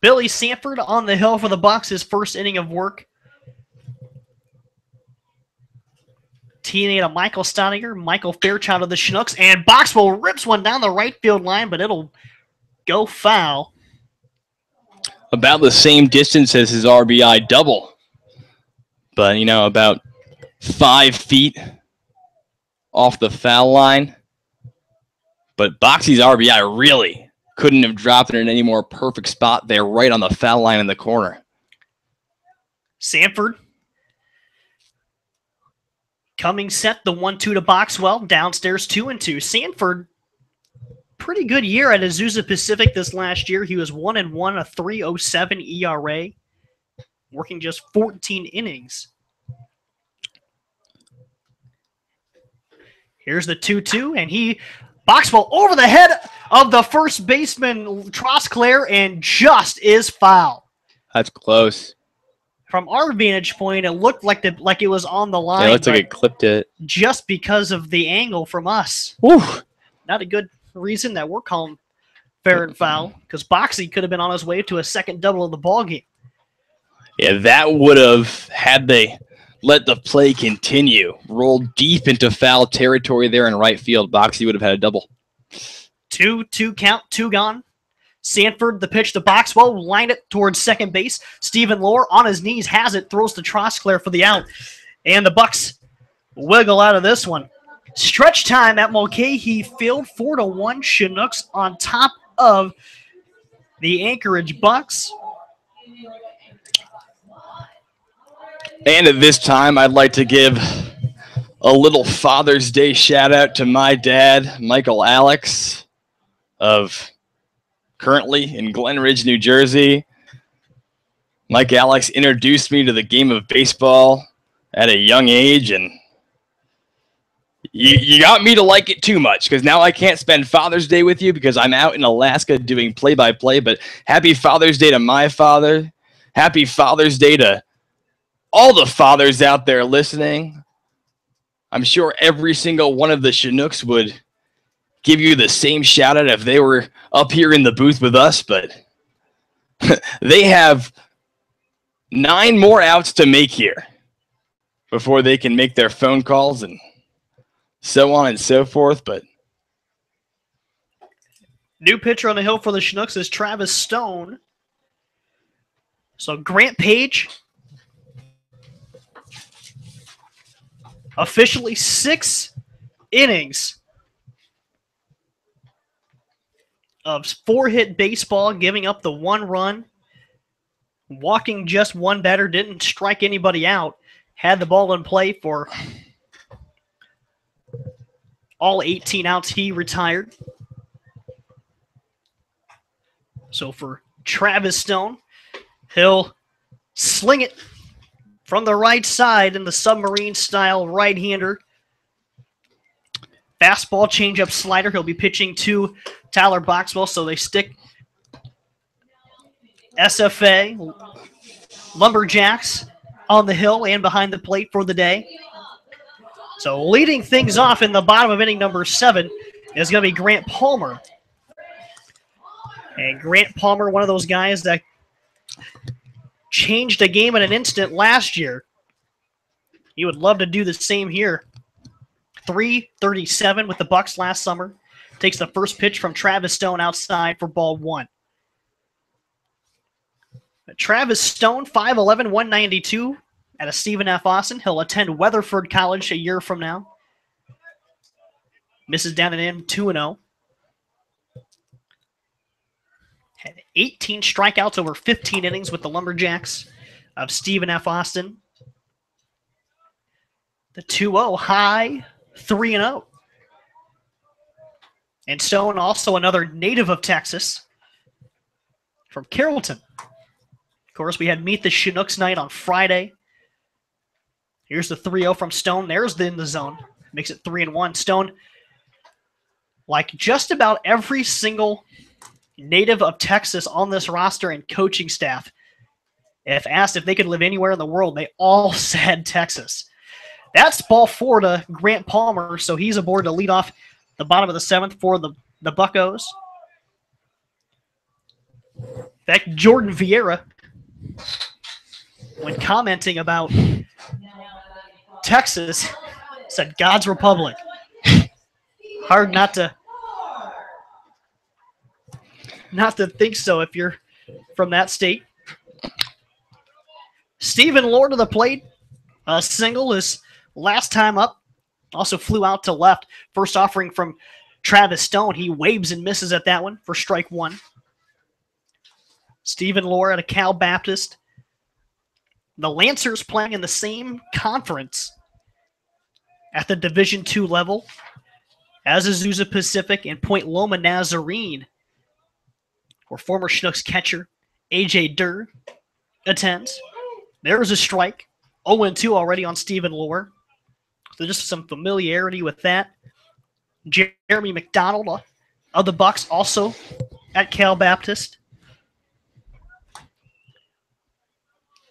Billy Sanford on the hill for the Bucs, his first inning of work. Teammate of Michael Staudinger, Michael Fairchild of the Chinooks, and Boxwell rips one down the right field line, but it'll go foul. About the same distance as his RBI double, but you know, about five feet off the foul line. But Boxy's RBI really couldn't have dropped it in any more perfect spot there, right on the foul line in the corner. Sanford coming set the one two to Boxwell downstairs two and two. Sanford pretty good year at Azusa Pacific this last year. He was one and one, a 307 ERA, working just 14 innings. Here's the 2 2, and he Boxwell over the head of the first baseman Trosclair and just is foul. That's close. From our vantage point, it looked like the like it was on the line. Yeah, it looked like it clipped it. Just because of the angle from us. Woo. Not a good reason that we're calling fair and foul because Boxy could have been on his way to a second double of the ball game. Yeah, that would have had they let the play continue, rolled deep into foul territory there in right field. Boxy would have had a double. Two, two count, two gone. Sanford, the pitch to Boxwell, line it towards second base. Stephen Lohr on his knees has it, throws to Trosclair for the out. And the Bucs wiggle out of this one. Stretch time at Mulcahy Field, 4 to 1. Chinooks on top of the Anchorage Bucs. And at this time, I'd like to give a little Father's Day shout out to my dad, Michael Alex, of currently in Glen Ridge, New Jersey. Mike Alex introduced me to the game of baseball at a young age, and you, you got me to like it too much because now I can't spend Father's Day with you because I'm out in Alaska doing play by play. But happy Father's Day to my father. Happy Father's Day to all the fathers out there listening. I'm sure every single one of the Chinooks would give you the same shout out if they were up here in the booth with us, but they have nine more outs to make here before they can make their phone calls and so on and so forth. But new pitcher on the hill for the Chinooks is Travis Stone. So Grant Page officially six innings of four hit baseball, giving up the one run, walking just one batter, didn't strike anybody out, had the ball in play for all 18 outs. He retired. So for Travis Stone, he'll sling it from the right side in the submarine style right hander. Fastball, changeup, slider. He'll be pitching to Tyler Boxwell, so they stick SFA, Lumberjacks on the hill and behind the plate for the day. So leading things off in the bottom of inning number seven is going to be Grant Palmer. And Grant Palmer, one of those guys that changed a game in an instant last year. He would love to do the same here. 337 with the Bucs last summer. Takes the first pitch from Travis Stone outside for ball one. Travis Stone, 5'11, 192 at a Stephen F. Austin. He'll attend Weatherford College a year from now. Misses down and in 2 0. Had 18 strikeouts over 15 innings with the Lumberjacks of Stephen F. Austin. The 2 0 high 3 and 0. And Stone, also another native of Texas from Carrollton. Of course, we had Meet the Chinooks night on Friday. Here's the 3 0 from Stone. There's the in the zone. Makes it 3 and 1. Stone, like just about every single native of Texas on this roster and coaching staff, if asked if they could live anywhere in the world, they all said Texas. That's ball four to Grant Palmer, so he's aboard to lead off the bottom of the seventh for the, the Buckos. In fact, Jordan Vieira, when commenting about Texas, said God's Republic. Hard not to not to think so if you're from that state. Stephen Lohr of the plate. A single is last time up. Also flew out to left. First offering from Travis Stone. He waves and misses at that one for strike one. Stephen Lohr at a Cal Baptist. The Lancers playing in the same conference at the Division two level as Azusa Pacific and Point Loma Nazarene where former Chinooks catcher AJ Durr attends. There is a strike. 0-2 already on Stephen Lohr. Just some familiarity with that. Jeremy McDonald uh, of the Bucs also at Cal Baptist.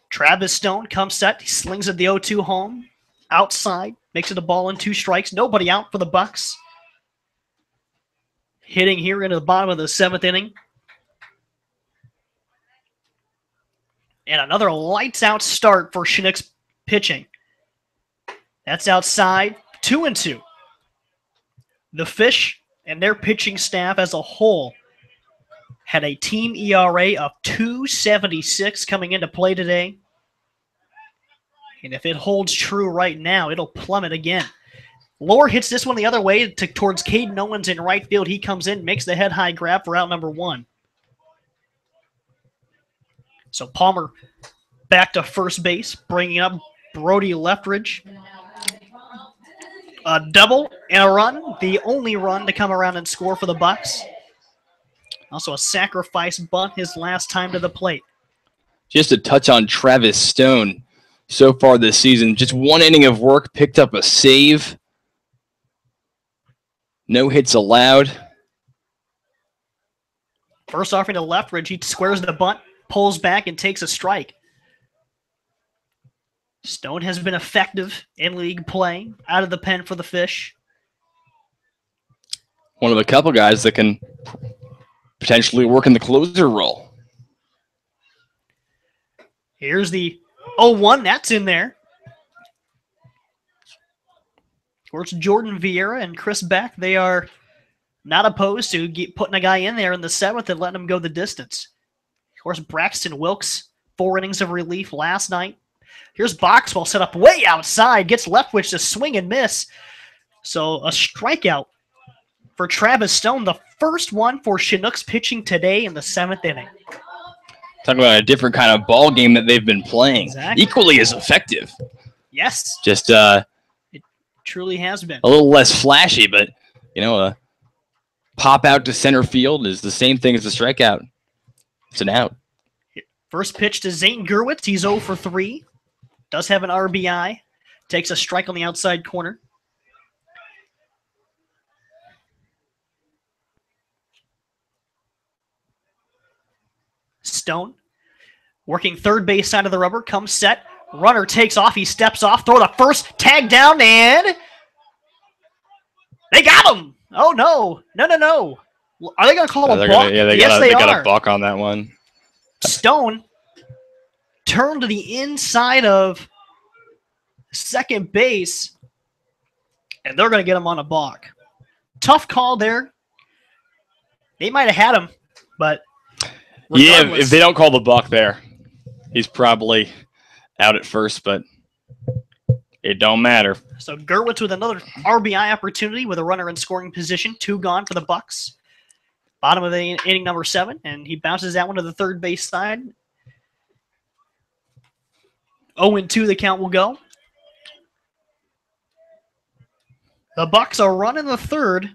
Travis Stone comes set. He slings at the 0-2 home. Outside. Makes it a ball and two strikes. Nobody out for the Bucs. Hitting here into the bottom of the seventh inning. And another lights out start for Chinooks pitching. That's outside, two and two. The Fish and their pitching staff as a whole had a team ERA of 276 coming into play today. And if it holds true right now, it'll plummet again. Lohr hits this one the other way to, towards Caden Owens in right field. He comes in, makes the head high grab for out number one. So Palmer back to first base, bringing up Brody Leftwich. A double and a run, the only run to come around and score for the Bucs. Also a sacrifice bunt his last time to the plate. just a touch on Travis Stone so far this season. Just one inning of work, picked up a save. No hits allowed. First offering to Leftwich, he squares the bunt, pulls back, and takes a strike. Stone has been effective in league play, out of the pen for the fish. One of a couple guys that can potentially work in the closer role. Here's the 0-1, that's in there. Of course, Jordan Vieira and Chris Beck, they are not opposed to putting a guy in there in the seventh and letting him go the distance. Of course, Braxton Wilkes, four innings of relief last night. Here's Boxwell set up way outside, gets Leftwich to swing and miss. So a strikeout for Travis Stone, the first one for Chinooks pitching today in the seventh inning. Talking about a different kind of ball game that they've been playing, Exactly. equally as effective. Yes, Just uh, it truly has been. a little less flashy, but you know, a pop out to center field is the same thing as a strikeout. It's an out. First pitch to Zane Gurwitz. He's 0 for 3. Does have an RBI. Takes a strike on the outside corner. Stone working third base side of the rubber. Comes set. Runner takes off. He steps off. Throw the first. Tag down and. They got him! Oh no. No, no, no. Are they going to call Yeah, a balk? gonna, yeah, they yes, got a, they, they got a buck on that one. Stone turned to the inside of second base, and they're going to get him on a balk. Tough call there. They might have had him, but Yeah, if, they don't call the balk there, he's probably out at first, but it don't matter. So Gurwitz with another RBI opportunity with a runner in scoring position, two gone for the Bucs. Bottom of the inning number seven, and he bounces that one to the third base side. 0 and 2 the count will go. The Bucs are running the third.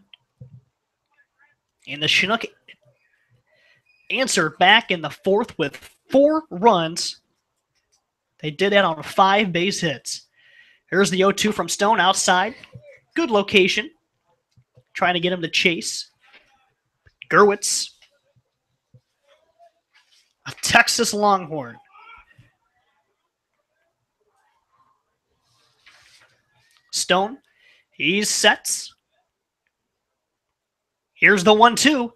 And the Chinook answer back in the fourth with four runs. They did that on five base hits. Here's the 0 2 from Stone outside. Good location. Trying to get him to chase. Gurwitz. A Texas Longhorn. Stone. He sets. Here's the 1 2.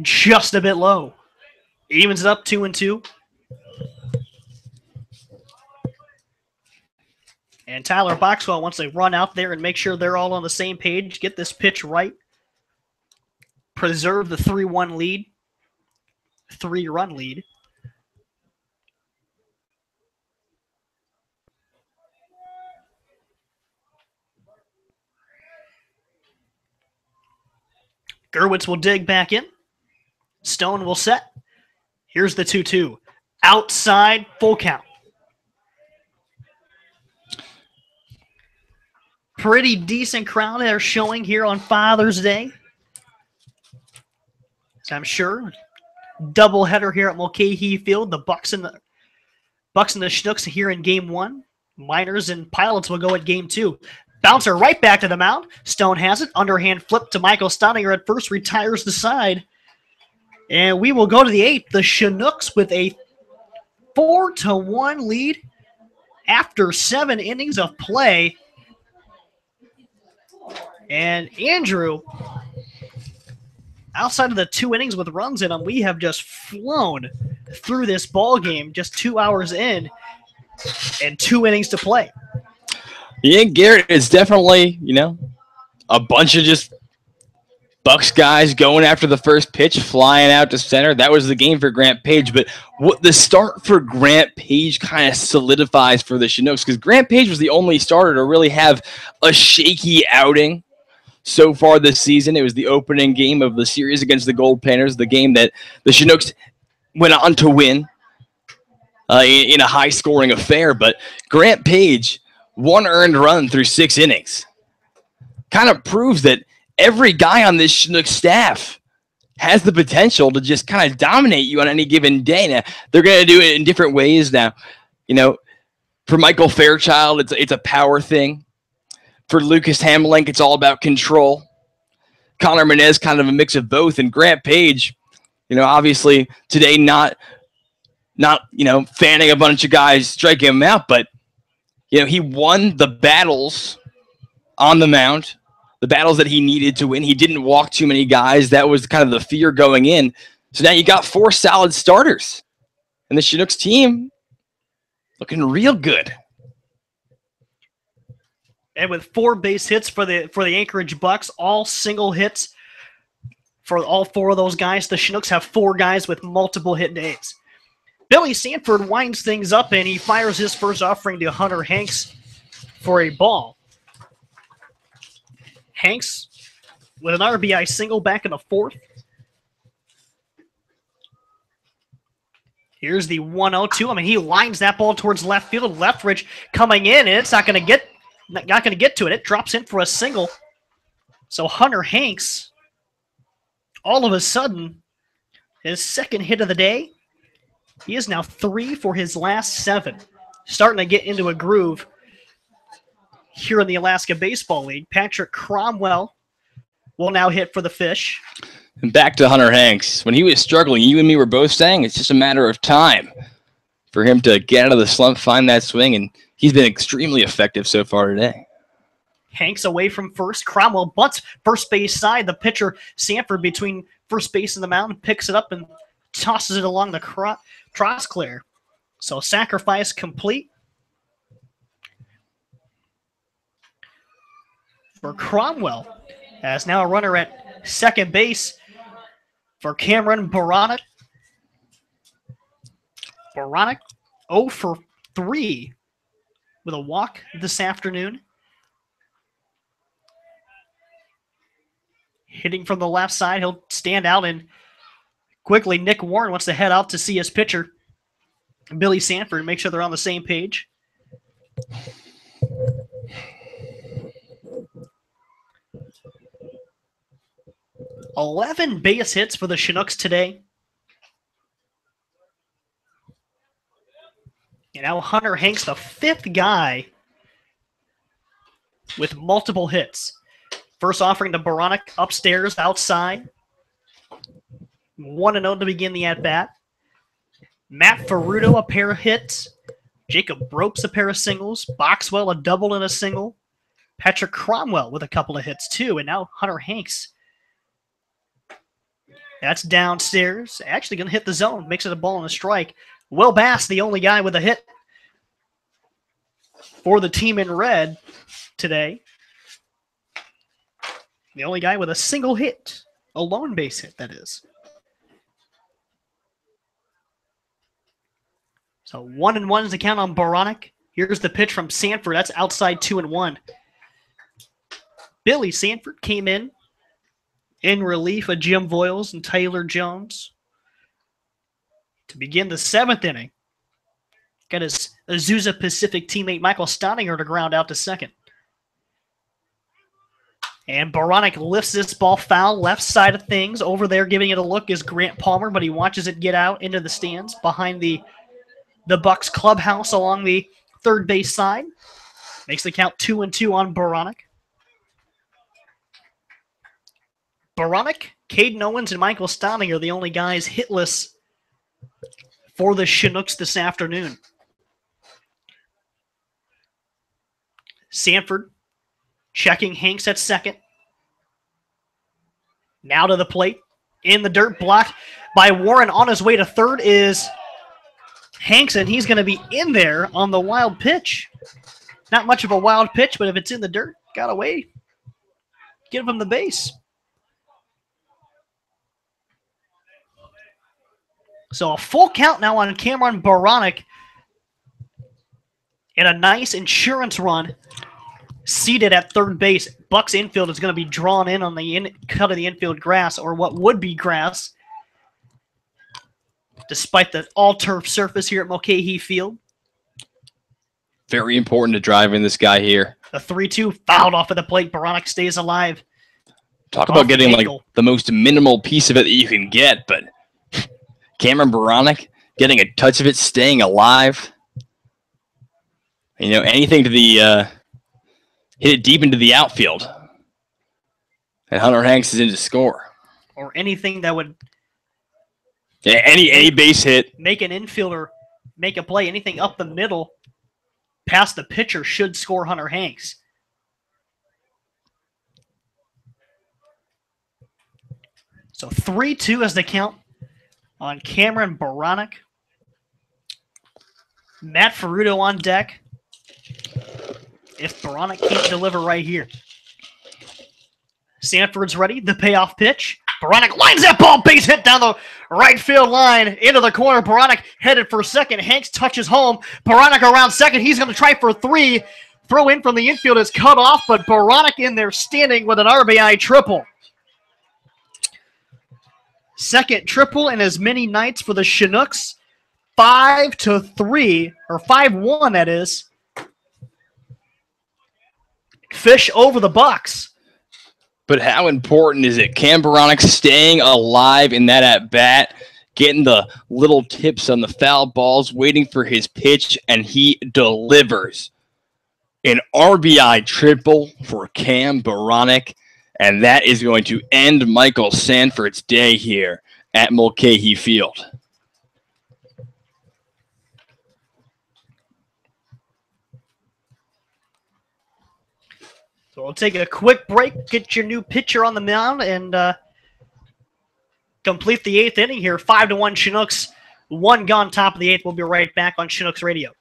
Just a bit low. Evens it up 2 and 2. And Tyler Boxwell wants to run out there and make sure they're all on the same page, get this pitch right, preserve the 3 1 lead, three run lead. Gurwitz will dig back in. Stone will set. Here's the 2 2. Outside, full count. pretty decent crowd they're showing here on Father's Day. So I'm sure double header here at Mulcahy Field. The Bucs and the Bucs and the Schnooks here in game one. Miners and Pilots will go at game two. Bouncer right back to the mound. Stone has it. Underhand flip to Michael Staudinger at first, retires the side. And we will go to the eighth. The Chinooks with a four to one lead after seven innings of play. And Andrew, outside of the two innings with runs in them, we have just flown through this ball game just two hours in and two innings to play. Yeah, Garrett, it's definitely, you know, a bunch of just Bucs guys going after the first pitch, flying out to center. That was the game for Grant Page. But what the start for Grant Page kind of solidifies for the Chinooks because Grant Page was the only starter to really have a shaky outing so far this season. It was the opening game of the series against the Goldpanners, the game that the Chinooks went on to win uh, in a high scoring affair. But Grant Page, one earned run through six innings, kind of proves that every guy on this Chinook staff has the potential to just kind of dominate you on any given day. Now they're going to do it in different ways. Now, you know, for Michael Fairchild, it's it's a power thing. For Lucas Hamelink, it's all about control. Connor Menez, kind of a mix of both, and Grant Page, you know, obviously today not not you know fanning a bunch of guys striking them out, but you know he won the battles on the mound, the battles that he needed to win. He didn't walk too many guys. That was kind of the fear going in. So now you got four solid starters, and the Chinooks team looking real good. And with four base hits for the for the Anchorage Bucs, all single hits for all four of those guys. The Chinooks have four guys with multiple hit days. Billy Sanford winds things up and he fires his first offering to Hunter Hanks for a ball. Hanks with an RBI single back in the fourth. Here's the 102. I mean, he lines that ball towards left field. Leftwich coming in, and it's not going to get not going to get to it. It drops in for a single. So Hunter Hanks, all of a sudden, his second hit of the day. He is now three for his last seven. Starting to get into a groove here in the Alaska Baseball League. Patrick Cromwell will now hit for the fish. And back to Hunter Hanks. When he was struggling, you and me were both saying it's just a matter of time for him to get out of the slump, find that swing, and he's been extremely effective so far today. Hanks away from first. Cromwell butts first base side. The pitcher, Sanford, between first base and the mound picks it up and tosses it along the cro- Trosclair. So sacrifice complete. For Cromwell, as now a runner at second base for Cameron Baranek. Baranek 0 for 3 with a walk this afternoon. Hitting from the left side, he'll stand out and quickly Nick Warren wants to head out to see his pitcher, Billy Sanford, make sure they're on the same page. Eleven base hits for the Chinooks today. And now Hunter Hanks, the fifth guy with multiple hits. First offering to Baranek upstairs, outside. 1 0 to begin the at bat. Matt Ferrudo, a pair of hits. Jacob Ropes, a pair of singles. Boxwell, a double and a single. Patrick Cromwell with a couple of hits, too. And now Hunter Hanks. That's downstairs. Actually going to hit the zone. Makes it a ball and a strike. Will Bass, the only guy with a hit for the team in red today. The only guy with a single hit, a lone base hit, that is. So one and one is the count on Baranek. Here's the pitch from Sanford. That's outside two and one. Billy Sanford came in in relief of Jim Voiles and Taylor Jones to begin the seventh inning. Got his Azusa Pacific teammate Michael Staudinger to ground out to second. And Baranek lifts this ball foul left side of things. Over there giving it a look is Grant Palmer, but he watches it get out into the stands behind the the Bucs clubhouse along the third base side. Makes the count two and two on Baranek. Baranek, Caden Owens, and Michael Staudinger are the only guys hitless for the Chinooks this afternoon. Sanford checking Hanks at second. Now to the plate. In the dirt, blocked by Warren on his way to third is Hanks, and he's going to be in there on the wild pitch. Not much of a wild pitch, but if it's in the dirt, got away. Give him the base. So a full count now on Cameron Baranek and a nice insurance run seated at third base. Bucs infield is going to be drawn in on the in, cut of the infield grass, or what would be grass, despite the all turf surface here at Mulcahy Field. Very important to drive in this guy here. The 3 2 fouled off of the plate. Baranek stays alive. Talk about getting like the most minimal piece of it that you can get, but Cameron Baranek getting a touch of it, staying alive. You know, anything to the uh, hit it deep into the outfield, and Hunter Hanks is in to score. or anything that would Yeah, any any base hit, make an infielder make a play. Anything up the middle past the pitcher should score Hunter Hanks. So 3 2 as the count on Cameron Baranek. Matt Ferrudo on deck. If Baranek can't deliver right here. Sanford's ready. The payoff pitch. Baranek lines that ball base hit down the right field line into the corner. Baranek headed for second. Hanks touches home. Baranek around second. He's going to try for three. Throw in from the infield is cut off, but Baranek in there standing with an RBI triple. Second triple in as many nights for the Chinooks. Five to three, or five one, that is. Fish over the Bucs. But how important is it? Cam Baranek staying alive in that at bat, getting the little tips on the foul balls, waiting for his pitch, and he delivers. An RBI triple for Cam Baranek, and that is going to end Michael Sanford's day here at Mulcahy Field. We'll take a quick break, get your new pitcher on the mound, and uh, complete the eighth inning here. Five to one Chinooks, one gone top of the eighth. We'll be right back on Chinooks Radio.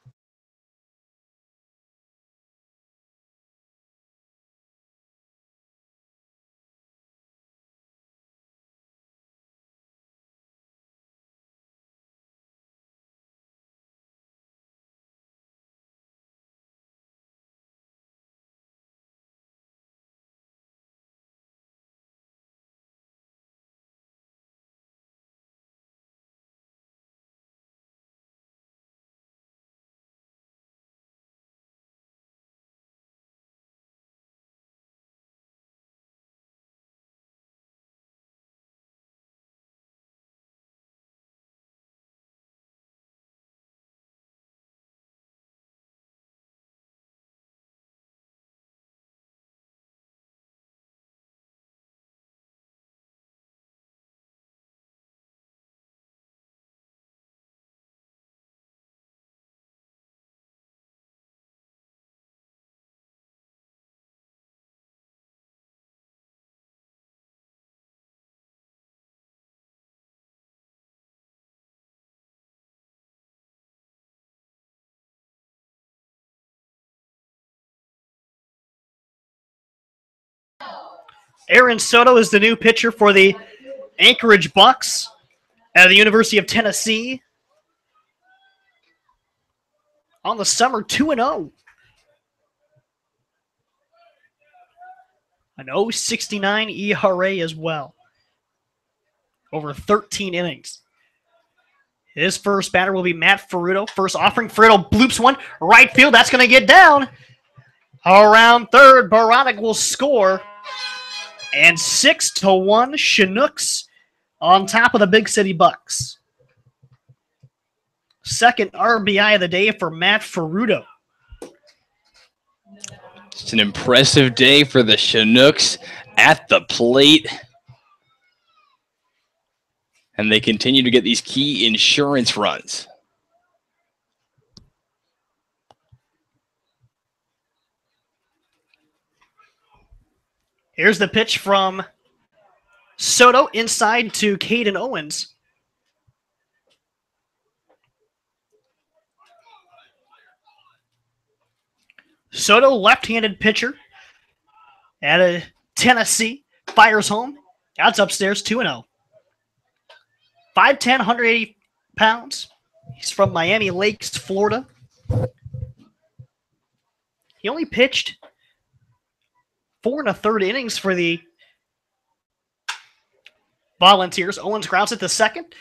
Aaron Soto is the new pitcher for the Anchorage Bucs at the University of Tennessee. On the summer, 2 0. An 069 ERA as well. Over 13 innings. His first batter will be Matt Ferrudo. First offering, Ferrudo bloops one. Right field, that's going to get down. Around third, Baranek will score. And six to one, Chinooks on top of the Big City Bucs. Second RBI of the day for Matt Ferrudo. It's an impressive day for the Chinooks at the plate. And they continue to get these key insurance runs. Here's the pitch from Soto inside to Caden Owens. Soto, left-handed pitcher at a Tennessee, fires home. That's upstairs, 2 0. 5'10, 180 pounds. He's from Miami Lakes, Florida. He only pitched four and a third innings for the Volunteers. Owens grounds it to second.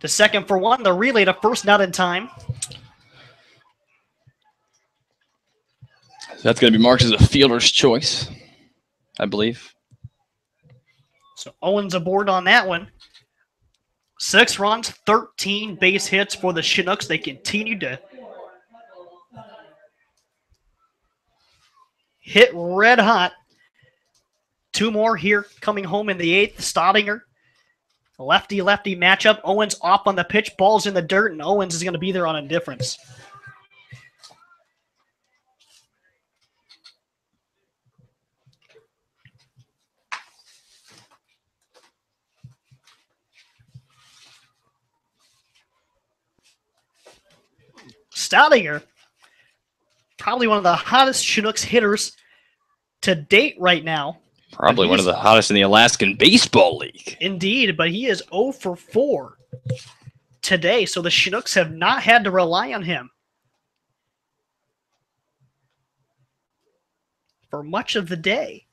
To second for one. The relay to first, not in time. That's going to be marked as a fielder's choice, I believe. So Owens aboard on that one. Six runs, 13 base hits for the Chinooks. They continue to hit red hot. Two more here coming home in the eighth. Staudinger, lefty lefty matchup. Owens off on the pitch, balls in the dirt, and Owens is going to be there on indifference. Staudinger, probably one of the hottest Chinooks hitters to date right now. Probably one of the hottest in the Alaskan Baseball League. Indeed, but he is 0 for 4 today, so the Chinooks have not had to rely on him for much of the day.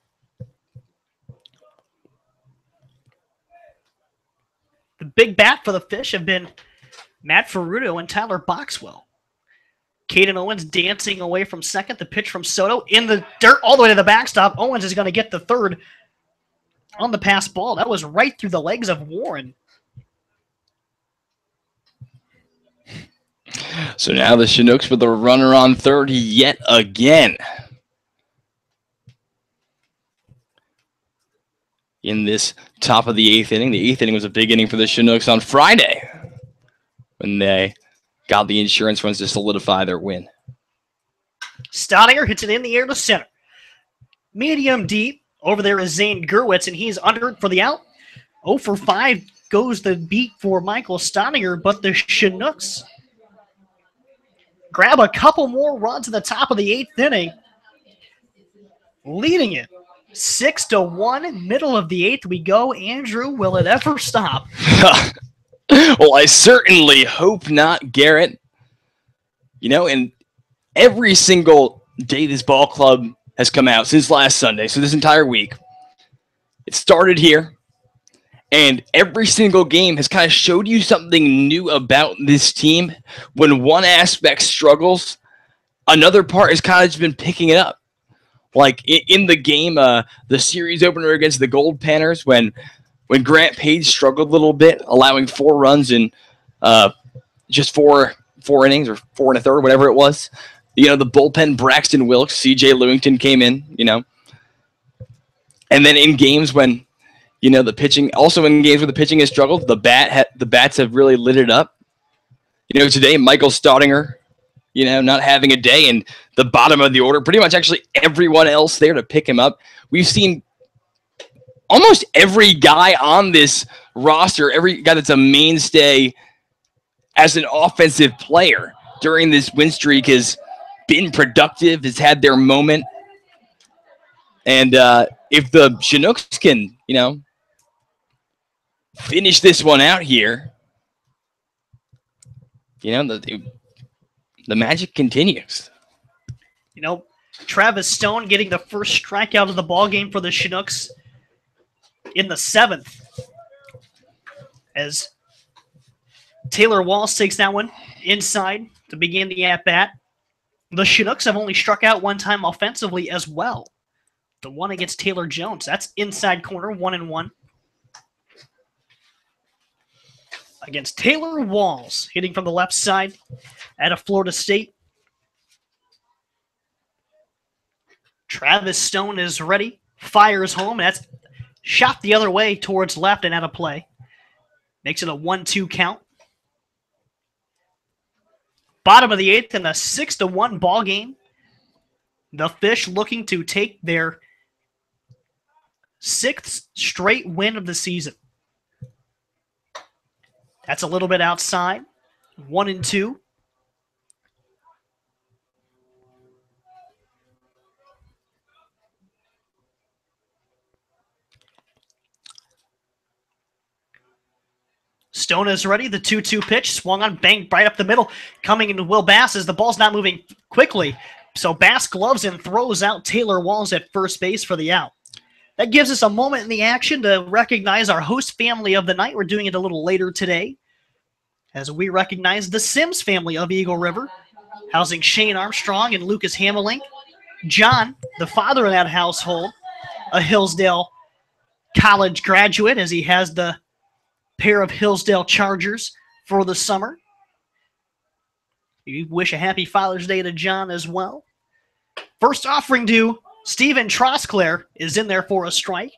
The big bat for the Fish have been Matt Ferrudo and Tyler Boxwell. Caden Owens dancing away from second. The pitch from Soto in the dirt all the way to the backstop. Owens is going to get the third on the pass ball. That was right through the legs of Warren. So now the Chinooks with a runner on third yet again. In this top of the eighth inning. The eighth inning was a big inning for the Chinooks on Friday when they got the insurance runs to solidify their win. Staudinger hits it in the air to center. Medium deep. Over there is Zane Gurwitz, and he's under for the out. 0 for 5 goes the beat for Michael Staudinger, but the Chinooks grab a couple more runs at the top of the eighth inning, leading it six to one. Middle of the eighth we go. Andrew, will it ever stop? well, I certainly hope not, Garrett. You know, and every single day this ball club has come out since last Sunday, so this entire week, it started here. And every single game has kind of showed you something new about this team. When one aspect struggles, another part has kind of just been picking it up. Like in, the game, uh, the series opener against the Goldpanners, when when Grant Page struggled a little bit, allowing four runs in uh, just four four innings or four and a third, whatever it was. You know, the bullpen Braxton Wilkes, CJ Lewington came in, you know. And then in games when, you know, the pitching also in games where the pitching has struggled, the bat ha- the bats have really lit it up. You know, today Michael Staudinger, you know, not having a day and the bottom of the order, pretty much actually everyone else there to pick him up. We've seen almost every guy on this roster, every guy that's a mainstay as an offensive player during this win streak has been productive, has had their moment. And uh, if the Chinooks can, you know, finish this one out here, you know, the, the magic continues. You know, Travis Stone getting the first strikeout of the ball game for the Chinooks in the seventh. As Taylor Walls takes that one inside to begin the at bat. The Chinooks have only struck out one time offensively as well. The one against Taylor Jones. That's inside corner, one and one. Against Taylor Walls, hitting from the left side at a Florida State. Travis Stone is ready, fires home. and That's shot the other way towards left and out of play. Makes it a 1 2 count. Bottom of the eighth in a 6 to 1 ball game. The Fish looking to take their sixth straight win of the season. That's a little bit outside. One and two. Stone is ready. The 2 2 pitch swung on, banged right up the middle. Coming into Will Bass as the ball's not moving quickly. So Bass gloves and throws out Taylor Walls at first base for the out. That gives us a moment in the action to recognize our host family of the night. We're doing it a little later today as we recognize the Sims family of Eagle River, housing Shane Armstrong and Lucas Hamelink. John, the father of that household, a Hillsdale college graduate as he has the pair of Hillsdale Chargers for the summer. We wish a happy Father's Day to John as well. First offering due, Stephen Trosclair is in there for a strike.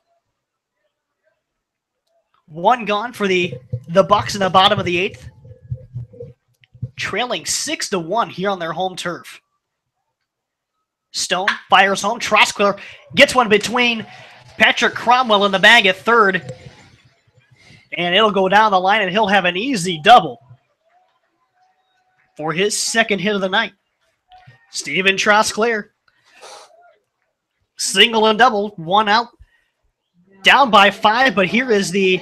One gone for the the Bucs in the bottom of the eighth, trailing six to one here on their home turf. Stone fires home. Trosclair gets one between Patrick Cromwell in the bag at third, and it'll go down the line, and he'll have an easy double for his second hit of the night. Stephen Trosclair, single and double, one out, down by five. But here is the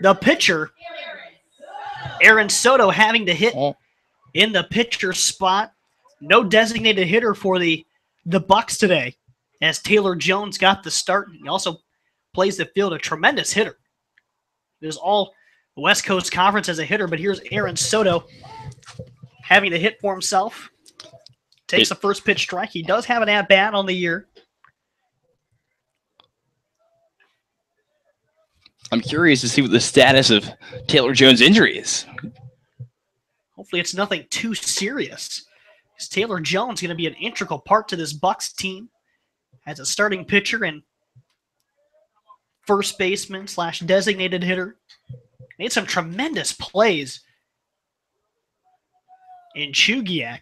the pitcher, Aaron Soto, having to hit Oh. in the pitcher spot. No designated hitter for the the Bucs today, as Taylor Jones got the start. He also plays the field, a tremendous hitter. There's all West Coast Conference as a hitter, but here's Aaron Soto having to hit for himself. Takes the first pitch strike. He does have an at bat on the year. I'm curious to see what the status of Taylor Jones' injury is. Hopefully, it's nothing too serious. 'Cause Taylor Jones going to be an integral part to this Bucs team as a starting pitcher and first baseman slash designated hitter. Made some tremendous plays in Chugiak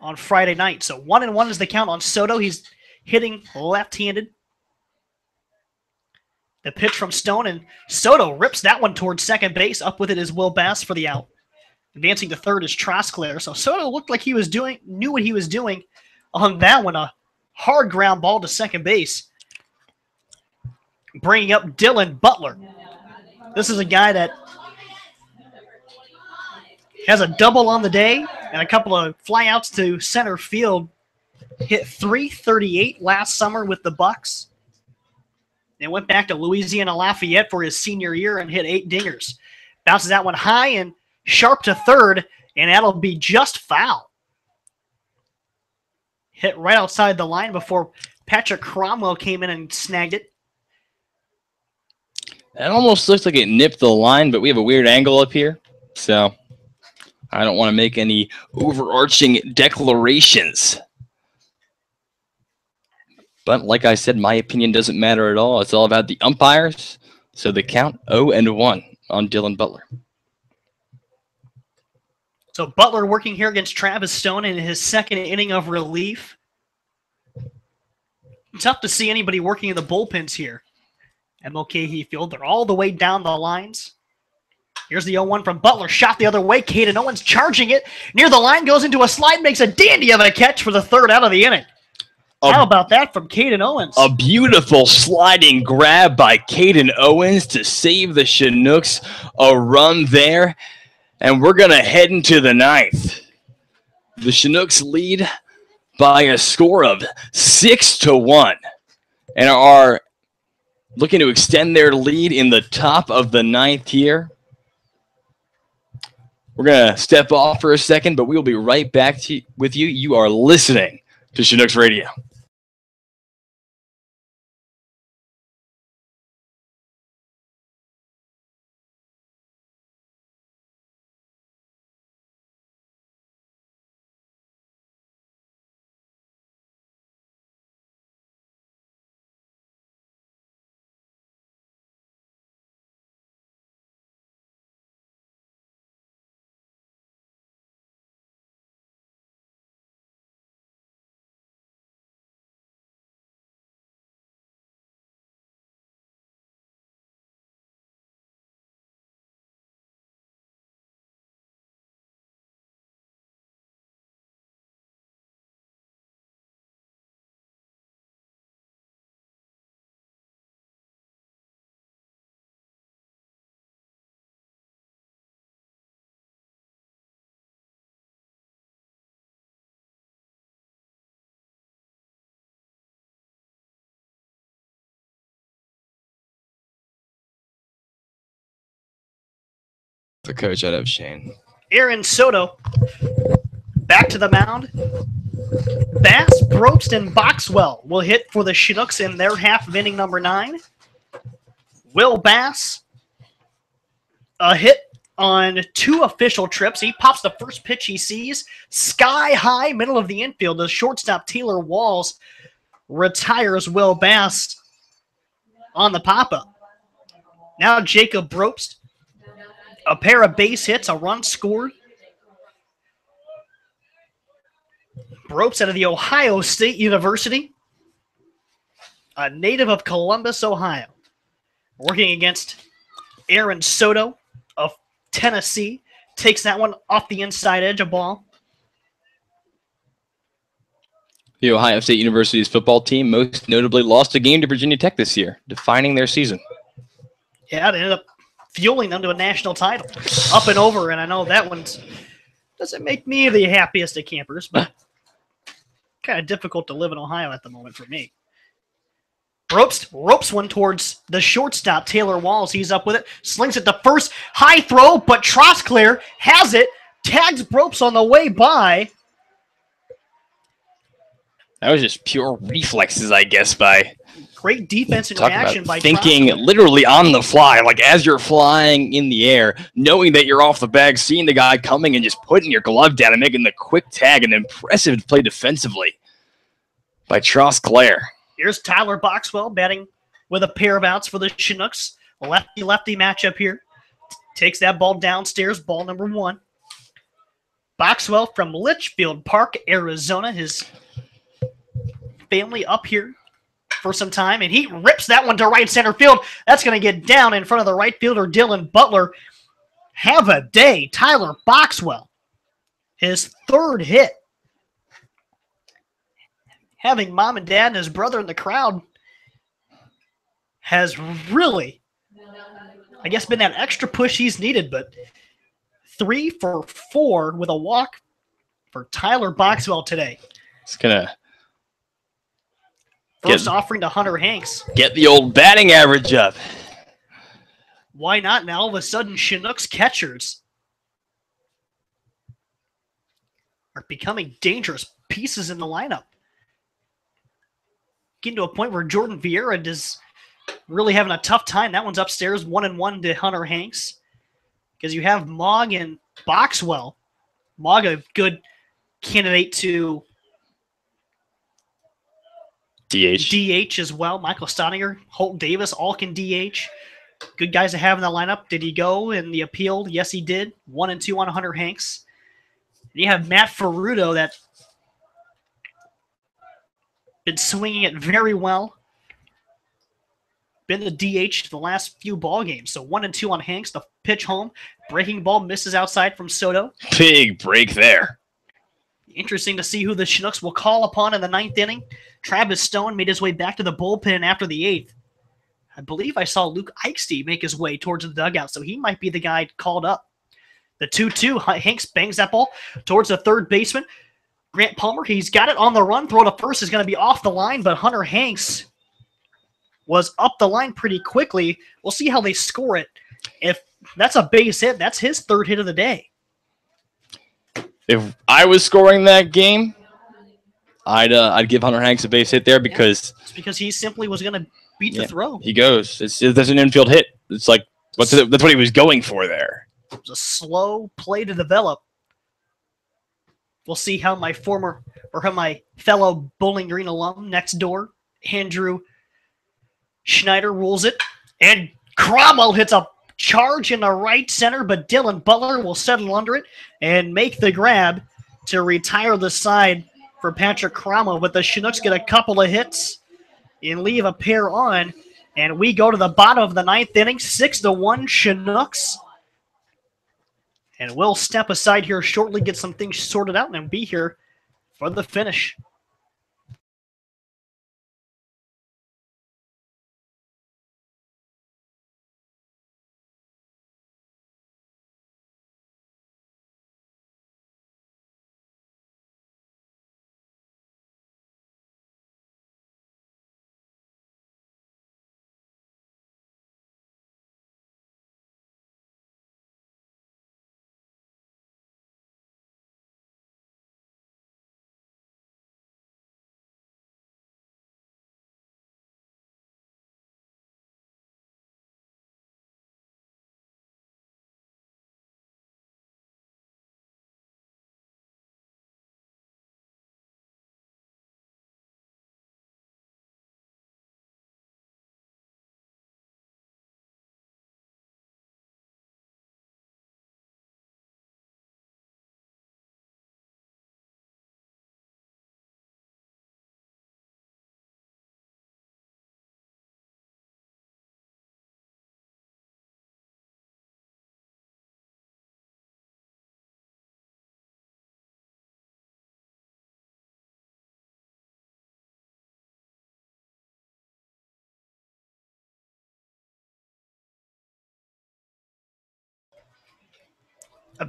on Friday night. So one and one is the count on Soto. He's hitting left-handed. The pitch from Stone and Soto rips that one towards second base. Up with it is Will Bass for the out. Advancing to third is Trosclair. So Soto looked like he was doing, knew what he was doing on that one. A hard ground ball to second base. Bringing up Dylan Butler. This is a guy that has a double on the day and a couple of flyouts to center field. Hit 338 last summer with the Bucs. And went back to Louisiana Lafayette for his senior year and hit eight dingers. Bounces that one high and sharp to third, and that'll be just foul. Hit right outside the line before Patrick Cromwell came in and snagged it. It almost looks like it nipped the line, but we have a weird angle up here. So I don't want to make any overarching declarations. But like I said, my opinion doesn't matter at all. It's all about the umpires. So the count 0 and 1 on Dylan Butler. So Butler working here against Travis Stone in his second inning of relief. Tough to see anybody working in the bullpens here at Mulcahy Field. They're all the way down the lines. Here's the 0-1 from Butler. Shot the other way. Caden Owens charging it. Near the line, goes into a slide, makes a dandy of a catch for the third out of the inning. A- How about that from Caden Owens? A beautiful sliding grab by Caden Owens to save the Chinooks a run there. And we're going to head into the ninth. The Chinooks lead by a score of six to one and are looking to extend their lead in the top of the ninth here. We're going to step off for a second, but we will be right back with you. You are listening to Chinooks Radio. The coach out of Shane. Aaron Soto back to the mound. Bass, Brobst, and Boxwell will hit for the Chinooks in their half of inning number nine. Will Bass, a hit on two official trips. He pops the first pitch he sees, sky high, middle of the infield. The shortstop Taylor Walls retires Will Bass on the pop up. Now Jacob Brobst, a pair of base hits, a run scored. Brobst out of the Ohio State University, a native of Columbus, Ohio, working against Aaron Soto of Tennessee. Takes that one off the inside edge of ball. The Ohio State University's football team most notably lost a game to Virginia Tech this year, defining their season. Yeah, it ended up fueling them to a national title. Up and over, and I know that one doesn't make me the happiest of campers, but kind of difficult to live in Ohio at the moment for me. Ropes ropes one towards the shortstop, Taylor Walls. He's up with it, slings it the first, high throw, but Trosclair has it, tags Ropes on the way by. That was just pure reflexes, I guess, by Great defense and talk reaction by thinking literally on the fly, like as you're flying in the air, knowing that you're off the bag, seeing the guy coming and just putting your glove down and making the quick tag and impressive play defensively by Trosclair. Here's Tyler Boxwell batting with a pair of outs for the Chinooks. Lefty lefty matchup here. Takes that ball downstairs, ball number one. Boxwell from Litchfield Park, Arizona. His family up here for some time, and he rips that one to right center field. That's going to get down in front of the right fielder, Dylan Butler. Have a day, Tyler Boxwell. His third hit having mom and dad and his brother in the crowd has really, I guess, been that extra push he's needed. But three for four with a walk for Tyler Boxwell today. It's gonna First Get- offering to Hunter Hanks. get the old batting average up. Why not? Now all of a sudden, Chinook's catchers are becoming dangerous pieces in the lineup. Getting to a point where Jordan Vieira is really having a tough time. That one's upstairs, one and one to Hunter Hanks. Because you have Mogg and Boxwell. Mogg, a good candidate to DH. DH as well. Michael Staudinger, Holt Davis, all can DH. Good guys to have in the lineup. Did he go in the appeal? Yes, he did. One and two on Hunter Hanks. And you have Matt Ferrudo that been swinging it very well. Been the DH the last few ball games. So one and two on Hanks. The pitch home. Breaking ball misses outside from Soto. Big break there. Interesting to see who the Chinooks will call upon in the ninth inning. Travis Stone made his way back to the bullpen after the eighth. I believe I saw Luke Eichste make his way towards the dugout, so he might be the guy called up. The 2 2, Hanks bangs that ball towards the third baseman. Grant Palmer, he's got it on the run. Throw to first is going to be off the line, but Hunter Hanks was up the line pretty quickly. We'll see how they score it. If that's a base hit, that's his third hit of the day. If I was scoring that game, I'd uh, I'd give Hunter Hanks a base hit there because It's because he simply was going to beat the throw. he goes. It's there's an infield hit. It's like what's it, that's what he was going for there. It was a slow play to develop. We'll see how my former or how my fellow Bowling Green alum next door, Andrew Schneider, rules it. And Cromwell hits a charge in the right center, but Dylan Butler will settle under it and make the grab to retire the side for Patrick Cromwell. But the Chinooks get a couple of hits and leave a pair on. And we go to the bottom of the ninth inning, six to one Chinooks. And we'll step aside here shortly, get some things sorted out, and be here for the finish.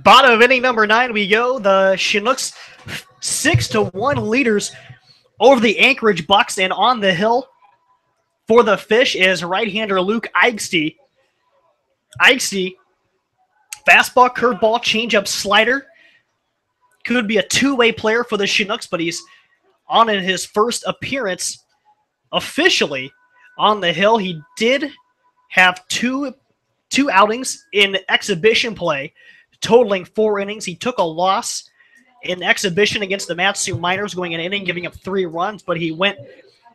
Bottom of inning number nine, we go. The Chinooks six to one leaders over the Anchorage Bucs, and on the hill for the fish is right-hander Luke Eigsty. Eigsty, fastball, curveball, changeup, slider. Could be a two-way player for the Chinooks, but he's on in his first appearance officially on the hill. He did have two two outings in exhibition play, totaling four innings. He took a loss in exhibition against the Mat-Su Miners, going an inning, giving up three runs, but he went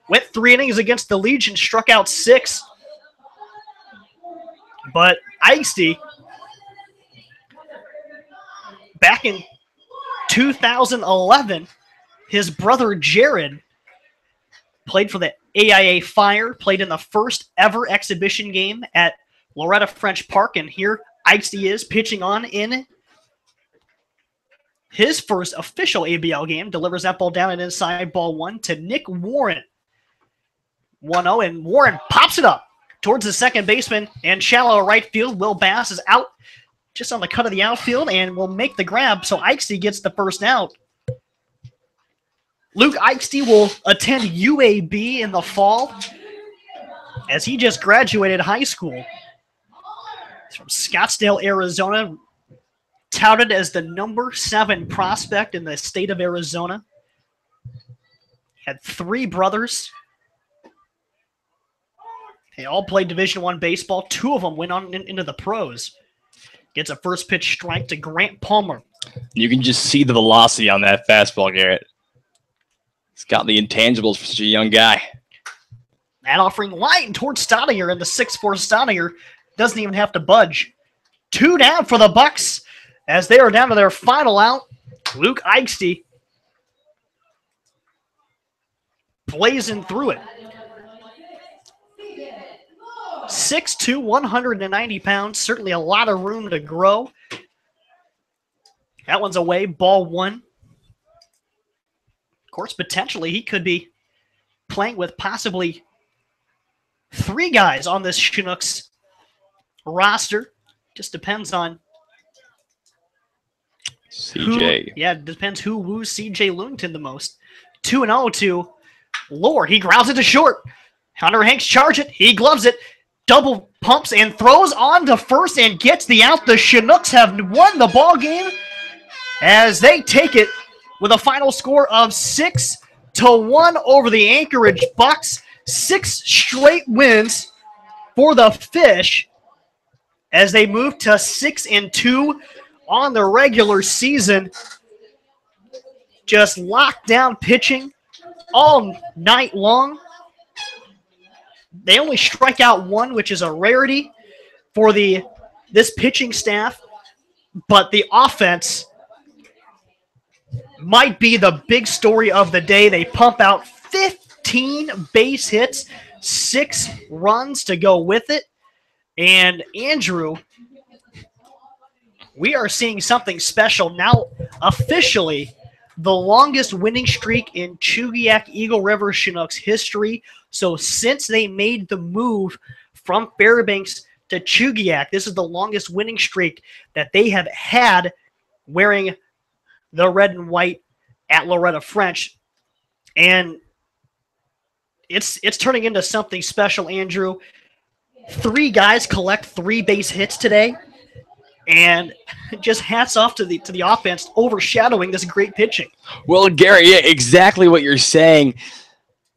went three innings against the Legion, struck out six. But Icy, back in 2011, his brother Jared played for the AIA Fire, played in the first ever exhibition game at Loretta French Park, and here Icy is pitching on in his first official ABL game. Delivers that ball down and inside ball one to Nick Warren. 1 0, and Warren pops it up towards the second baseman and shallow right field. Will Bass is out just on the cut of the outfield and will make the grab. So Ikesty gets the first out. Luke Ikesty will attend UAB in the fall as he just graduated high school. He's from Scottsdale, Arizona, touted as the number seven prospect in the state of Arizona. Had three brothers they all played Division One baseball. Two of them went on in, into the pros. Gets a first pitch strike to Grant Palmer. You can just see the velocity on that fastball, Garrett. He's got the intangibles for such a young guy. That offering line towards Staudinger, and the 6-4 Staudinger doesn't even have to budge. Two down for the Bucs as they are down to their final out. Luke Eichsty blazing through it. 6'2", 190 pounds. Certainly a lot of room to grow. That one's away. Ball one. Of course, potentially he could be playing with possibly three guys on this Chinooks roster. Just depends on CJ. Who, yeah, depends who woos CJ Lewington the most. 2 and 0 to Lohr. He grounds it to short. Hunter Hanks charge it. He gloves it double pumps and throws on to first and gets the out. The Chinooks have won the ball game as they take it with a final score of six to one over the Anchorage Bucs. Six straight wins for the Fish as they move to six and two on the regular season. Just locked down pitching all night long. They only strike out one, which is a rarity for the this pitching staff. But the offense might be the big story of the day. They pump out 15 base hits, six runs to go with it. And Andrew, we are seeing something special now officially the longest winning streak in Chugiak Eagle River Chinooks history. So since they made the move from Fairbanks to Chugiak, this is the longest winning streak that they have had wearing the red and white at Loretta French. And it's it's turning into something special, Andrew. Three guys collect three base hits today. And just hats off to the to the offense overshadowing this great pitching. Well, Gary, yeah, exactly what you're saying.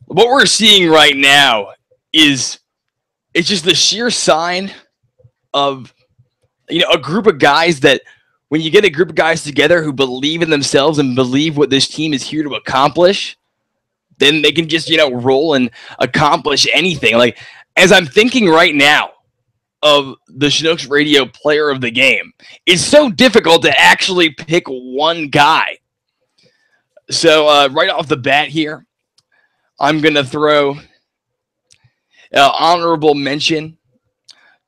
What we're seeing right now is it's just the sheer sign of you know a group of guys that when you get a group of guys together who believe in themselves and believe what this team is here to accomplish, then they can just you know roll and accomplish anything. Like as I'm thinking right now, of the Chinooks radio player of the game. It's so difficult to actually pick one guy. So uh, right off the bat here, I'm going to throw uh, honorable mention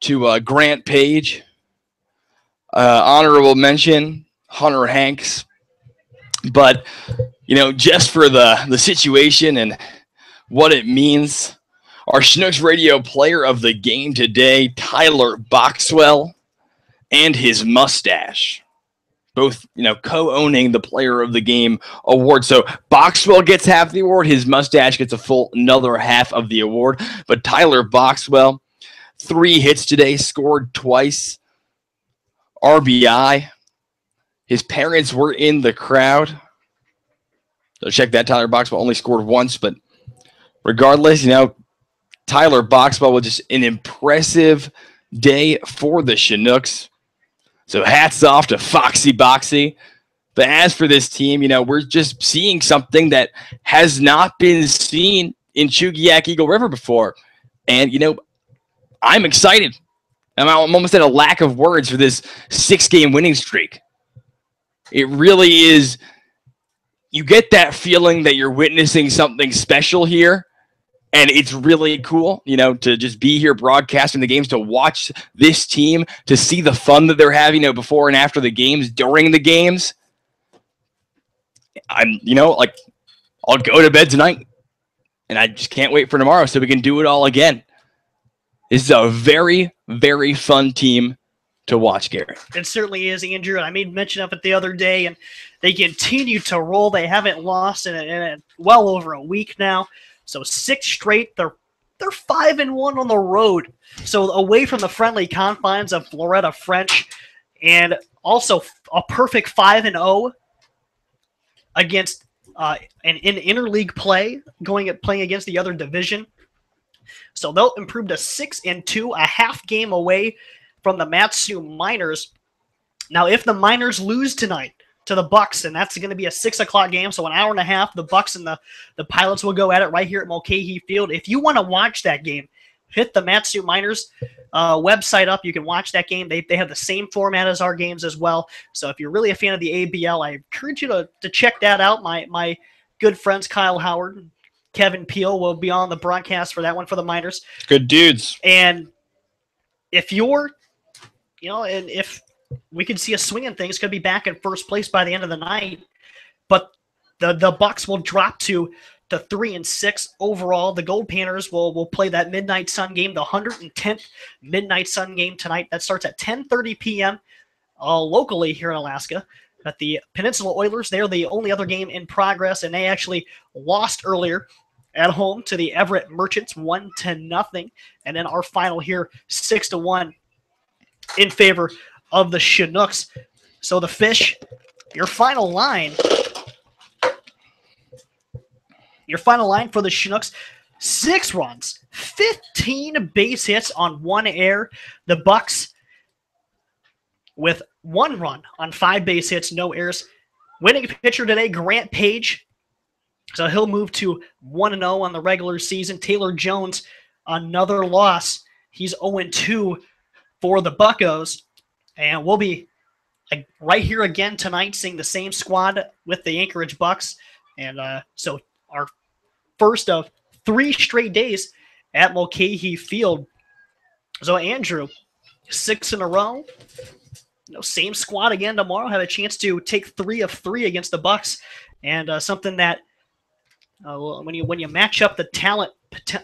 to uh, Grant Page. Uh, honorable mention, Hunter Hanks. But, you know, just for the, the situation and what it means, our Chinooks Radio player of the game today, Tyler Boxwell, and his mustache. both you know co-owning the Player of the Game award. So Boxwell gets half the award. His mustache gets a full another half of the award. But Tyler Boxwell, three hits today, scored twice, RBI. His parents were in the crowd. So check that. Tyler Boxwell only scored once, but regardless, you know, Tyler Boxwell was just an impressive day for the Chinooks. So hats off to Foxy Boxy. But as for this team, you know, we're just seeing something that has not been seen in Chugiak Eagle River before. And, you know, I'm excited. I'm almost at a lack of words for this six game winning streak. It really is. You get that feeling that you're witnessing something special here and it's really cool, you know, to just be here broadcasting the games, to watch this team, to see the fun that they're having, you know, before and after the games, during the games. I'm, you know, like I'll go to bed tonight, and I just can't wait for tomorrow so we can do it all again. This is a very, very fun team to watch, Garrett. It certainly is, Andrew. And I made mention of it the other day, and they continue to roll. They haven't lost in, a, in a, well over a week now. So six straight. They're they're five and one on the road. So away from the friendly confines of Loretta French, and also a perfect five and zero oh against uh, an in interleague play, going at playing against the other division. So they'll improve to six and two, a half game away from the Mat-Su Miners. Now, if the Miners lose tonight, to the Bucs, and that's going to be a six o'clock game. So an hour and a half. The Bucs and the the Pilots will go at it right here at Mulcahy Field. If you want to watch that game, hit the Mat-Su Miners uh, website up. You can watch that game. They, they have the same format as our games as well. So if you're really a fan of the ABL, I encourage you to, to check that out. My my good friends Kyle Howard, Kevin Peel will be on the broadcast for that one for the Miners. Good dudes. And if you're, you know, and if we could see a swing in things. Could be back in first place by the end of the night, but the the Bucs will drop to to three and six overall. The Goldpanners will will play that Midnight Sun game, the 110th Midnight Sun game tonight. That starts at 10:30 p.m. Uh, locally here in Alaska. But the Peninsula Oilers, they're the only other game in progress, and they actually lost earlier at home to the Everett Merchants, one to nothing. And then our final here, six to one, in favor of the Chinooks. So the fish, your final line, your final line for the Chinooks, six runs, 15 base hits on one air. The Bucs with one run on five base hits, no errors. Winning pitcher today, Grant Page. So he'll move to 1 0 on the regular season. Taylor Jones, another loss. He's 0 2 for the Buckos. And we'll be like, right here again tonight, seeing the same squad with the Anchorage Bucs. And uh, so our first of three straight days at Mulcahy Field. So Andrew, six in a row. You know, same squad again tomorrow. Have a chance to take three of three against the Bucs, and uh, something that uh, when you when you match up the talent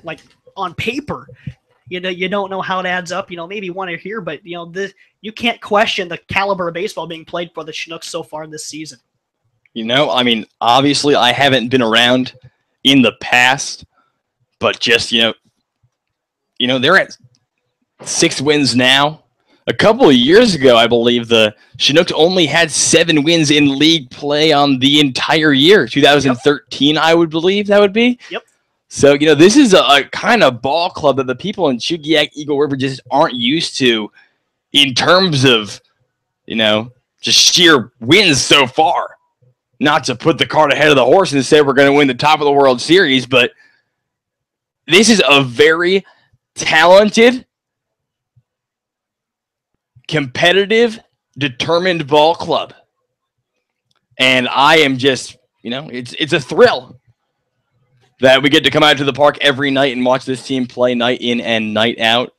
like on paper, you know you don't know how it adds up. You know, maybe one or here, but you know this you can't question the caliber of baseball being played for the Chinooks so far this season. You know, I mean, obviously I haven't been around in the past, but just you know, you know they're at six wins now. A couple of years ago, I believe the Chinooks only had seven wins in league play on the entire year. 2013, yep. I would believe that would be. Yep. So, you know, this is a, a kind of ball club that the people in Chugiak Eagle River just aren't used to in terms of, you know, just sheer wins so far. Not to put the cart ahead of the horse and say we're going to win the top of the World Series, but this is a very talented, competitive, determined ball club. And I am just, you know, it's it's a thrill that we get to come out to the park every night and watch this team play night in and night out.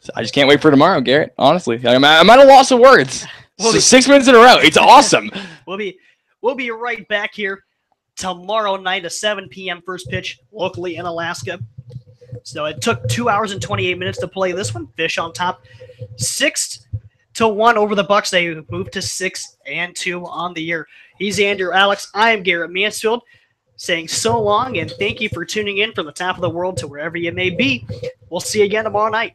So I just can't wait for tomorrow, Garrett. Honestly, I'm, I'm at a loss of words. We'll be, six minutes in a row. It's awesome. we'll be we'll be right back here tomorrow night at 7 p.m. first pitch locally in Alaska. So it took two hours and 28 minutes to play this one. Fish on top, six to one over the Bucs. They moved to six and two on the year. He's Andrew Alex. I am Garrett Mansfield saying so long and thank you for tuning in from the top of the world to wherever you may be. We'll see you again tomorrow night.